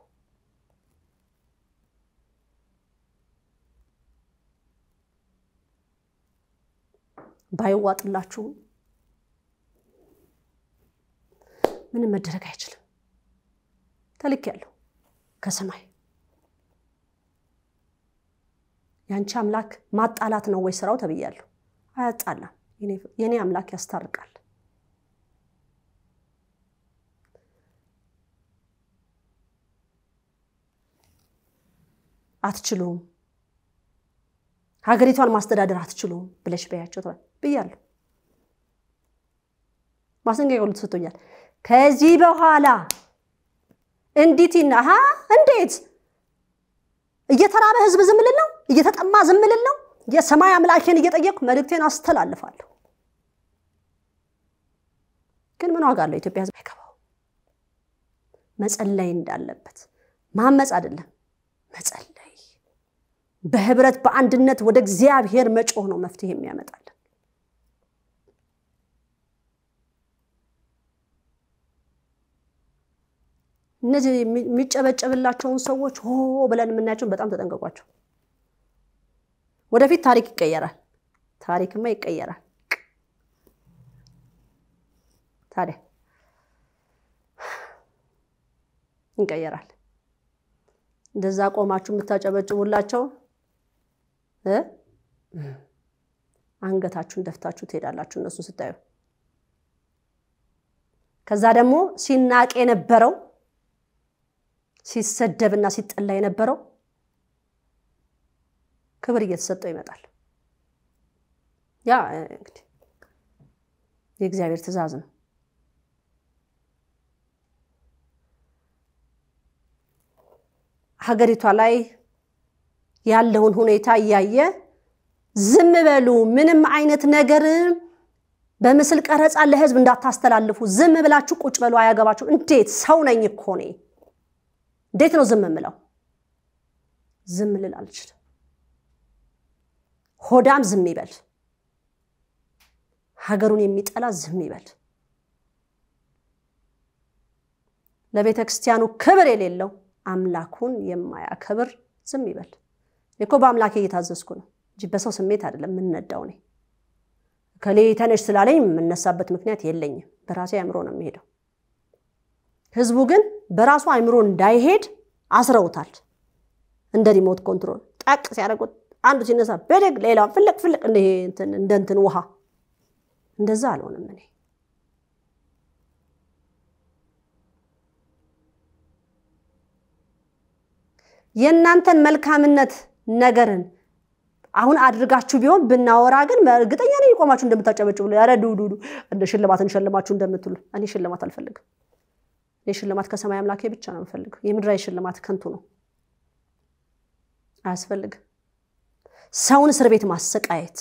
ባይዋጥላችሁ ምንም መደረግ አይችልም። ተልክ ያለሁ ከሰማይ የአንቺ አምላክ ማጣላት ነው ወይ ስራው ተብያለሁ። አያጣላም። የኔ አምላክ ያስታርቃል። አትችሉም፣ ሀገሪቷን ማስተዳደር አትችሉም ብለሽ በያቸው ብያለሁ። ማስጠንቀቂያ ሁሉ ተሰጥቶኛል። ከዚህ በኋላ እንዲትና ሀ እንዴት እየተራበ ህዝብ ዝም ልል ነው? እየተጠማ ዝም ልል ነው? የሰማይ አምላኬን እየጠየቅኩ መልእክቴን አስተላልፋለሁ። ግን ምን ዋጋ አለው? ኢትዮጵያ ህዝብ አይገባው። መጸለይ እንዳለበት ማመፅ አይደለም መጸለይ፣ በህብረት በአንድነት ወደ እግዚአብሔር መጮህ ነው መፍትሄ የሚያመጣልን። እነዚህ የሚጨበጨብላቸውን ሰዎች ሆ ብለን የምናያቸውን በጣም ተጠንቀቋቸው። ወደፊት ታሪክ ይቀየራል። ታሪክማ ይቀየራል። ታዲያ ይቀየራል። እንደዛ ቆማችሁ የምታጨበጭቡላቸው አንገታችሁን ደፍታችሁ ትሄዳላችሁ እነሱን ስታዩ። ከዛ ደግሞ ሲናቅ የነበረው ሲሰደብና ሲጠላ የነበረው ክብር እየተሰጠው ይመጣል። ያ እንግዲህ የእግዚአብሔር ትእዛዝ ነው። ሀገሪቷ ላይ ያለውን ሁኔታ እያየ ዝም በሉ፣ ምንም አይነት ነገር በምስል ቀረጻ ለህዝብ እንዳታስተላልፉ፣ ዝም ብላችሁ ቁጭ በሉ፣ አያገባችሁ። እንዴት ሰው ነኝ እኮ እኔ እንዴት ነው ዝም የምለው? ዝም ልል አልችልም። ሆዳም ዝም ይበል፣ ሀገሩን የሚጠላ ዝም ይበል። ለቤተ ክርስቲያኑ ክብር የሌለው አምላኩን የማያከብር ዝም ይበል። እኮ በአምላኬ እየታዘዝኩ ነው እንጂ በሰው ስሜት አይደለም የምነዳው። እኔ እከሌ ተነሽ ስላለኝ የምነሳበት ምክንያት የለኝም። በራሴ አእምሮ ነው የሚሄደው። ህዝቡ ግን በራሱ አእምሮ እንዳይሄድ አስረውታል። እንደ remote control ጠቅ ሲያደርጉት አንዱ ሲነሳ በደግ ሌላው ፍልቅ ፍልቅ እንደ እንትን ውሃ እንደዛ አልሆንም እኔ የእናንተን መልካምነት ነገርን አሁን አድርጋችሁ ቢሆን ብናወራ ግን እርግጠኛ ነኝ ቆማችሁ እንደምታጨበጭቡ ያረ ዱዱዱ እንደ ሽልማት እንሸልማችሁ እንደምትሉ። እኔ ሽልማት አልፈልግም። እኔ ሽልማት ከሰማይ አምላኬ ብቻ ነው የምፈልገው። የምድራዊ ሽልማት ከንቱ ነው፣ አያስፈልግም። ሰውን እስር ቤት ማሰቃየት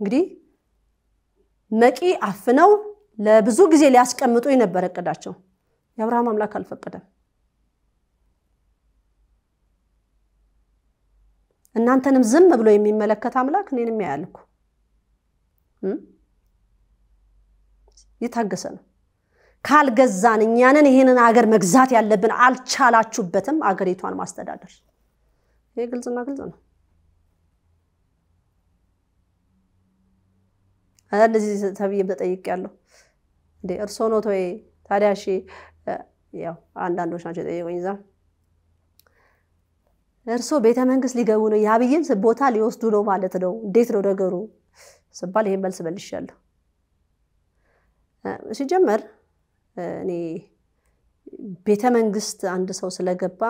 እንግዲህ መቂ አፍነው ለብዙ ጊዜ ሊያስቀምጡ የነበረ እቅዳቸው የአብርሃም አምላክ አልፈቀደም። እናንተንም ዝም ብሎ የሚመለከት አምላክ እኔንም ያያል እኮ ነው። ካልገዛን እኛንን ይህንን ሀገር መግዛት ያለብን አልቻላችሁበትም፣ አገሪቷን ማስተዳደር። ይህ ግልጽና ግልጽ ነው። እንደዚህ ተብዬም ተጠይቄያለሁ። እንዴ እርስዎ ኖት ወይ ታዲያ? እሺ ያው አንዳንዶች ናቸው የጠየቁኝ እዛ እርስዎ ቤተ መንግስት ሊገቡ ነው፣ የአብይን ቦታ ሊወስዱ ነው ማለት ነው፣ እንዴት ነው ነገሩ ስባል ይሄን መልስ መልሻለሁ። ሲጀመር እኔ ቤተ መንግስት አንድ ሰው ስለገባ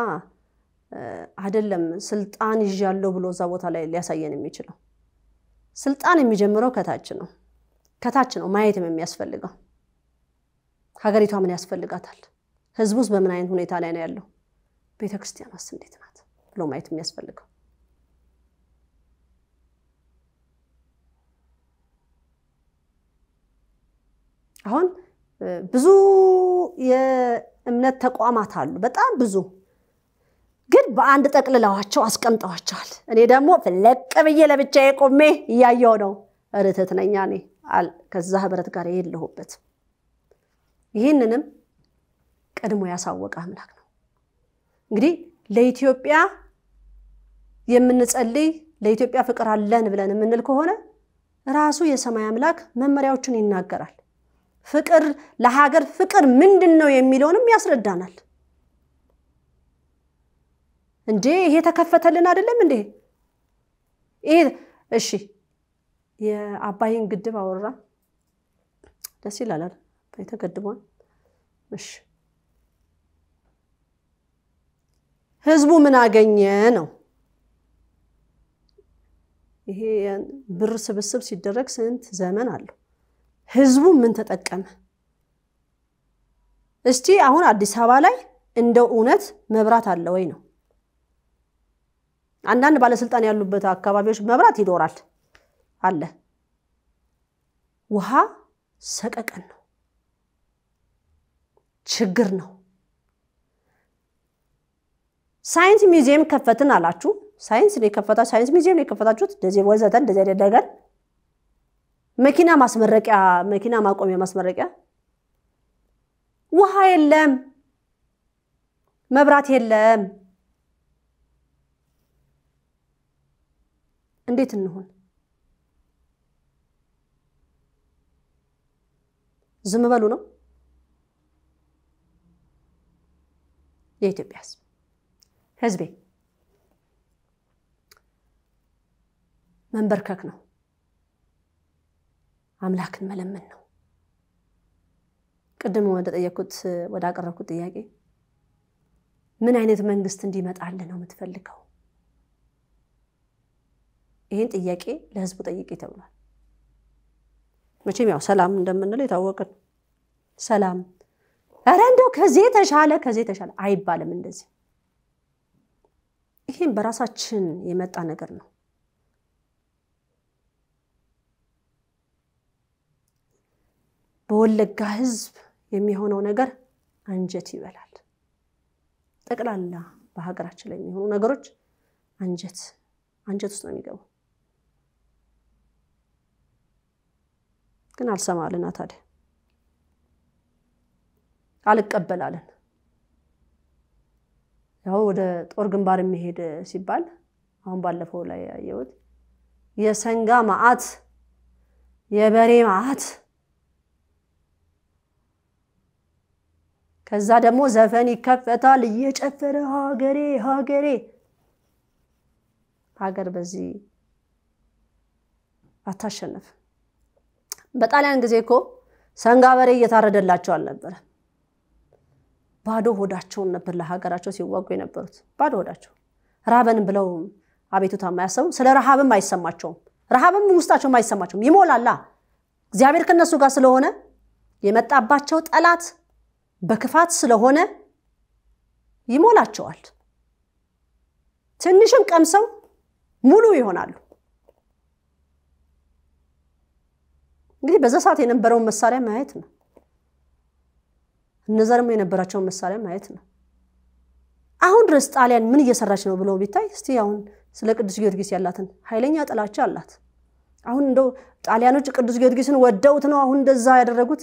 አይደለም ስልጣን ይዣለሁ ብሎ እዛ ቦታ ላይ ሊያሳየን የሚችለው። ስልጣን የሚጀምረው ከታች ነው። ከታች ነው ማየትም የሚያስፈልገው። ሀገሪቷ ምን ያስፈልጋታል? ህዝቡስ በምን አይነት ሁኔታ ላይ ነው ያለው? ቤተ ክርስቲያኗስ እንዴት ናት ብሎ ማየት የሚያስፈልገው። አሁን ብዙ የእምነት ተቋማት አሉ፣ በጣም ብዙ ግን በአንድ ጠቅልለዋቸው አስቀምጠዋቸዋል። እኔ ደግሞ ፍለቅ ብዬ ለብቻዬ ቆሜ እያየው ነው። ርትት ነኛ እኔ ከዛ ህብረት ጋር የለሁበት። ይህንንም ቀድሞ ያሳወቀ አምላክ ነው። እንግዲህ ለኢትዮጵያ የምንጸልይ ለኢትዮጵያ ፍቅር አለን ብለን የምንል ከሆነ ራሱ የሰማይ አምላክ መመሪያዎችን ይናገራል። ፍቅር ለሀገር ፍቅር ምንድን ነው የሚለውንም ያስረዳናል። እንዴ ይሄ ተከፈተልን አይደለም እንዴ? ይሄ እሺ፣ የአባይን ግድብ አወራ። ደስ ይላል አይደል? ተገድቧል። እሺ፣ ህዝቡ ምን አገኘ ነው? ይሄ ብር ስብስብ ሲደረግ ስንት ዘመን አለው? ህዝቡ ምን ተጠቀመ? እስቲ አሁን አዲስ አበባ ላይ እንደው እውነት መብራት አለ ወይ ነው? አንዳንድ ባለስልጣን ያሉበት አካባቢዎች መብራት ይኖራል አለ። ውሃ ሰቀቀን ነው፣ ችግር ነው። ሳይንስ ሚውዚየም ከፈትን አላችሁ። ሳይንስ ነው የከፈታችሁ፣ ሳይንስ ሚውዚየም ነው የከፈታችሁት። እንደዚህ ወዘተ እንደዚህ ያደረገን መኪና ማስመረቂያ፣ መኪና ማቆሚያ ማስመረቂያ፣ ውሃ የለም፣ መብራት የለም። እንዴት እንሆን? ዝም በሉ ነው የኢትዮጵያ ሕዝብ ሕዝቤ መንበርከክ ነው፣ አምላክን መለመን ነው። ቅድም ወደ ጠየኩት ወደ አቀረብኩት ጥያቄ ምን አይነት መንግስት እንዲመጣልህ ነው የምትፈልገው? ይህን ጥያቄ ለህዝቡ ጠይቄ ተብሏል። መቼም ያው ሰላም እንደምንለው የታወቅን ሰላም፣ ኧረ እንደው ከዚህ የተሻለ ከዚህ የተሻለ አይባልም። እንደዚህ ይህም በራሳችን የመጣ ነገር ነው። በወለጋ ህዝብ የሚሆነው ነገር አንጀት ይበላል። ጠቅላላ በሀገራችን ላይ የሚሆኑ ነገሮች አንጀት አንጀት ውስጥ ነው የሚገቡ። ግን አልሰማልና ታዲያ አልቀበላለን። ያው ወደ ጦር ግንባር የሚሄድ ሲባል አሁን ባለፈው ላይ ያየሁት የሰንጋ መዓት የበሬ መዓት ከዛ ደግሞ ዘፈን ይከፈታል እየጨፈረ ሀገሬ ሀገሬ ሀገር በዚህ አታሸንፍ። በጣሊያን ጊዜ እኮ ሰንጋ በሬ እየታረደላቸው አልነበረ። ባዶ ሆዳቸውን ነበር ለሀገራቸው ሲዋጉ የነበሩት። ባዶ ሆዳቸው ራበን ብለው አቤቱታ የማያሰቡ ስለ ረሃብም አይሰማቸውም። ረሃብም ውስጣቸውም አይሰማቸውም። ይሞላላ እግዚአብሔር ከነሱ ጋር ስለሆነ የመጣባቸው ጠላት በክፋት ስለሆነ ይሞላቸዋል። ትንሽም ቀምሰው ሙሉ ይሆናሉ። እንግዲህ በዛ ሰዓት የነበረውን መሳሪያ ማየት ነው። እነዛ ደግሞ የነበራቸውን መሳሪያ ማየት ነው። አሁን ድረስ ጣሊያን ምን እየሰራች ነው ብለው ቢታይ እስቲ አሁን ስለ ቅዱስ ጊዮርጊስ ያላትን ኃይለኛ ጥላቻ አላት። አሁን እንደው ጣሊያኖች ቅዱስ ጊዮርጊስን ወደውት ነው አሁን እንደዛ ያደረጉት።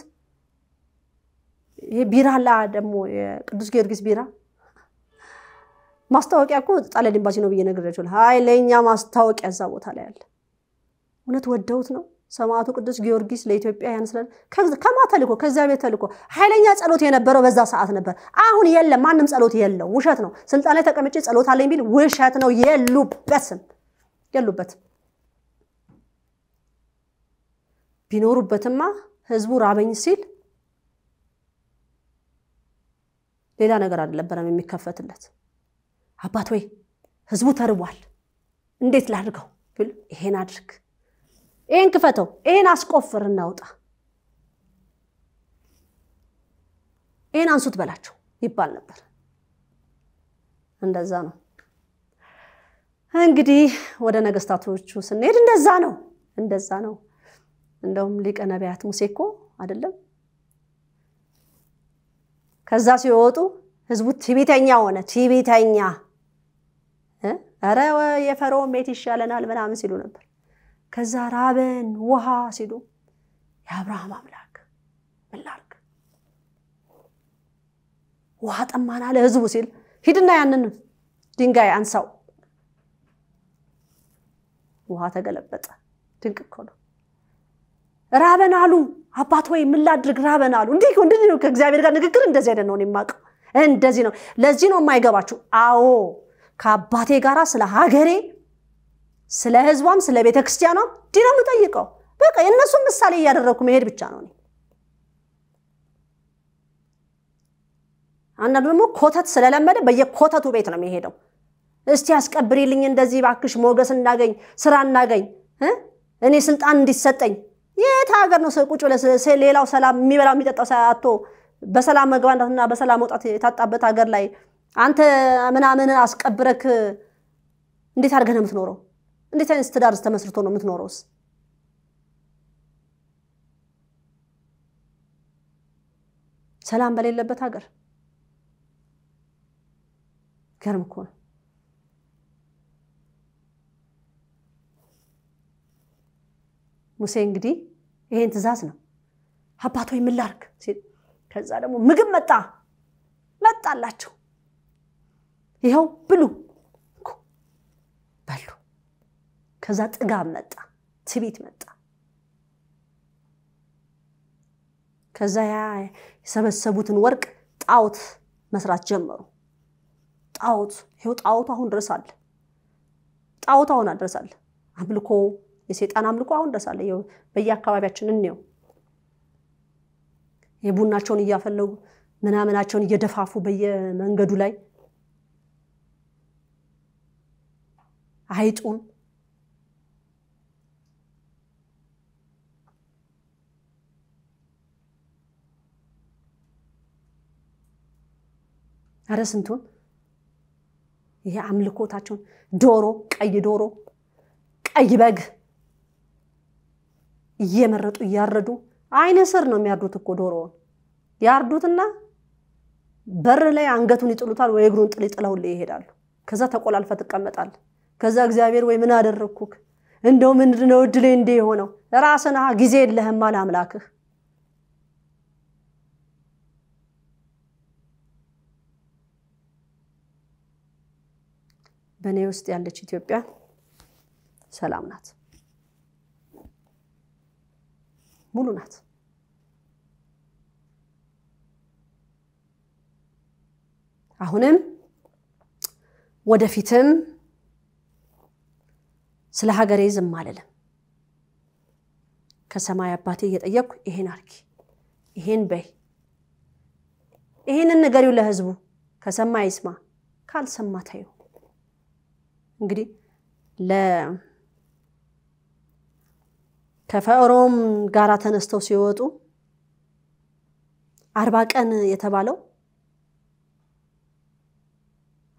ይሄ ቢራ ላ ደግሞ የቅዱስ ጊዮርጊስ ቢራ ማስታወቂያ እኮ ጣሊያን ኤምባሲ ነው ብዬ ነግሬያቸው፣ ኃይለኛ ማስታወቂያ እዛ ቦታ ላይ አለ። እውነት ወደውት ነው ሰማዕቱ ቅዱስ ጊዮርጊስ ለኢትዮጵያ ያንስላል። ከማ ተልኮ ከእግዚአብሔር ተልኮ ኃይለኛ ጸሎት የነበረው በዛ ሰዓት ነበር። አሁን የለም፣ ማንም ጸሎት የለው፣ ውሸት ነው። ስልጣን ላይ ተቀምጬ ጸሎት አለኝ ቢል ውሸት ነው። የሉበትም፣ የሉበትም። ቢኖሩበትማ ህዝቡ ራበኝ ሲል ሌላ ነገር አልነበረም የሚከፈትለት። አባት ወይ ህዝቡ ተርቧል፣ እንዴት ላድርገው ብል ይሄን አድርግ ይሄን ክፈተው፣ ይሄን አስቆፍር፣ እናውጣ፣ ይሄን አንሱት በላቸው ይባል ነበር። እንደዛ ነው እንግዲህ ወደ ነገስታቶቹ ስንሄድ እንደዛ ነው፣ እንደዛ ነው። እንደውም ሊቀ ነቢያት ሙሴ እኮ አይደለም ከዛ ሲወጡ ህዝቡ ትዕቢተኛ ሆነ። ትዕቢተኛ ኧረ የፈርዖን ቤት ይሻለናል ምናምን ሲሉ ነበር። ከዛ ራበን ውሃ ሲሉ የአብርሃም አምላክ ምን ላድርግ ውሃ ጠማን አለ ህዝቡ ሲል ሂድና ያንን ድንጋይ አንሳው ውሃ ተገለበጠ ድንቅ እኮ ነው ራበን አሉ። አባት ወይ ምን ላድርግ ራበን አሉ። እንዲህ እንዲህ ነው ከእግዚአብሔር ጋር ንግግር እንደዚህ አይነት ነው የማውቀው። እንደዚህ ነው። ለዚህ ነው የማይገባችሁ። አዎ ከአባቴ ጋራ ስለ ሀገሬ፣ ስለ ህዝቧም፣ ስለ ቤተ ክርስቲያኗም እንዲህ ነው የምጠይቀው። በቃ የእነሱን ምሳሌ እያደረግኩ መሄድ ብቻ ነው። አንዳንዱ ደግሞ ኮተት ስለለመደ በየኮተቱ ቤት ነው የሚሄደው። እስቲ አስቀብሪልኝ እንደዚህ ባክሽ፣ ሞገስ እናገኝ፣ ስራ እናገኝ፣ እኔ ስልጣን እንዲሰጠኝ። የት ሀገር ነው ቁጭ ብለህ ሌላው ሰላም የሚበላው የሚጠጣው አቶ በሰላም መግባትና በሰላም መውጣት የታጣበት ሀገር ላይ አንተ ምናምን አስቀብረክ እንዴት አድርገህ ነው የምትኖረው? እንዴት አይነት ትዳር ተመስርቶ ነው የምትኖረውስ? ሰላም በሌለበት ሀገር ገርም እኮ ነው። ሙሴ እንግዲህ ይሄን ትእዛዝ ነው አባት ወይ ምን ላድርግ ሲል ከዛ ደግሞ ምግብ መጣ መጣላቸው። ይኸው ብሉ በሉ። ከዛ ጥጋብ መጣ፣ ትቢት መጣ። ከዛ ያ የሰበሰቡትን ወርቅ ጣዖት መስራት ጀመሩ። ጣዖት ይኸው ጣዖቱ አሁን ድረስ አለ። ጣዖቱ አሁን አለ። አምልኮ የሴጣን አምልኮ አሁን ድረስ አለ። በየአካባቢያችን እንየው። የቡናቸውን እያፈለጉ ምናምናቸውን እየደፋፉ በየመንገዱ ላይ አይጡን ኧረ ስንቱን ይሄ አምልኮታቸውን ዶሮ፣ ቀይ ዶሮ፣ ቀይ በግ እየመረጡ እያረዱ አይነ ስር ነው የሚያርዱት እኮ ዶሮውን ያርዱትና በር ላይ አንገቱን ይጥሉታል፣ ወይ እግሩን ጥል ጥለውልህ ይሄዳሉ። ከዛ ተቆላልፈ ትቀመጣል። ከዛ እግዚአብሔር ወይ ምን አደረግኩክ እንደው ምንድን ነው እድሌ እንዲህ የሆነው ራስን ጊዜ የለህም አለ አምላክህ። በእኔ ውስጥ ያለች ኢትዮጵያ ሰላም ናት፣ ሙሉ ናት። አሁንም ወደፊትም ስለ ሀገሬ ዝም አልልም። ከሰማይ አባቴ እየጠየቅኩ ይሄን አርጊ፣ ይሄን በይ፣ ይሄንን ንገሪው ለህዝቡ። ከሰማ ይስማ፣ ካልሰማ ተዩ። እንግዲህ ከፈርዖን ጋራ ተነስተው ሲወጡ አርባ ቀን የተባለው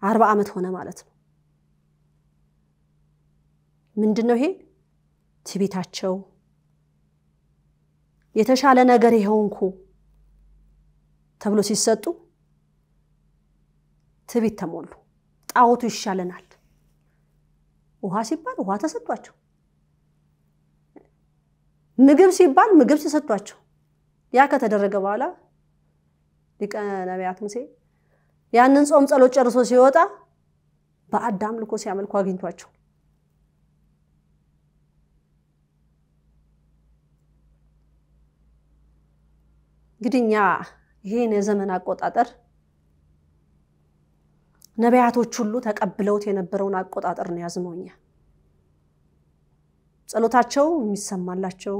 አርባ ዓመት ሆነ ማለት ነው። ምንድን ነው ይሄ? ትዕቢታቸው የተሻለ ነገር ይኸውንኩ ተብሎ ሲሰጡ ትዕቢት ተሞሉ። ጣዖቱ ይሻለናል። ውሃ ሲባል ውሃ ተሰጧቸው። ምግብ ሲባል ምግብ ተሰጧቸው። ያ ከተደረገ በኋላ ሊቀ ነቢያት ሙሴ ያንን ጾም ጸሎት ጨርሶ ሲወጣ ባዕድ አምልኮ ሲያመልኩ አግኝቷቸው እንግዲህ እኛ ይህን የዘመን አቆጣጠር ነቢያቶች ሁሉ ተቀብለውት የነበረውን አቆጣጠር ነው ያዝነው። እኛ ጸሎታቸው የሚሰማላቸው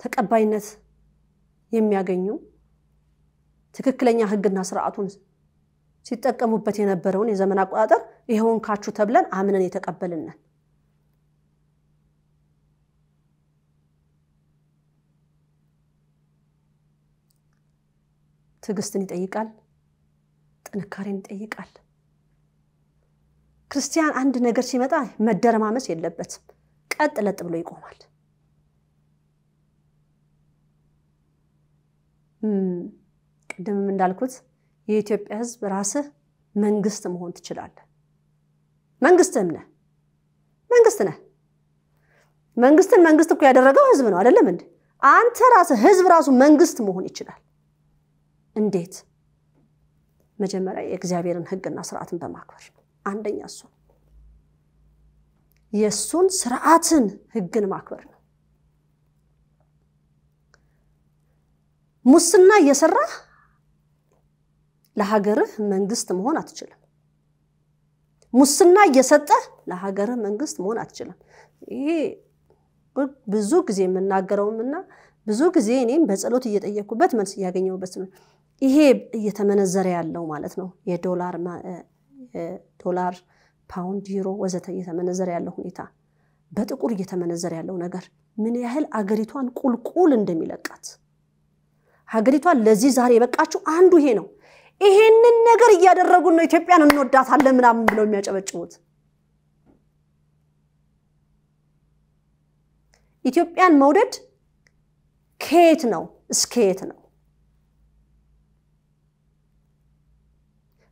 ተቀባይነት የሚያገኙ ትክክለኛ ሕግና ስርዓቱን ሲጠቀሙበት የነበረውን የዘመን አቆጣጠር ይኸውን ካችሁ ተብለን አምነን የተቀበልነን። ትዕግስትን ይጠይቃል። ጥንካሬን ይጠይቃል። ክርስቲያን አንድ ነገር ሲመጣ መደረማመስ የለበትም። ቀጥ ለጥ ብሎ ይቆማል። ቅድምም እንዳልኩት የኢትዮጵያ ሕዝብ ራስህ መንግስት መሆን ትችላለህ። መንግስትህም ነህ፣ መንግስት ነህ። መንግስትን መንግስት እኮ ያደረገው ህዝብ ነው አይደለም እንዴ? አንተ ራስህ ህዝብ ራሱ መንግስት መሆን ይችላል። እንዴት? መጀመሪያ የእግዚአብሔርን ህግና ስርዓትን በማክበር አንደኛ እሱ የእሱን ስርዓትን ህግን ማክበር ነው። ሙስና እየሰራህ ለሀገርህ መንግስት መሆን አትችልም። ሙስና እየሰጠህ ለሀገርህ መንግስት መሆን አትችልም። ይሄ ብዙ ጊዜ የምናገረውም እና ብዙ ጊዜ እኔም በጸሎት እየጠየኩበት መልስ እያገኘሁበት ነው። ይሄ እየተመነዘረ ያለው ማለት ነው የዶላር ዶላር ፓውንድ፣ ዩሮ ወዘተ እየተመነዘረ ያለው ሁኔታ በጥቁር እየተመነዘረ ያለው ነገር ምን ያህል አገሪቷን ቁልቁል እንደሚለቃት ሀገሪቷን ለዚህ ዛሬ የበቃችው አንዱ ይሄ ነው። ይሄንን ነገር እያደረጉን ነው ኢትዮጵያን እንወዳታለን ምናምን ብለው የሚያጨበጭቡት። ኢትዮጵያን መውደድ ከየት ነው እስከ የት ነው?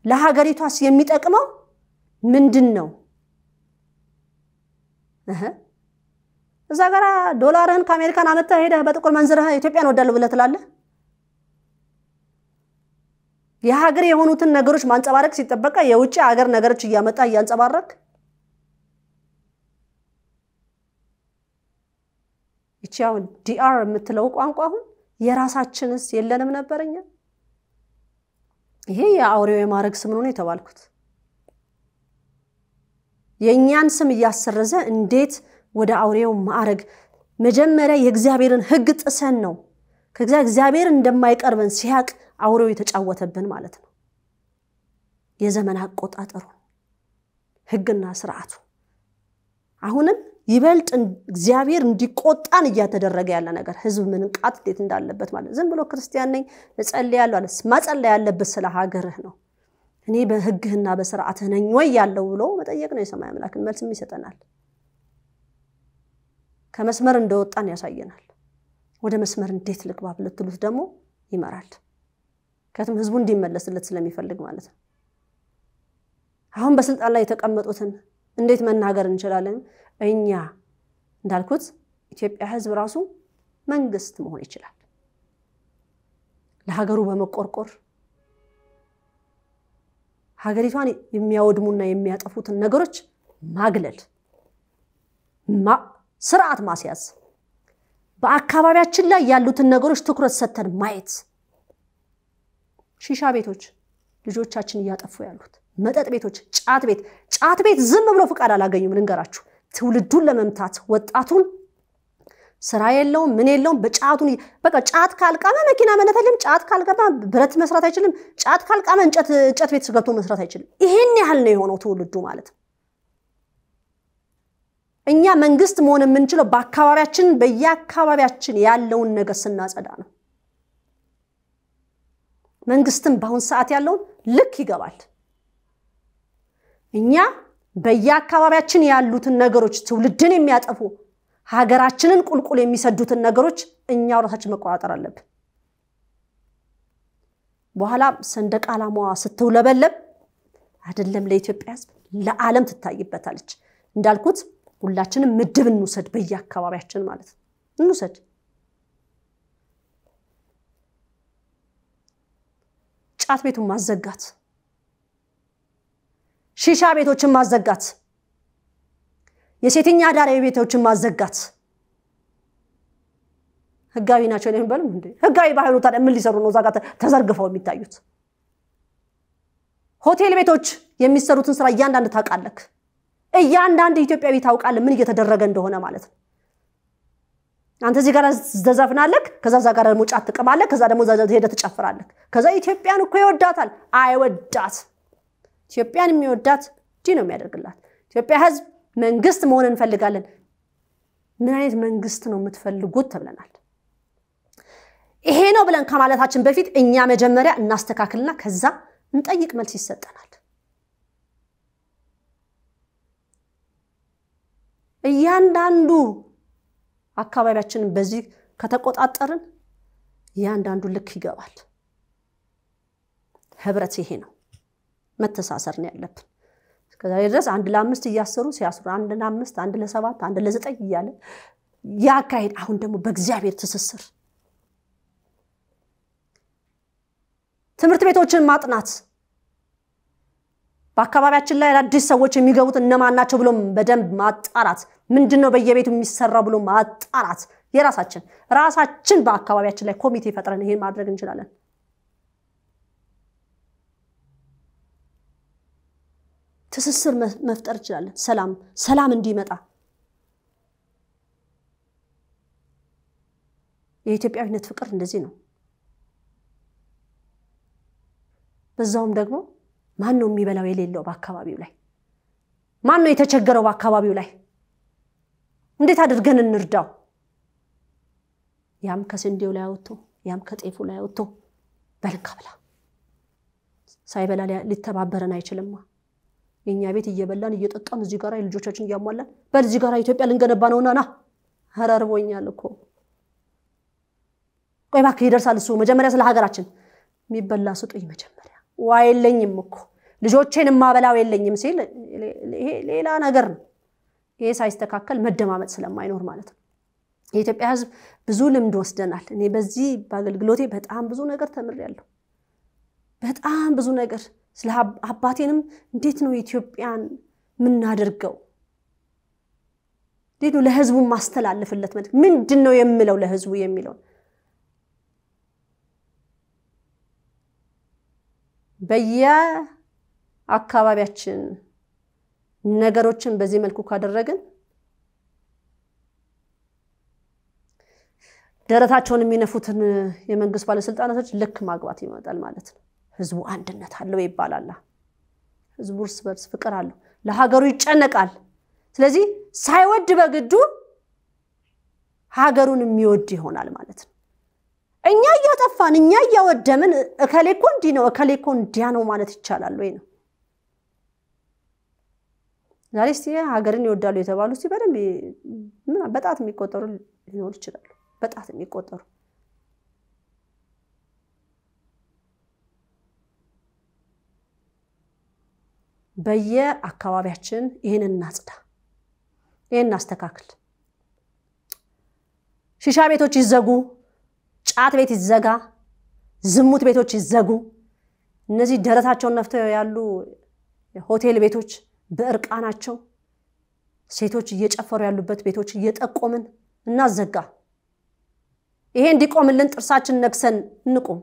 ለሀገሪቷስ የሚጠቅመው ምንድን ነው? እዛ ጋር ዶላርህን ከአሜሪካን አመጥተህ ሄደህ በጥቁር መንዝረህ ኢትዮጵያን እወዳለሁ ብለህ ትላለህ። የሀገር የሆኑትን ነገሮች ማንጸባረቅ ሲጠበቀ የውጭ ሀገር ነገሮች እያመጣ እያንጸባረቅ ይቺ አሁን ዲአር የምትለው ቋንቋ አሁን የራሳችንስ የለንም ነበረኛ። ይሄ የአውሬው የማድረግ ስም ነው የተባልኩት። የእኛን ስም እያሰረዘ እንዴት ወደ አውሬው ማዕረግ መጀመሪያ የእግዚአብሔርን ሕግ ጥሰን ነው ከእግዚአብሔር እንደማይቀርበን ሲያቅ አውሬው የተጫወተብን ማለት ነው። የዘመን አቆጣጠሩ ሕግና ስርዓቱ አሁንም ይበልጥ እግዚአብሔር እንዲቆጣን እያተደረገ ያለ ነገር ህዝብ ምንቃት እንዴት እንዳለበት ማለት ዝም ብሎ ክርስቲያን ነኝ እጸልያለሁ አለ። መጸለይ ያለበት ስለ ሀገርህ ነው። እኔ በህግህና በስርዓትህ ነኝ ወይ ያለው ብሎ መጠየቅ ነው። የሰማይ አምላክን መልስም ይሰጠናል። ከመስመር እንደወጣን ያሳየናል። ወደ መስመር እንዴት ልግባ ብትሉት ደግሞ ይመራል። ከትም ህዝቡ እንዲመለስለት ስለሚፈልግ ማለት ነው። አሁን በስልጣን ላይ የተቀመጡትን እንዴት መናገር እንችላለን? እኛ እንዳልኩት ኢትዮጵያ ህዝብ ራሱ መንግስት መሆን ይችላል። ለሀገሩ በመቆርቆር ሀገሪቷን የሚያወድሙና የሚያጠፉትን ነገሮች ማግለል፣ ስርዓት ማስያዝ፣ በአካባቢያችን ላይ ያሉትን ነገሮች ትኩረት ሰጥተን ማየት። ሺሻ ቤቶች ልጆቻችን እያጠፉ ያሉት፣ መጠጥ ቤቶች፣ ጫት ቤት ጫት ቤት ዝም ብሎ ፍቃድ አላገኙም። ልንገራችሁ ትውልዱን ለመምታት ወጣቱን ስራ የለውም ምን የለውም። በጫቱን በቃ ጫት ካልቃመ መኪና መንዳት አይችልም። ጫት ካልቃመ ብረት መስራት አይችልም። ጫት ካልቃመ እንጨት እንጨት ቤት ገብቶ መስራት አይችልም። ይሄን ያህል ነው የሆነው ትውልዱ ማለት ነው። እኛ መንግስት መሆን የምንችለው በአካባቢያችን በየአካባቢያችን ያለውን ነገር ስናጸዳ ነው። መንግስትም በአሁን ሰዓት ያለውን ልክ ይገባል። እኛ በየአካባቢያችን ያሉትን ነገሮች ትውልድን የሚያጠፉ ሀገራችንን ቁልቁል የሚሰዱትን ነገሮች እኛው ራሳችን መቆጣጠር አለብን። በኋላ ሰንደቅ ዓላማዋ ስትውለበለብ አይደለም ለኢትዮጵያ ሕዝብ ለዓለም ትታይበታለች። እንዳልኩት ሁላችንም ምድብ እንውሰድ፣ በየአካባቢያችን ማለት ነው እንውሰድ። ጫት ቤቱን ማዘጋት፣ ሺሻ ቤቶችን ማዘጋት የሴተኛ አዳሪ ቤቶችን ማዘጋት ህጋዊ ናቸው የሚባልም እንዴ? ህጋዊ ባይሆኑ ታዲያ ምን ሊሰሩ ነው እዛ ጋር ተዘርግፈው የሚታዩት? ሆቴል ቤቶች የሚሰሩትን ስራ እያንዳንድ ታውቃለህ። እያንዳንድ ኢትዮጵያዊ ታውቃለህ ምን እየተደረገ እንደሆነ ማለት ነው። አንተ እዚህ ጋር ተዘፍናለህ፣ ከዛ ዛ ጋር ደግሞ ጫት ትቅማለህ፣ ከዛ ደግሞ ሄደህ ትጨፍራለህ። ከዛ ኢትዮጵያን እኮ ይወዳታል። አይወዳት። ኢትዮጵያን የሚወዳት እንዲህ ነው የሚያደርግላት። ኢትዮጵያ ህዝብ መንግስት መሆን እንፈልጋለን። ምን አይነት መንግስት ነው የምትፈልጉት ተብለናል። ይሄ ነው ብለን ከማለታችን በፊት እኛ መጀመሪያ እናስተካክልና ከዛ እንጠይቅ፣ መልስ ይሰጠናል። እያንዳንዱ አካባቢያችንን በዚህ ከተቆጣጠርን እያንዳንዱ ልክ ይገባል። ህብረት ይሄ ነው፣ መተሳሰር ነው ያለብን። እስከዛሬ ድረስ አንድ ለአምስት እያሰሩ ሲያስሩ አንድ ለአምስት አንድ ለሰባት አንድ ለዘጠኝ እያለ ያካሄድ አሁን ደግሞ በእግዚአብሔር ትስስር ትምህርት ቤቶችን ማጥናት በአካባቢያችን ላይ አዳዲስ ሰዎች የሚገቡት እነማን ናቸው ብሎ በደንብ ማጣራት፣ ምንድን ነው በየቤቱ የሚሰራው ብሎ ማጣራት፣ የራሳችን ራሳችን በአካባቢያችን ላይ ኮሚቴ ፈጥረን ይሄን ማድረግ እንችላለን። ትስስር መፍጠር እንችላለን። ሰላም ሰላም እንዲመጣ የኢትዮጵያዊነት ፍቅር እንደዚህ ነው። በዛውም ደግሞ ማን ነው የሚበላው የሌለው በአካባቢው ላይ? ማን ነው የተቸገረው በአካባቢው ላይ? እንዴት አድርገን እንርዳው? ያም ከስንዴው ላይ አወጥቶ ያም ከጤፉ ላይ አወጥቶ በልንካ ብላ ሳይበላ ሊተባበረን አይችልማ። የእኛ ቤት እየበላን እየጠጣን እዚህ ጋር የልጆቻችን እያሟላን በል ጋር ኢትዮጵያ ልንገነባ ነውና ና። ኧረ እርቦኛል እኮ። ቆይ እባክህ ይደርሳል እሱ መጀመሪያ ስለ ሀገራችን። የሚበላ ስጡኝ መጀመሪያ ዋ የለኝም እኮ። ልጆቼን የማበላው የለኝም ሲል ይሄ ሌላ ነገር ነው። ይሄ ሳይስተካከል መደማመጥ ስለማይኖር ማለት ነው። የኢትዮጵያ ህዝብ ብዙ ልምድ ወስደናል። እኔ በዚህ በአገልግሎቴ በጣም ብዙ ነገር ተምሬያለሁ። በጣም ብዙ ነገር ስለ አባቴንም እንዴት ነው ኢትዮጵያን የምናደርገው? እንዴት ነው ለህዝቡ ማስተላልፍለት ምንድን ነው የምለው ለህዝቡ የሚለውን? በየአካባቢያችን ነገሮችን በዚህ መልኩ ካደረግን ደረታቸውን የሚነፉትን የመንግስት ባለስልጣናቶች ልክ ማግባት ይመጣል ማለት ነው። ህዝቡ አንድነት አለው ይባላል። ህዝቡ እርስ በርስ ፍቅር አለው፣ ለሀገሩ ይጨነቃል። ስለዚህ ሳይወድ በግዱ ሀገሩን የሚወድ ይሆናል ማለት ነው። እኛ እያጠፋን እኛ እያወደምን እከሌ እኮ እንዲህ ነው እከሌ እኮ እንዲያ ነው ማለት ይቻላል ወይ ነው? ዛሬ እስቲ ሀገርን ይወዳሉ የተባሉ እስቲ በደንብ በጣት የሚቆጠሩ ሊኖሩ ይችላሉ። በጣት የሚቆጠሩ በየአካባቢያችን ይህን እናጽዳ፣ ይህን እናስተካክል። ሺሻ ቤቶች ይዘጉ፣ ጫት ቤት ይዘጋ፣ ዝሙት ቤቶች ይዘጉ። እነዚህ ደረታቸውን ነፍተው ያሉ ሆቴል ቤቶች በእርቃናቸው ሴቶች እየጨፈሩ ያሉበት ቤቶች እየጠቆምን እናዘጋ። ይሄ እንዲቆምልን ጥርሳችን ነክሰን እንቁም።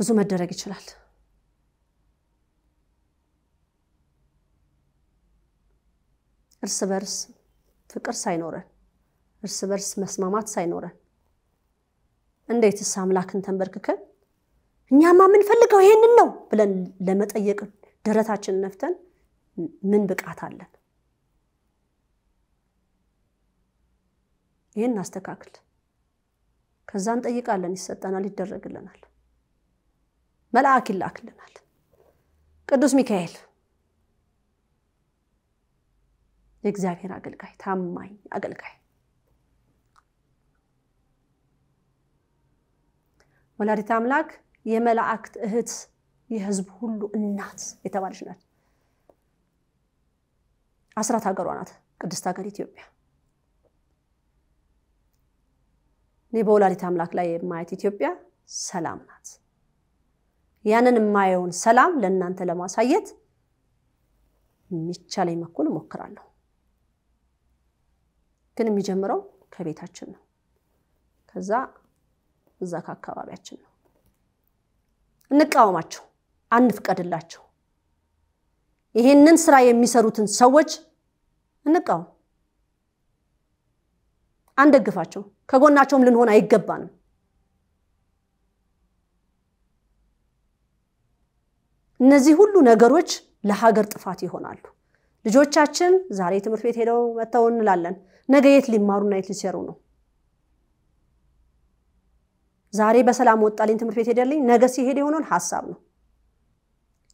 ብዙ መደረግ ይችላል። እርስ በርስ ፍቅር ሳይኖረን እርስ በርስ መስማማት ሳይኖረን እንዴትስ አምላክን ተንበርክከን እኛማ የምንፈልገው ይሄንን ነው ብለን ለመጠየቅ ደረታችንን ነፍተን ምን ብቃት አለን? ይህን እናስተካክል። ከዛ እንጠይቃለን፣ ይሰጠናል፣ ይደረግልናል፣ መልአክ ይላክልናል። ቅዱስ ሚካኤል የእግዚአብሔር አገልጋይ፣ ታማኝ አገልጋይ ወላዲተ አምላክ የመላእክት እህት የሕዝብ ሁሉ እናት የተባለች ናት። አስራት ሀገሯ ናት ቅድስት ሀገር ኢትዮጵያ። እኔ በወላዲተ አምላክ ላይ የማየት ኢትዮጵያ ሰላም ናት። ያንን የማየውን ሰላም ለእናንተ ለማሳየት የሚቻለኝ በኩል እሞክራለሁ። ግን የሚጀምረው ከቤታችን ነው። ከዛ እዛ ከአካባቢያችን ነው። እንቃወማቸው፣ አንፍቀድላቸው። ይሄንን ስራ የሚሰሩትን ሰዎች እንቃወም፣ አንደግፋቸው፣ ከጎናቸውም ልንሆን አይገባንም። እነዚህ ሁሉ ነገሮች ለሀገር ጥፋት ይሆናሉ። ልጆቻችን ዛሬ ትምህርት ቤት ሄደው መጥተው እንላለን፣ ነገ የት ሊማሩና የት ሊሰሩ ነው? ዛሬ በሰላም ወጣልኝ ትምህርት ቤት ሄደልኝ፣ ነገ ሲሄድ የሆነውን ሀሳብ ነው።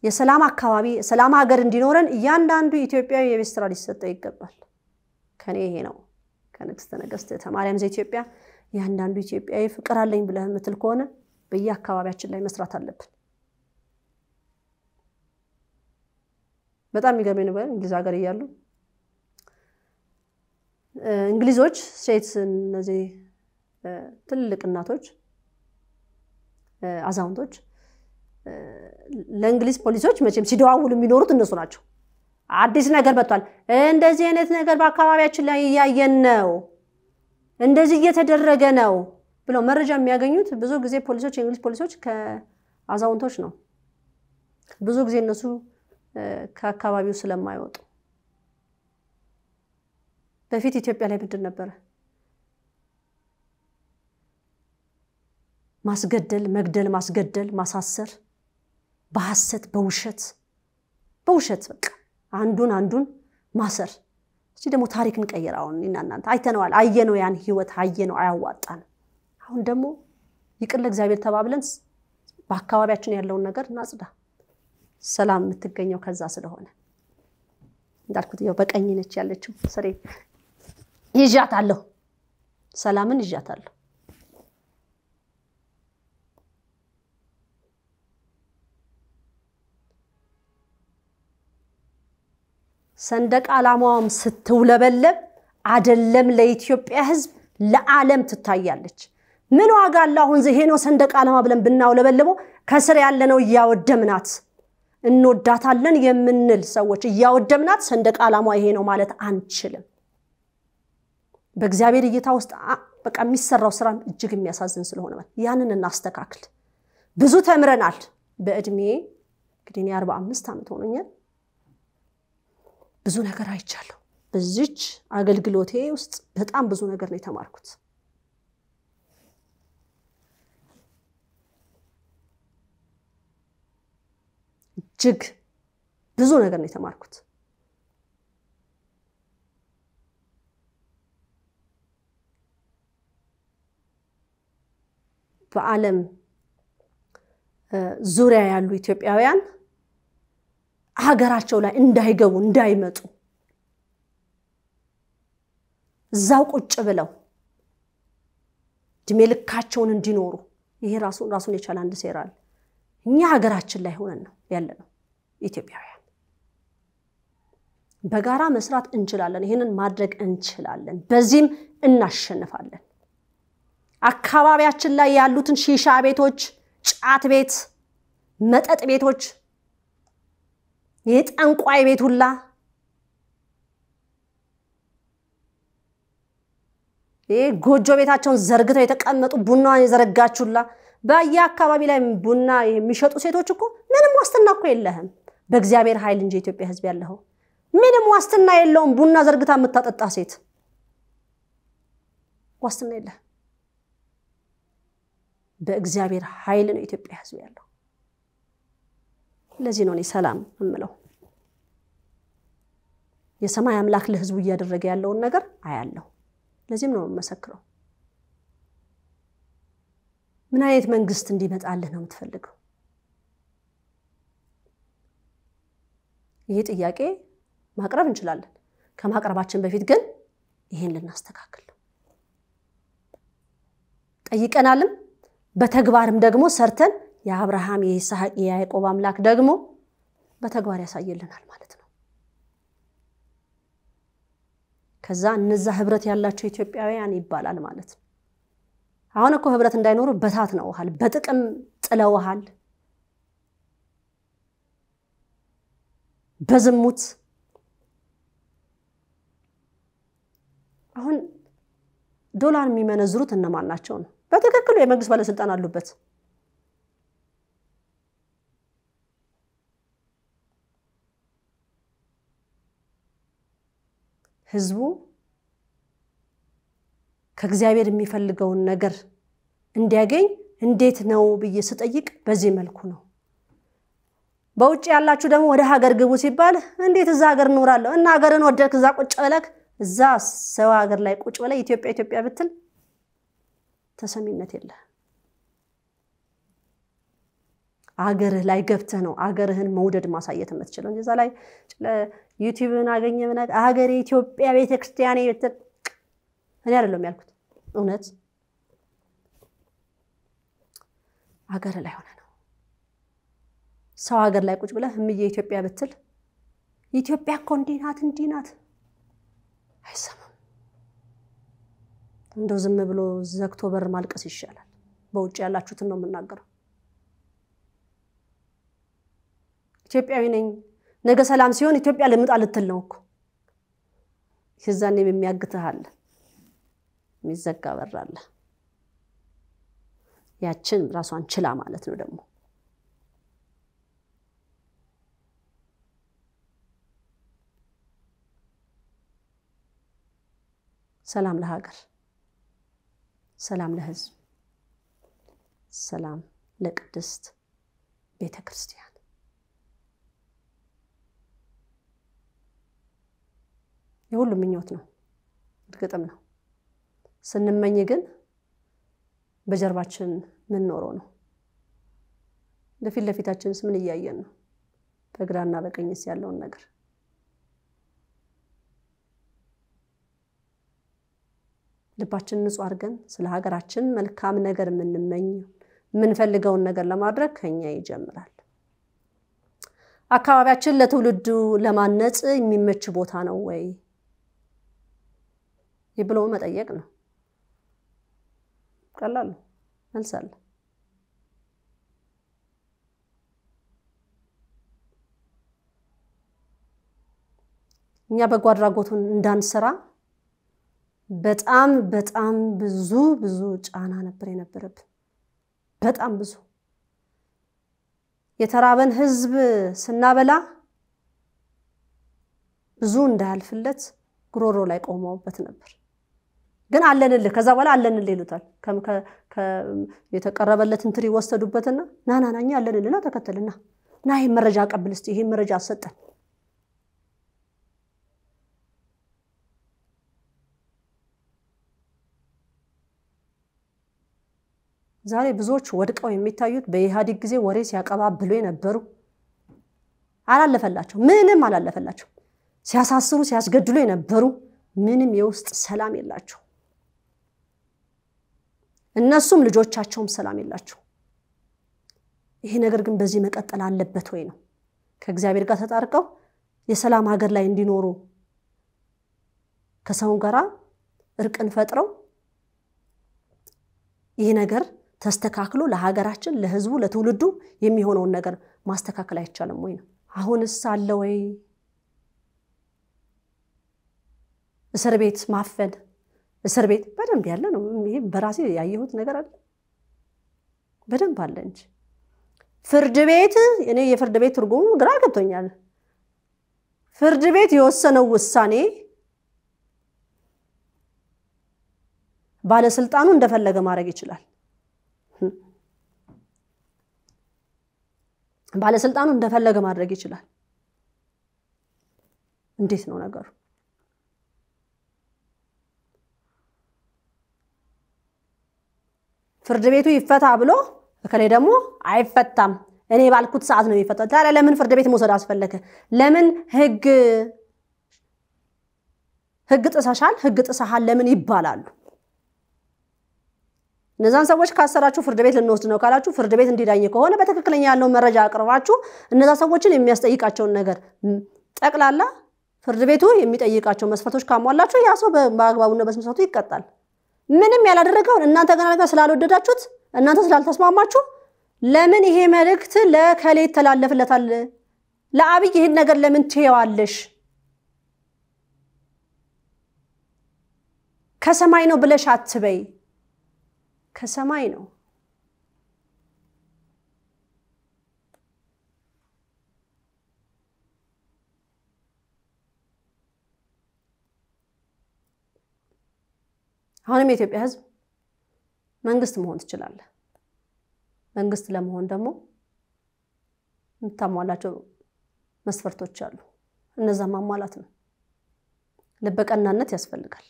የሰላም አካባቢ የሰላም ሀገር እንዲኖረን እያንዳንዱ ኢትዮጵያዊ የቤት ስራ ሊሰጠው ይገባል። ከኔ ይሄ ነው ከንግስተ ነገስት ተማርያም ዘኢትዮጵያ እያንዳንዱ ኢትዮጵያዊ ፍቅር አለኝ ብለህ የምትል ከሆነ በየአካባቢያችን ላይ መስራት አለብን። በጣም የሚገርመኝ ነበር እንግሊዝ ሀገር እያሉ እንግሊዞች ሴት እነዚህ ትልልቅ እናቶች አዛውንቶች ለእንግሊዝ ፖሊሶች መቼም ሲደዋውሉ የሚኖሩት እነሱ ናቸው። አዲስ ነገር መጥቷል፣ እንደዚህ አይነት ነገር በአካባቢያችን ላይ እያየን ነው፣ እንደዚህ እየተደረገ ነው ብለው መረጃ የሚያገኙት ብዙ ጊዜ ፖሊሶች የእንግሊዝ ፖሊሶች ከአዛውንቶች ነው። ብዙ ጊዜ እነሱ ከአካባቢው ስለማይወጡ በፊት ኢትዮጵያ ላይ ምንድን ነበረ? ማስገደል፣ መግደል፣ ማስገደል፣ ማሳሰር በሐሰት በውሸት በውሸት በቃ አንዱን አንዱን ማሰር። እስቲ ደግሞ ታሪክ እንቀይር። አሁን እናንተ አይተነዋል፣ አየነው፣ ያን ህይወት አየነው፣ አያዋጣንም። አሁን ደግሞ ይቅር ለእግዚአብሔር ተባብለን በአካባቢያችን ያለውን ነገር እናጽዳ። ሰላም የምትገኘው ከዛ ስለሆነ እንዳልኩት ያው በቀኝ ነች ያለችው ስሬ ይዣታለሁ፣ ሰላምን ይዣታለሁ። ሰንደቅ ዓላማዋም ስትውለበለብ አደለም ለኢትዮጵያ ሕዝብ ለዓለም ትታያለች። ምን ዋጋ አለ? አሁን ይሄ ነው ሰንደቅ ዓላማ ብለን ብናውለበልበው ከስር ያለነው እያወደምናት እንወዳታለን የምንል ሰዎች እያወደምናት ሰንደቅ ዓላማ ይሄ ነው ማለት አንችልም። በእግዚአብሔር እይታ ውስጥ በቃ የሚሰራው ስራ እጅግ የሚያሳዝን ስለሆነ ያንን እናስተካክል። ብዙ ተምረናል። በእድሜ እንግዲህ እኔ አርባ አምስት ዓመት ሆኖኛል። ብዙ ነገር አይቻለሁ። በዚች አገልግሎቴ ውስጥ በጣም ብዙ ነገር ነው የተማርኩት። እጅግ ብዙ ነገር ነው የተማርኩት። በዓለም ዙሪያ ያሉ ኢትዮጵያውያን ሀገራቸው ላይ እንዳይገቡ እንዳይመጡ እዛው ቁጭ ብለው እድሜ ልካቸውን እንዲኖሩ ይሄ ራሱን የቻለ አንድ ሴራ አለ። እኛ ሀገራችን ላይ ሆነን ነው ያለ ነው ኢትዮጵያውያን። በጋራ መስራት እንችላለን። ይህንን ማድረግ እንችላለን። በዚህም እናሸንፋለን። አካባቢያችን ላይ ያሉትን ሺሻ ቤቶች፣ ጫት ቤት፣ መጠጥ ቤቶች፣ የጠንቋይ ቤት ሁላ ይህ ጎጆ ቤታቸውን ዘርግተው የተቀመጡ ቡናዋን የዘረጋችሁላ በየአካባቢ ላይ ቡና የሚሸጡ ሴቶች እኮ ምንም ዋስትና እኮ የለህም። በእግዚአብሔር ኃይል እንጂ የኢትዮጵያ ሕዝብ ያለኸው ምንም ዋስትና የለውም። ቡና ዘርግታ የምታጠጣ ሴት ዋስትና የለህም። በእግዚአብሔር ኃይል ነው የኢትዮጵያ ሕዝብ ያለው። ለዚህ ነው እኔ ሰላም የምለው። የሰማይ አምላክ ለሕዝቡ እያደረገ ያለውን ነገር አያለሁ። ለዚህም ነው የምመሰክረው። ምን አይነት መንግስት እንዲመጣልህ ነው የምትፈልገው? ይህ ጥያቄ ማቅረብ እንችላለን። ከማቅረባችን በፊት ግን ይህን ልናስተካክል ነው። ጠይቀናልም፣ በተግባርም ደግሞ ሰርተን የአብርሃም የይስሐቅ የያዕቆብ አምላክ ደግሞ በተግባር ያሳየልናል ማለት ነው። ከዛ እነዛ ህብረት ያላቸው ኢትዮጵያውያን ይባላል ማለት ነው። አሁን እኮ ህብረት እንዳይኖሩ በታት ነው ውሃል፣ በጥቅም ጥለውሃል፣ በዝሙት አሁን ዶላር የሚመነዝሩት እነማን ናቸው ነው? በትክክሉ የመንግስት ባለስልጣን አሉበት። ህዝቡ ከእግዚአብሔር የሚፈልገውን ነገር እንዲያገኝ እንዴት ነው ብዬ ስጠይቅ በዚህ መልኩ ነው። በውጭ ያላችሁ ደግሞ ወደ ሀገር ግቡ ሲባል እንዴት እዛ ሀገር እኖራለሁ? እና ሀገርን ወደድክ? እዛ ቁጭ ብለክ እዛ ሰው ሀገር ላይ ቁጭ ብለህ ኢትዮጵያ ኢትዮጵያ ብትል ተሰሚነት የለህ። አገርህ ላይ ገብተህ ነው አገርህን መውደድ ማሳየት የምትችለው። እዛ ላይ ዩቲዩብን አገኘ ሀገሬ ኢትዮጵያ ቤተክርስቲያኔ ብትል እኔ አይደለም ያልኩት፣ እውነት ሀገር ላይ ሆነ ነው። ሰው ሀገር ላይ ቁጭ ብለህ እምዬ ኢትዮጵያ ብትል ኢትዮጵያ እኮ እንዲህ ናት እንዲህ ናት አይሰማም። እንደው ዝም ብሎ ዘግቶ በር ማልቀስ ይሻላል። በውጭ ያላችሁትን ነው የምናገረው። ኢትዮጵያዊ ነኝ ነገ ሰላም ሲሆን ኢትዮጵያ ልምጣ ልትል ነው እኮ። የዛኔም የሚያግትህ አለ፣ የሚዘጋ በር አለ። ያችን ራሷን ችላ ማለት ነው ደግሞ ሰላም ለሀገር፣ ሰላም ለሕዝብ፣ ሰላም ለቅድስት ቤተ ክርስቲያን። የሁሉም ምኞት ነው፣ እርግጥም ነው። ስንመኝ ግን በጀርባችን ምን ኖረው ነው? ለፊት ለፊታችንስ ምን እያየን ነው? በግራና በቀኝስ ያለውን ነገር ልባችን ንጹህ አድርገን ስለ ሀገራችን መልካም ነገር የምንመኝ የምንፈልገውን ነገር ለማድረግ ከኛ ይጀምራል። አካባቢያችን ለትውልዱ ለማነጽ የሚመች ቦታ ነው ወይ ብሎ መጠየቅ ነው። ቀላል ነው፣ መልስ አለ። እኛ በጎ አድራጎቱን እንዳንሰራ በጣም በጣም ብዙ ብዙ ጫና ነበር የነበረብን። በጣም ብዙ የተራበን ሕዝብ ስናበላ ብዙ እንዳያልፍለት ጉሮሮ ላይ ቆመውበት ነበር። ግን አለንልህ ከዛ በኋላ አለንልህ ይሉታል። የተቀረበለትን ትሪ ወሰዱበትና ና ና ና እኛ አለንልህ ና ተከተልና ና ይህን መረጃ አቀብል እስኪ ይህን መረጃ አሰጠን ዛሬ ብዙዎች ወድቀው የሚታዩት በኢህአዴግ ጊዜ ወሬ ሲያቀባብሉ የነበሩ አላለፈላቸው፣ ምንም አላለፈላቸው። ሲያሳስሩ ሲያስገድሉ የነበሩ ምንም የውስጥ ሰላም የላቸው። እነሱም ልጆቻቸውም ሰላም የላቸው። ይሄ ነገር ግን በዚህ መቀጠል አለበት ወይ ነው? ከእግዚአብሔር ጋር ተጣርቀው የሰላም ሀገር ላይ እንዲኖሩ ከሰው ጋራ እርቅን ፈጥረው ይህ ነገር ተስተካክሎ ለሀገራችን፣ ለሕዝቡ፣ ለትውልዱ የሚሆነውን ነገር ማስተካከል አይቻልም ወይ ነው? አሁንስ አለ ወይ? እስር ቤት ማፈን፣ እስር ቤት በደንብ ያለ ነው። ይሄ በራሴ ያየሁት ነገር አለ፣ በደንብ አለ እንጂ ፍርድ ቤት እኔ የፍርድ ቤት ትርጉሙ ግራ ገብቶኛል። ፍርድ ቤት የወሰነው ውሳኔ ባለስልጣኑ እንደፈለገ ማድረግ ይችላል። ባለስልጣኑ እንደፈለገ ማድረግ ይችላል። እንዴት ነው ነገሩ? ፍርድ ቤቱ ይፈታ ብሎ በከላይ ደግሞ አይፈታም፣ እኔ ባልኩት ሰዓት ነው የሚፈታው። ታዲያ ለምን ፍርድ ቤት መውሰድ አስፈለገ? ለምን ህግ ህግ ጥሰሻል፣ ህግ ጥሰሃል ለምን ይባላሉ? እነዛን ሰዎች ካሰራችሁ ፍርድ ቤት ልንወስድ ነው ካላችሁ ፍርድ ቤት እንዲዳኝ ከሆነ በትክክለኛ ያለውን መረጃ አቅርባችሁ እነዛ ሰዎችን የሚያስጠይቃቸውን ነገር ጠቅላላ ፍርድ ቤቱ የሚጠይቃቸው መስፈርቶች ካሟላችሁ ያ ሰው በአግባቡና በስነስርዓቱ ይቀጣል። ምንም ያላደረገውን እናንተ ገና ነገር ስላልወደዳችሁት እናንተ ስላልተስማማችሁ ለምን ይሄ መልእክት ለከሌ ይተላለፍለታል? ለአብይ ይህን ነገር ለምን ትየዋለሽ? ከሰማይ ነው ብለሽ አትበይ። ከሰማይ ነው። አሁንም የኢትዮጵያ ሕዝብ መንግስት መሆን ትችላለህ። መንግስት ለመሆን ደግሞ የምታሟላቸው መስፈርቶች አሉ። እነዛ ማሟላት ነው። ልበቀናነት ያስፈልጋል።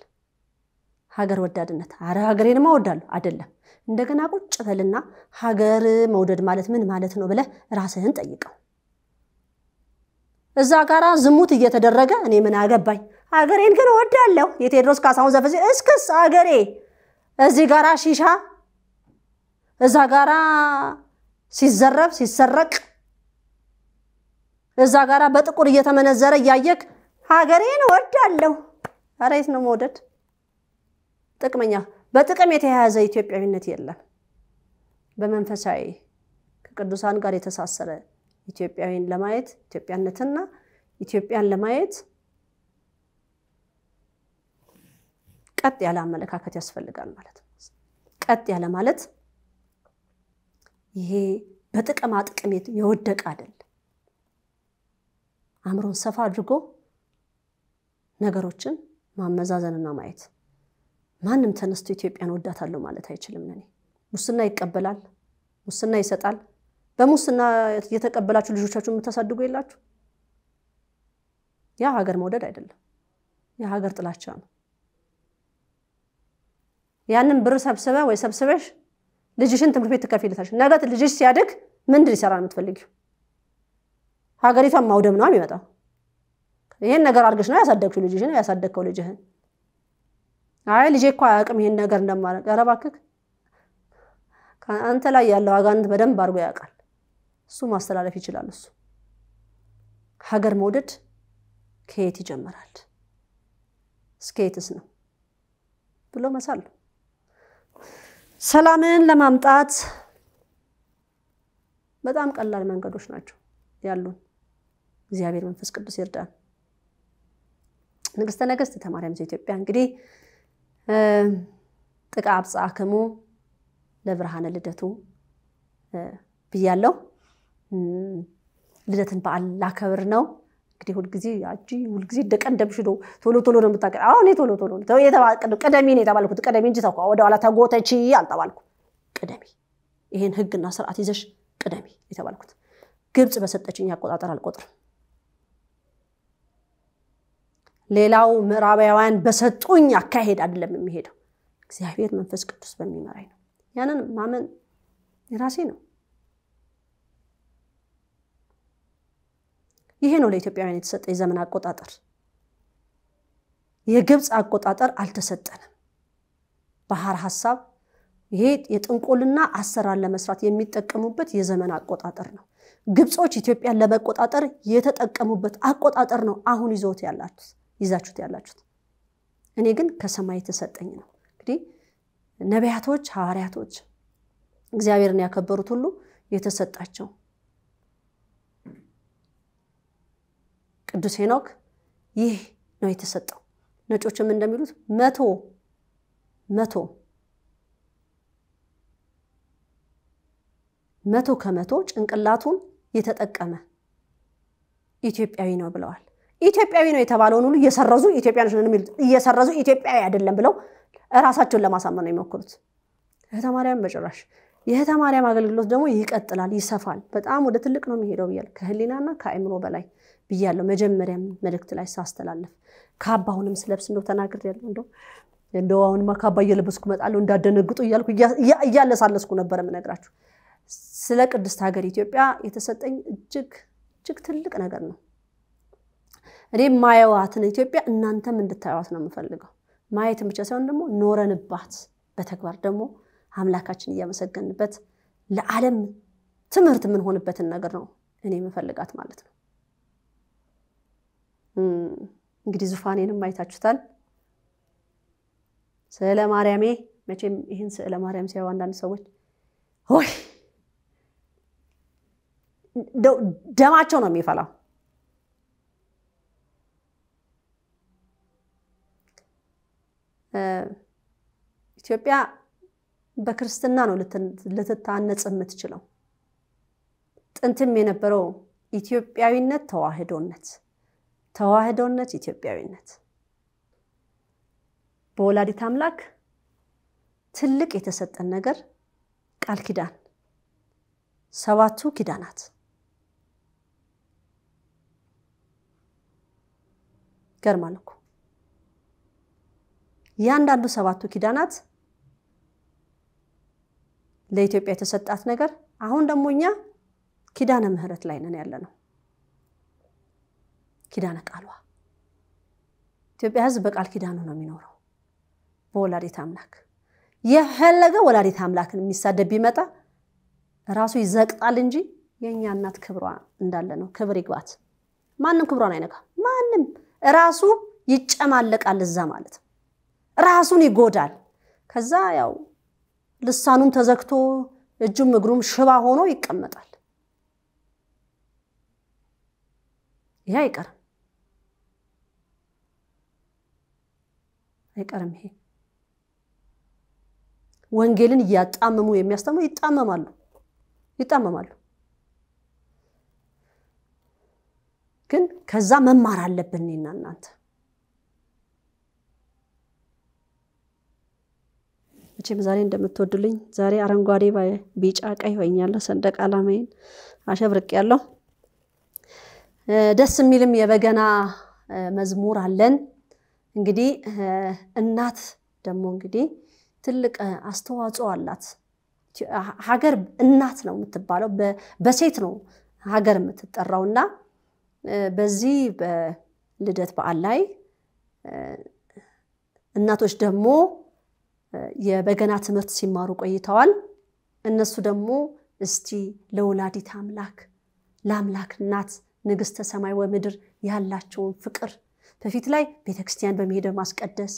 ሀገር ወዳድነት አረ ሀገሬንማ እወዳለሁ አይደለም። እንደገና ቁጭ በልና ሀገር መውደድ ማለት ምን ማለት ነው ብለህ ራስህን ጠይቀው። እዛ ጋራ ዝሙት እየተደረገ እኔ ምን አገባኝ፣ ሀገሬን ግን እወዳለሁ። የቴዎድሮስ ካሳሁን ዘፈን እስክስ ሀገሬ፣ እዚህ ጋራ ሺሻ፣ እዛ ጋራ ሲዘረብ ሲሰረቅ፣ እዛ ጋራ በጥቁር እየተመነዘረ እያየክ ሀገሬን እወዳለሁ። ኧረ የት ነው መውደድ? ጥቅመኛ በጥቅም የተያያዘ ኢትዮጵያዊነት የለም። በመንፈሳዊ ከቅዱሳን ጋር የተሳሰረ ኢትዮጵያዊን ለማየት ኢትዮጵያነትና ኢትዮጵያን ለማየት ቀጥ ያለ አመለካከት ያስፈልጋል ማለት ነው። ቀጥ ያለ ማለት ይሄ በጥቅማ ጥቅም የወደቀ አይደለም። አእምሮን ሰፋ አድርጎ ነገሮችን ማመዛዘንና ማየት። ማንም ተነስቶ ኢትዮጵያን ወዳታለሁ ማለት አይችልም። እኔ ሙስና ይቀበላል፣ ሙስና ይሰጣል። በሙስና የተቀበላችሁ ልጆቻችሁ የምታሳድጉ የላችሁ። ያ ሀገር መውደድ አይደለም፣ ያ ሀገር ጥላቻ ነው። ያንን ብር ሰብስበ ወይ ሰብስበሽ ልጅሽን ትምህርት ቤት ትከፊልታለሽ። ነገ ልጅሽ ሲያድግ ምንድን ይሰራ ነው የምትፈልጊው? ሀገሪቷን ማውደም ነው የሚመጣው። ይሄን ነገር አድርገሽ ነው ያሳደግሽው ልጅሽን ያሳደግከው ልጅህን። አይ ልጄ እኮ አያውቅም ይሄን ነገር እንደማደርግ። ኧረ እባክህ አንተ ላይ ያለው አጋንንት በደንብ አድርጎ ያውቃል። እሱ ማስተላለፍ ይችላል። እሱ ሀገር መውደድ ከየት ይጀምራል? እስከ ነው ብሎ መሳል ሰላምን ለማምጣት በጣም ቀላል መንገዶች ናቸው ያሉን። እግዚአብሔር መንፈስ ቅዱስ ይርዳን። ንግስተ ነገስት ተማርያም ዘኢትዮጵያ እንግዲህ ጥቃ አብጽሐክሙ ለብርሃነ ልደቱ ብያለሁ። ልደትን በዓል ላከብር ነው እንግዲህ ሁልጊዜ ያቺ ሁልጊዜ እንደቀደምሽ ነው ቶሎ ቶሎ ነው የምታውቀው። አሁን ቶሎ ቶሎ ቅደሚ ነው የተባልኩት። ቅደሚ እንጂ ተውኩ ወደኋላ ተጎተቺ አልተባልኩ። ቅደሚ ይሄን ህግና ስርዓት ይዘሽ ቅደሚ የተባልኩት። ግብፅ በሰጠችኝ አቆጣጠር አልቆጥርም። ሌላው ምዕራባውያን በሰጡኝ አካሄድ አይደለም የሚሄደው። እግዚአብሔር መንፈስ ቅዱስ በሚመራኝ ነው። ያንን ማመን የራሴ ነው። ይሄ ነው ለኢትዮጵያውያን የተሰጠ የዘመን አቆጣጠር። የግብፅ አቆጣጠር አልተሰጠንም። ባህር ሀሳብ ይሄ የጥንቆልና አሰራር ለመስራት የሚጠቀሙበት የዘመን አቆጣጠር ነው። ግብጾች ኢትዮጵያን ለመቆጣጠር የተጠቀሙበት አቆጣጠር ነው አሁን ይዞት ያላችሁት ይዛችሁት ያላችሁት። እኔ ግን ከሰማይ የተሰጠኝ ነው። እንግዲህ ነቢያቶች፣ ሐዋርያቶች እግዚአብሔርን ያከበሩት ሁሉ የተሰጣቸው ቅዱስ ሄኖክ ይህ ነው የተሰጠው። ነጮችም እንደሚሉት መቶ መቶ መቶ ከመቶ ጭንቅላቱን የተጠቀመ ኢትዮጵያዊ ነው ብለዋል። ኢትዮጵያዊ ነው የተባለውን ሁሉ እየሰረዙ ኢትዮጵያኖች እየሰረዙ ኢትዮጵያዊ አይደለም ብለው እራሳቸውን ለማሳመን ነው የሞከሩት። እህተ ማርያም በጭራሽ። የእህተ ማርያም አገልግሎት ደግሞ ይቀጥላል፣ ይሰፋል፣ በጣም ወደ ትልቅ ነው የሚሄደው ብያለሁ። ከህሊናና ከአእምሮ በላይ ብያለሁ። መጀመሪያም መልእክት ላይ ሳስተላለፍ ካባሁንም ስለብስ እንደው ተናግሬያለሁ። እንደው እንደው አሁንማ ካባ እየለበስኩ እመጣለሁ እንዳደነግጡ እያልኩ እያለሳለስኩ ነበር የምነግራችሁ። ስለ ቅድስት ሀገር ኢትዮጵያ የተሰጠኝ እጅግ እጅግ ትልቅ ነገር ነው። እኔ ማየዋትን ኢትዮጵያ እናንተም እንድታዩዋት ነው የምፈልገው። ማየትን ብቻ ሳይሆን ደግሞ ኖረንባት በተግባር ደግሞ አምላካችን እያመሰገንበት ለዓለም ትምህርት የምንሆንበትን ነገር ነው እኔ የምፈልጋት ማለት ነው። እንግዲህ ዙፋኔንም አይታችሁታል። ስዕለ ማርያሜ መቼም ይህን ስዕለ ማርያም ሲያዩ አንዳንድ ሰዎች ሆይ ደማቸው ነው የሚፈላው። ኢትዮጵያ በክርስትና ነው ልትታነጽ የምትችለው። ጥንትም የነበረው ኢትዮጵያዊነት ተዋህዶነት፣ ተዋህዶነት ኢትዮጵያዊነት። በወላዲት አምላክ ትልቅ የተሰጠን ነገር ቃል ኪዳን ሰባቱ ኪዳናት ገርማል እኮ እያንዳንዱ ሰባቱ ኪዳናት ለኢትዮጵያ የተሰጣት ነገር። አሁን ደግሞ እኛ ኪዳነ ምሕረት ላይ ነን ያለ ነው። ኪዳነ ቃሏ ኢትዮጵያ ሕዝብ በቃል ኪዳኑ ነው የሚኖረው በወላዲት አምላክ። የፈለገ ወላዲት አምላክን የሚሳደብ ቢመጣ ራሱ ይዘቅጣል እንጂ የእኛ እናት ክብሯ እንዳለ ነው። ክብር ይግባት። ማንም ክብሯን አይነካ። ማንም ራሱ ይጨማለቃል እዛ ማለት ነው። ራሱን ይጎዳል። ከዛ ያው ልሳኑም ተዘግቶ እጁም እግሩም ሽባ ሆኖ ይቀመጣል። ይሄ አይቀርም አይቀርም። ይሄ ወንጌልን እያጣመሙ የሚያስተምሩ ይጣመማሉ ይጣመማሉ። ግን ከዛ መማር አለብን እኔና እናንተ። መቼም ዛሬ እንደምትወዱልኝ ዛሬ አረንጓዴ፣ ቢጫ፣ ቀይ ሆኛለሁ። ሰንደቅ ዓላማዬን አሸብርቅ ያለው ደስ የሚልም የበገና መዝሙር አለን። እንግዲህ እናት ደግሞ እንግዲህ ትልቅ አስተዋጽኦ አላት። ሀገር እናት ነው የምትባለው፣ በሴት ነው ሀገር የምትጠራው እና በዚህ በልደት በዓል ላይ እናቶች ደግሞ የበገና ትምህርት ሲማሩ ቆይተዋል። እነሱ ደግሞ እስቲ ለወላዲት አምላክ ለአምላክ እናት ንግሥተ ሰማይ ወምድር ያላቸውን ፍቅር በፊት ላይ ቤተክርስቲያን በመሄድ በማስቀደስ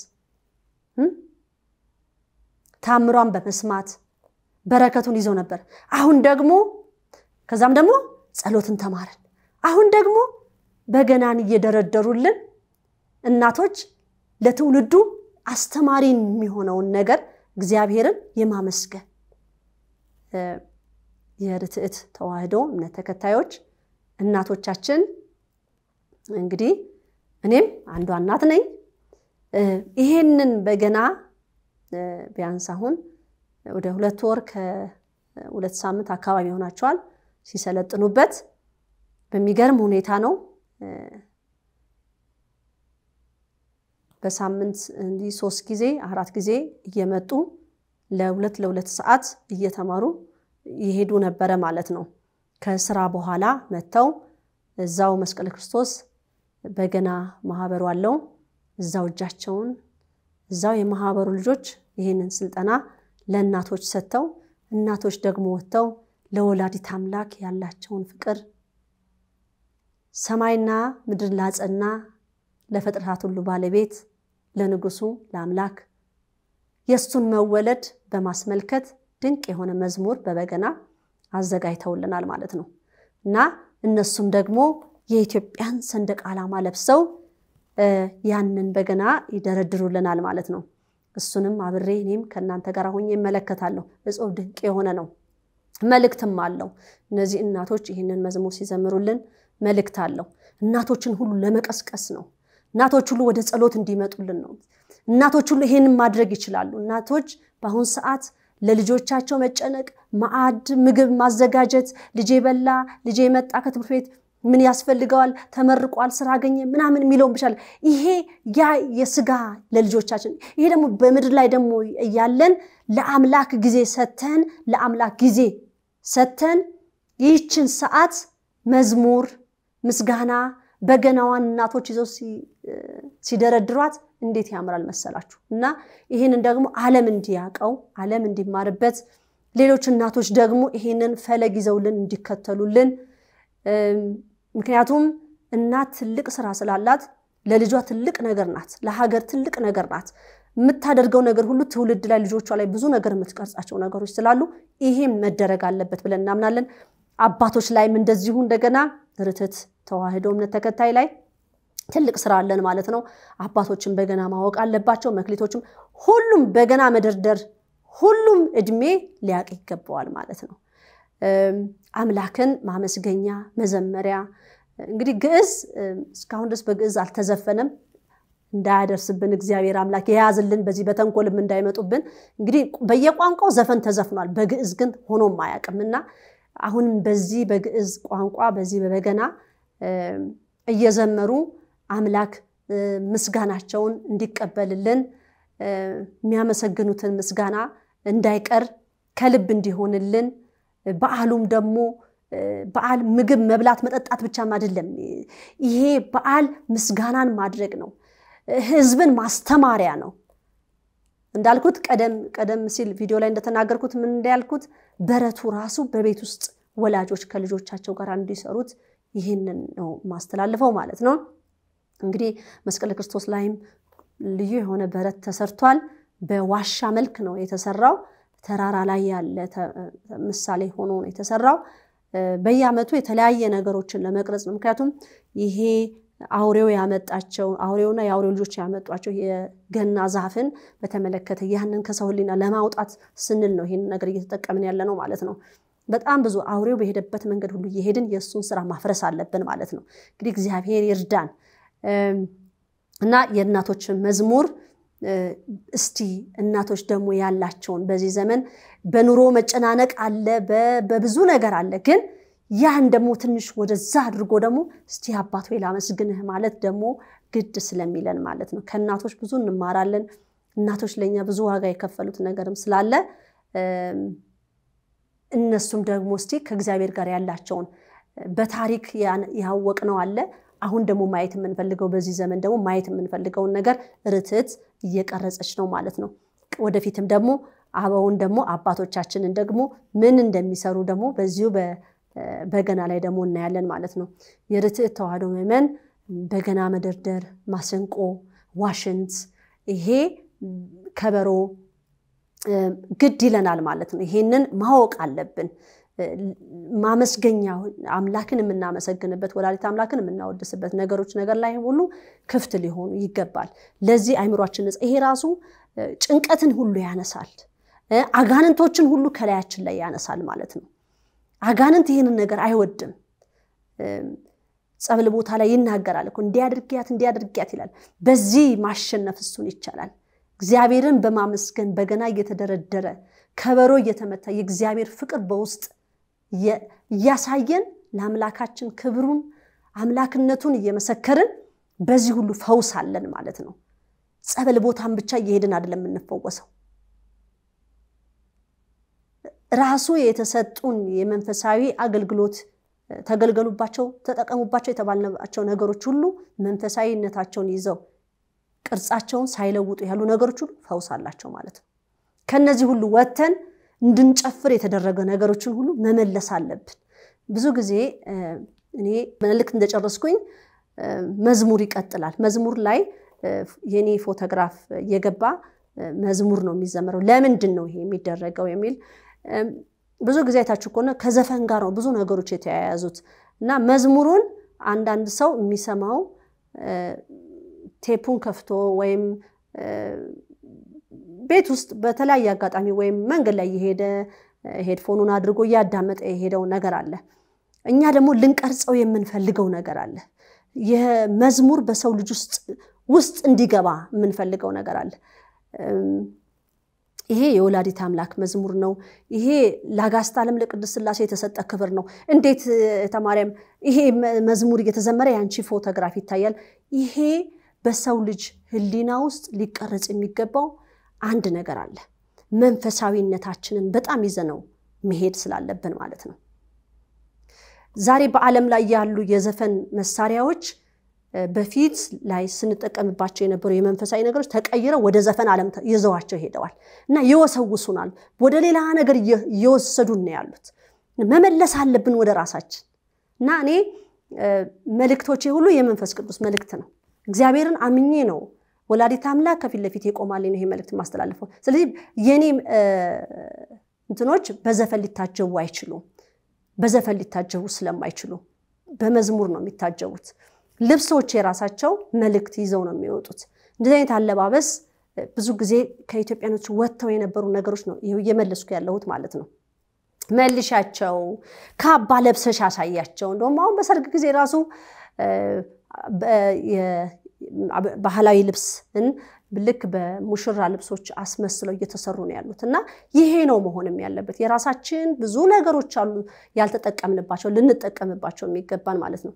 ታምሯን በመስማት በረከቱን ይዘው ነበር። አሁን ደግሞ ከዛም ደግሞ ጸሎትን ተማርን። አሁን ደግሞ በገናን እየደረደሩልን እናቶች ለትውልዱ አስተማሪ የሚሆነውን ነገር እግዚአብሔርን የማመስገን የርትዕት ተዋሕዶ እምነት ተከታዮች እናቶቻችን እንግዲህ እኔም አንዷ እናት ነኝ። ይሄንን በገና ቢያንስ አሁን ወደ ሁለት ወር ከሁለት ሳምንት አካባቢ ይሆናቸዋል ሲሰለጥኑበት በሚገርም ሁኔታ ነው። በሳምንት እንዲህ ሶስት ጊዜ አራት ጊዜ እየመጡ ለሁለት ለሁለት ሰዓት እየተማሩ ይሄዱ ነበረ ማለት ነው። ከስራ በኋላ መጥተው እዛው መስቀል ክርስቶስ በገና ማህበሩ አለው። እዛው እጃቸውን እዛው የማህበሩ ልጆች ይህንን ስልጠና ለእናቶች ሰጥተው እናቶች ደግሞ ወጥተው ለወላዲት አምላክ ያላቸውን ፍቅር ሰማይና ምድር ላጸና ለፍጥረታት ሁሉ ባለቤት ለንጉሱ ለአምላክ የእሱን መወለድ በማስመልከት ድንቅ የሆነ መዝሙር በበገና አዘጋጅተውልናል ማለት ነው እና እነሱም ደግሞ የኢትዮጵያን ሰንደቅ ዓላማ ለብሰው ያንን በገና ይደረድሩልናል ማለት ነው። እሱንም አብሬ እኔም ከእናንተ ጋር ሆኜ እመለከታለሁ። እጹብ ድንቅ የሆነ ነው። መልእክትም አለው። እነዚህ እናቶች ይህንን መዝሙር ሲዘምሩልን መልእክት አለው። እናቶችን ሁሉ ለመቀስቀስ ነው። እናቶች ሁሉ ወደ ጸሎት እንዲመጡልን ነው። እናቶች ሁሉ ይህንን ማድረግ ይችላሉ። እናቶች በአሁን ሰዓት ለልጆቻቸው መጨነቅ፣ ማዕድ ምግብ ማዘጋጀት፣ ልጄ በላ፣ ልጄ መጣ ከትምህርት ቤት ምን ያስፈልገዋል፣ ተመርቋል፣ ስራ አገኘ ምናምን የሚለውን ብቻ ይሄ ያ የስጋ ለልጆቻችን ይሄ ደግሞ በምድር ላይ ደግሞ እያለን ለአምላክ ጊዜ ሰተን ለአምላክ ጊዜ ሰተን ይህችን ሰዓት መዝሙር፣ ምስጋና በገናዋን እናቶች ይዘው ሲደረድሯት እንዴት ያምራል መሰላችሁ። እና ይህንን ደግሞ ዓለም እንዲያውቀው ዓለም እንዲማርበት ሌሎች እናቶች ደግሞ ይህንን ፈለግ ይዘውልን እንዲከተሉልን ምክንያቱም እናት ትልቅ ስራ ስላላት ለልጇ ትልቅ ነገር ናት፣ ለሀገር ትልቅ ነገር ናት። የምታደርገው ነገር ሁሉ ትውልድ ላይ ልጆቿ ላይ ብዙ ነገር የምትቀርጻቸው ነገሮች ስላሉ ይሄም መደረግ አለበት ብለን እናምናለን። አባቶች ላይም እንደዚሁ እንደገና ርትዕት ተዋሕዶ እምነት ተከታይ ላይ ትልቅ ስራ አለን ማለት ነው። አባቶችን በገና ማወቅ አለባቸው። መክሊቶችም ሁሉም በገና መደርደር ሁሉም እድሜ ሊያውቅ ይገባዋል ማለት ነው። አምላክን ማመስገኛ መዘመሪያ እንግዲህ ግዕዝ እስካሁን ድረስ በግዕዝ አልተዘፈነም። እንዳያደርስብን እግዚአብሔር አምላክ የያዝልን በዚህ በተንኮልም እንዳይመጡብን። እንግዲህ በየቋንቋው ዘፈን ተዘፍኗል፣ በግዕዝ ግን ሆኖም አያውቅምና አሁንም በዚህ በግዕዝ ቋንቋ በዚህ በበገና እየዘመሩ አምላክ ምስጋናቸውን እንዲቀበልልን የሚያመሰግኑትን ምስጋና እንዳይቀር ከልብ እንዲሆንልን በዓሉም ደግሞ በዓል ምግብ መብላት መጠጣት ብቻም አይደለም። ይሄ በዓል ምስጋናን ማድረግ ነው። ሕዝብን ማስተማሪያ ነው። እንዳልኩት ቀደም ቀደም ሲል ቪዲዮ ላይ እንደተናገርኩት ምን እንዳልኩት በረቱ ራሱ በቤት ውስጥ ወላጆች ከልጆቻቸው ጋር እንዲሰሩት ይህንን ነው ማስተላልፈው ማለት ነው። እንግዲህ መስቀለ ክርስቶስ ላይም ልዩ የሆነ በረት ተሰርቷል። በዋሻ መልክ ነው የተሰራው። ተራራ ላይ ያለ ምሳሌ ሆኖ ነው የተሰራው። በየዓመቱ የተለያየ ነገሮችን ለመቅረጽ ነው። ምክንያቱም ይሄ አውሬው ያመጣቸው አውሬውና የአውሬው ልጆች ያመጧቸው የገና ዛፍን በተመለከተ ያንን ከሰው ሕሊና ለማውጣት ስንል ነው ይህን ነገር እየተጠቀምን ያለ ነው ማለት ነው። በጣም ብዙ አውሬው በሄደበት መንገድ ሁሉ እየሄድን የእሱን ስራ ማፍረስ አለብን ማለት ነው። እንግዲህ እግዚአብሔር ይርዳን እና የእናቶችን መዝሙር እስቲ እናቶች ደግሞ ያላቸውን በዚህ ዘመን በኑሮ መጨናነቅ አለ፣ በብዙ ነገር አለ። ግን ያን ደግሞ ትንሽ ወደዛ አድርጎ ደግሞ እስቲ አባት ወይ ላመስግንህ ማለት ደግሞ ግድ ስለሚለን ማለት ነው። ከእናቶች ብዙ እንማራለን። እናቶች ለእኛ ብዙ ዋጋ የከፈሉት ነገርም ስላለ እነሱም ደግሞ እስቲ ከእግዚአብሔር ጋር ያላቸውን በታሪክ ያወቅነው አለ አሁን ደግሞ ማየት የምንፈልገው በዚህ ዘመን ደግሞ ማየት የምንፈልገውን ነገር ርትት እየቀረጸች ነው ማለት ነው። ወደፊትም ደግሞ አበውን ደግሞ አባቶቻችንን ደግሞ ምን እንደሚሰሩ ደግሞ በዚሁ በገና ላይ ደግሞ እናያለን ማለት ነው። የርትዕት ተዋሕዶ ምዕመን በገና መደርደር፣ ማሰንቆ፣ ዋሽንት፣ ይሄ ከበሮ ግድ ይለናል ማለት ነው። ይሄንን ማወቅ አለብን። ማመስገኛ አምላክን የምናመሰግንበት ወላዲት አምላክን የምናወድስበት ነገሮች ነገር ላይ ሁሉ ክፍት ሊሆኑ ይገባል። ለዚህ አይምሯችን ይሄ ራሱ ጭንቀትን ሁሉ ያነሳል። አጋንንቶችን ሁሉ ከላያችን ላይ ያነሳል ማለት ነው። አጋንንት ይህንን ነገር አይወድም። ጸበል ቦታ ላይ ይናገራል እኮ እንዲያድርጊያት እንዲያድርጊያት ይላል። በዚህ ማሸነፍ እሱን ይቻላል። እግዚአብሔርን በማመስገን በገና እየተደረደረ ከበሮ እየተመታ የእግዚአብሔር ፍቅር በውስጥ እያሳየን ለአምላካችን ክብሩን አምላክነቱን እየመሰከርን በዚህ ሁሉ ፈውስ አለን ማለት ነው። ጸበል ቦታን ብቻ እየሄድን አይደለም የምንፈወሰው። ራሱ የተሰጡን የመንፈሳዊ አገልግሎት ተገልገሉባቸው፣ ተጠቀሙባቸው የተባልናቸው ነገሮች ሁሉ መንፈሳዊነታቸውን ይዘው ቅርጻቸውን ሳይለውጡ ያሉ ነገሮች ሁሉ ፈውስ አላቸው ማለት ነው። ከነዚህ ሁሉ ወጥተን እንድንጨፍር የተደረገ ነገሮችን ሁሉ መመለስ አለብን። ብዙ ጊዜ እኔ መልእክት እንደጨረስኩኝ መዝሙር ይቀጥላል። መዝሙር ላይ የኔ ፎቶግራፍ እየገባ መዝሙር ነው የሚዘመረው። ለምንድን ነው ይሄ የሚደረገው የሚል ብዙ ጊዜ አይታችሁ ከሆነ ከዘፈን ጋር ነው ብዙ ነገሮች የተያያዙት እና መዝሙሩን አንዳንድ ሰው የሚሰማው ቴፑን ከፍቶ ወይም ቤት ውስጥ በተለያየ አጋጣሚ ወይም መንገድ ላይ የሄደ ሄድፎኑን አድርጎ እያዳመጠ የሄደው ነገር አለ። እኛ ደግሞ ልንቀርጸው የምንፈልገው ነገር አለ። የመዝሙር በሰው ልጅ ውስጥ ውስጥ እንዲገባ የምንፈልገው ነገር አለ። ይሄ የወላዲት አምላክ መዝሙር ነው። ይሄ ለአጋዕዝተ ዓለም ለቅድስት ሥላሴ የተሰጠ ክብር ነው። እንዴት ተማርያም ይሄ መዝሙር እየተዘመረ የአንቺ ፎቶግራፍ ይታያል? ይሄ በሰው ልጅ ሕሊና ውስጥ ሊቀረጽ የሚገባው አንድ ነገር አለ። መንፈሳዊነታችንን በጣም ይዘነው መሄድ ስላለብን ማለት ነው። ዛሬ በዓለም ላይ ያሉ የዘፈን መሳሪያዎች በፊት ላይ ስንጠቀምባቸው የነበሩ የመንፈሳዊ ነገሮች ተቀይረው ወደ ዘፈን ዓለም ይዘዋቸው ሄደዋል እና ይወሰውሱናል። ወደ ሌላ ነገር እየወሰዱን ነው ያሉት። መመለስ አለብን ወደ ራሳችን እና እኔ መልእክቶቼ ሁሉ የመንፈስ ቅዱስ መልእክት ነው። እግዚአብሔርን አምኜ ነው ወላዲት አምላክ ከፊት ለፊት የቆማልኝ ነው ይሄ መልእክት የማስተላልፈው። ስለዚህ የኔ እንትኖች በዘፈን ሊታጀቡ አይችሉም። በዘፈን ሊታጀቡ ስለማይችሉ በመዝሙር ነው የሚታጀቡት። ልብሶች የራሳቸው መልእክት ይዘው ነው የሚወጡት። እንደዚህ አይነት አለባበስ ብዙ ጊዜ ከኢትዮጵያኖች ወጥተው የነበሩ ነገሮች ነው እየመለስኩ ያለሁት ማለት ነው። መልሻቸው፣ ካባ ለብሰሽ አሳያቸው። እንደውም አሁን በሰርግ ጊዜ ራሱ ባህላዊ ልብስን ልክ በሙሽራ ልብሶች አስመስለው እየተሰሩ ነው ያሉት እና ይሄ ነው መሆንም ያለበት። የራሳችን ብዙ ነገሮች አሉ ያልተጠቀምንባቸው ልንጠቀምባቸው የሚገባን ማለት ነው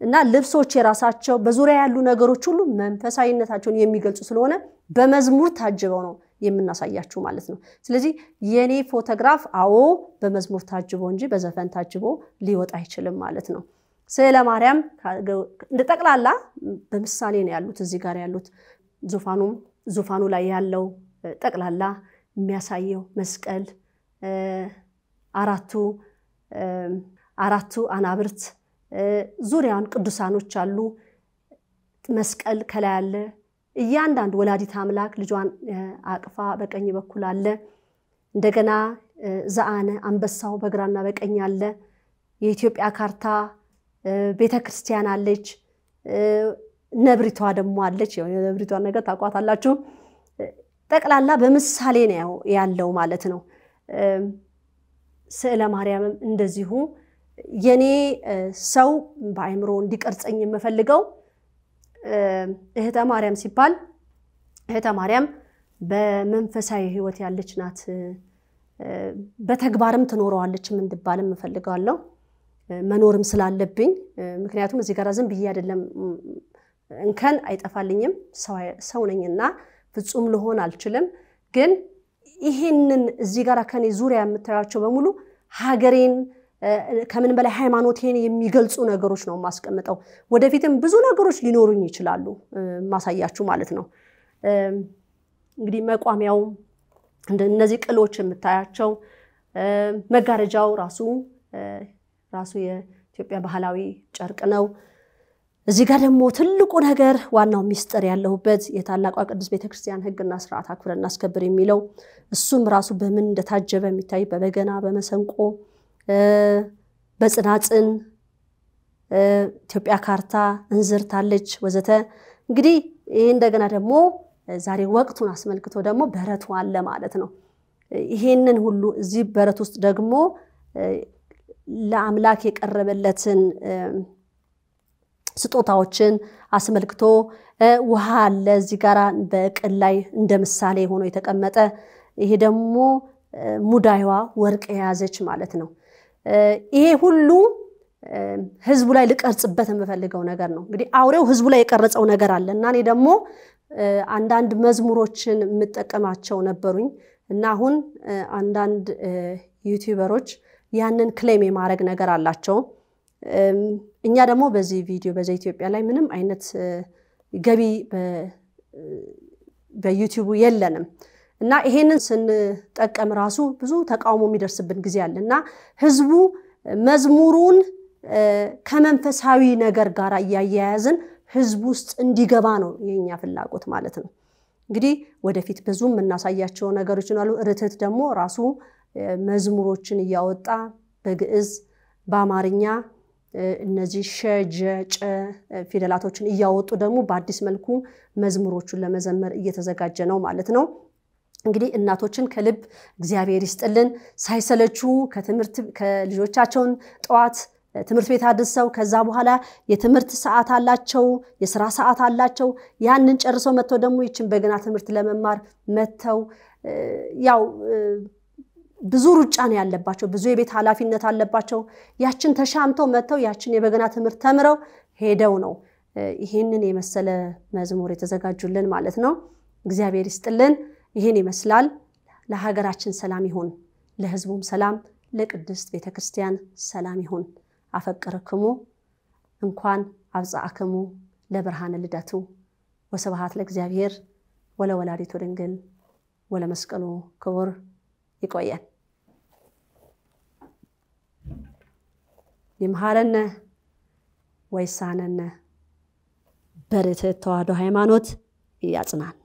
እና ልብሶች የራሳቸው በዙሪያ ያሉ ነገሮች ሁሉ መንፈሳዊነታቸውን የሚገልጹ ስለሆነ በመዝሙር ታጅበው ነው የምናሳያችሁ ማለት ነው። ስለዚህ የኔ ፎቶግራፍ አዎ በመዝሙር ታጅቦ እንጂ በዘፈን ታጅቦ ሊወጣ አይችልም ማለት ነው። ስዕለ ማርያም እንደ ጠቅላላ በምሳሌ ነው ያሉት እዚህ ጋር ያሉት ዙፋኑ ላይ ያለው ጠቅላላ የሚያሳየው መስቀል አራቱ አራቱ አናብርት ዙሪያውን ቅዱሳኖች አሉ። መስቀል ከላይ አለ። እያንዳንዱ ወላዲት አምላክ ልጇን አቅፋ በቀኝ በኩል አለ። እንደገና ዘአነ አንበሳው በግራና በቀኝ አለ። የኢትዮጵያ ካርታ ቤተ ክርስቲያን አለች። ነብሪቷ ደግሞ አለች። የነብሪቷን ነገር ታውቋታላችሁ። ጠቅላላ በምሳሌ ነው ያለው ማለት ነው። ስዕለ ማርያምም እንደዚሁ የኔ ሰው በአእምሮ እንዲቀርጸኝ የምፈልገው እህተ ማርያም ሲባል እህተ ማርያም በመንፈሳዊ ሕይወት ያለች ናት። በተግባርም ትኖረዋለችም እንድባልም እፈልጋለሁ መኖርም ስላለብኝ ምክንያቱም እዚህ ጋር ዝም ብዬ አይደለም እንከን አይጠፋልኝም ሰው ነኝና ፍጹም ልሆን አልችልም። ግን ይህንን እዚህ ጋር ከኔ ዙሪያ የምታያቸው በሙሉ ሀገሬን ከምን በላይ ሃይማኖቴን የሚገልጹ ነገሮች ነው የማስቀምጠው። ወደፊትም ብዙ ነገሮች ሊኖሩኝ ይችላሉ ማሳያችሁ ማለት ነው። እንግዲህ መቋሚያው እነዚህ ቅሎች የምታያቸው መጋረጃው ራሱ ራሱ የኢትዮጵያ ባህላዊ ጨርቅ ነው። እዚህ ጋር ደግሞ ትልቁ ነገር ዋናው ሚስጥር ያለሁበት የታላቋ ቅዱስ ቤተክርስቲያን ሕግና ስርዓት አክብረን እናስከብር የሚለው እሱም ራሱ በምን እንደታጀበ የሚታይ በበገና በመሰንቆ በጽናጽን ኢትዮጵያ ካርታ እንዝርት አለች ወዘተ። እንግዲህ ይህ እንደገና ደግሞ ዛሬ ወቅቱን አስመልክቶ ደግሞ በረቱ አለ ማለት ነው። ይሄንን ሁሉ እዚህ በረት ውስጥ ደግሞ ለአምላክ የቀረበለትን ስጦታዎችን አስመልክቶ ውሃ አለ እዚህ ጋር በቅል ላይ እንደ ምሳሌ ሆኖ የተቀመጠ ይሄ ደግሞ ሙዳይዋ ወርቅ የያዘች ማለት ነው። ይሄ ሁሉ ህዝቡ ላይ ልቀርጽበት የምፈልገው ነገር ነው። እንግዲህ አውሬው ህዝቡ ላይ የቀረጸው ነገር አለ እና እኔ ደግሞ አንዳንድ መዝሙሮችን የምጠቀማቸው ነበሩኝ እና አሁን አንዳንድ ዩቲዩበሮች ያንን ክሌም የማድረግ ነገር አላቸው። እኛ ደግሞ በዚህ ቪዲዮ በዚህ ኢትዮጵያ ላይ ምንም አይነት ገቢ በዩቲዩቡ የለንም እና ይሄንን ስንጠቀም ራሱ ብዙ ተቃውሞ የሚደርስብን ጊዜ አለ እና ህዝቡ መዝሙሩን ከመንፈሳዊ ነገር ጋር እያያያዝን ህዝብ ውስጥ እንዲገባ ነው የኛ ፍላጎት ማለት ነው። እንግዲህ ወደፊት ብዙ የምናሳያቸው ነገሮች አሉ። ርትት ደግሞ ራሱ መዝሙሮችን እያወጣ በግዕዝ በአማርኛ እነዚህ ሸ፣ ጀ፣ ጨ ፊደላቶችን እያወጡ ደግሞ በአዲስ መልኩ መዝሙሮቹን ለመዘመር እየተዘጋጀ ነው ማለት ነው። እንግዲህ እናቶችን ከልብ እግዚአብሔር ይስጥልን። ሳይሰለቹ ከትምህርት ከልጆቻቸውን ጠዋት ትምህርት ቤት አድርሰው ከዛ በኋላ የትምህርት ሰዓት አላቸው፣ የስራ ሰዓት አላቸው። ያንን ጨርሰው መጥተው ደግሞ ይችን በገና ትምህርት ለመማር መጥተው ያው ብዙ ሩጫ ነው ያለባቸው፣ ብዙ የቤት ኃላፊነት አለባቸው። ያችን ተሻምተው መጥተው ያችን የበገና ትምህርት ተምረው ሄደው ነው ይህንን የመሰለ መዝሙር የተዘጋጁልን ማለት ነው። እግዚአብሔር ይስጥልን። ይህን ይመስላል። ለሀገራችን ሰላም ይሁን፣ ለሕዝቡም ሰላም፣ ለቅድስት ቤተክርስቲያን ሰላም ይሁን። አፈቅርክሙ እንኳን አብጽአክሙ ለብርሃነ ልደቱ ወስብሐት ለእግዚአብሔር ወለወላዲቱ ድንግል ወለመስቀሉ ክቡር። ይቆየን። ይምሃረነ ወይሳነነ በርትዕት ተዋሕዶ ሃይማኖት ያጽናን።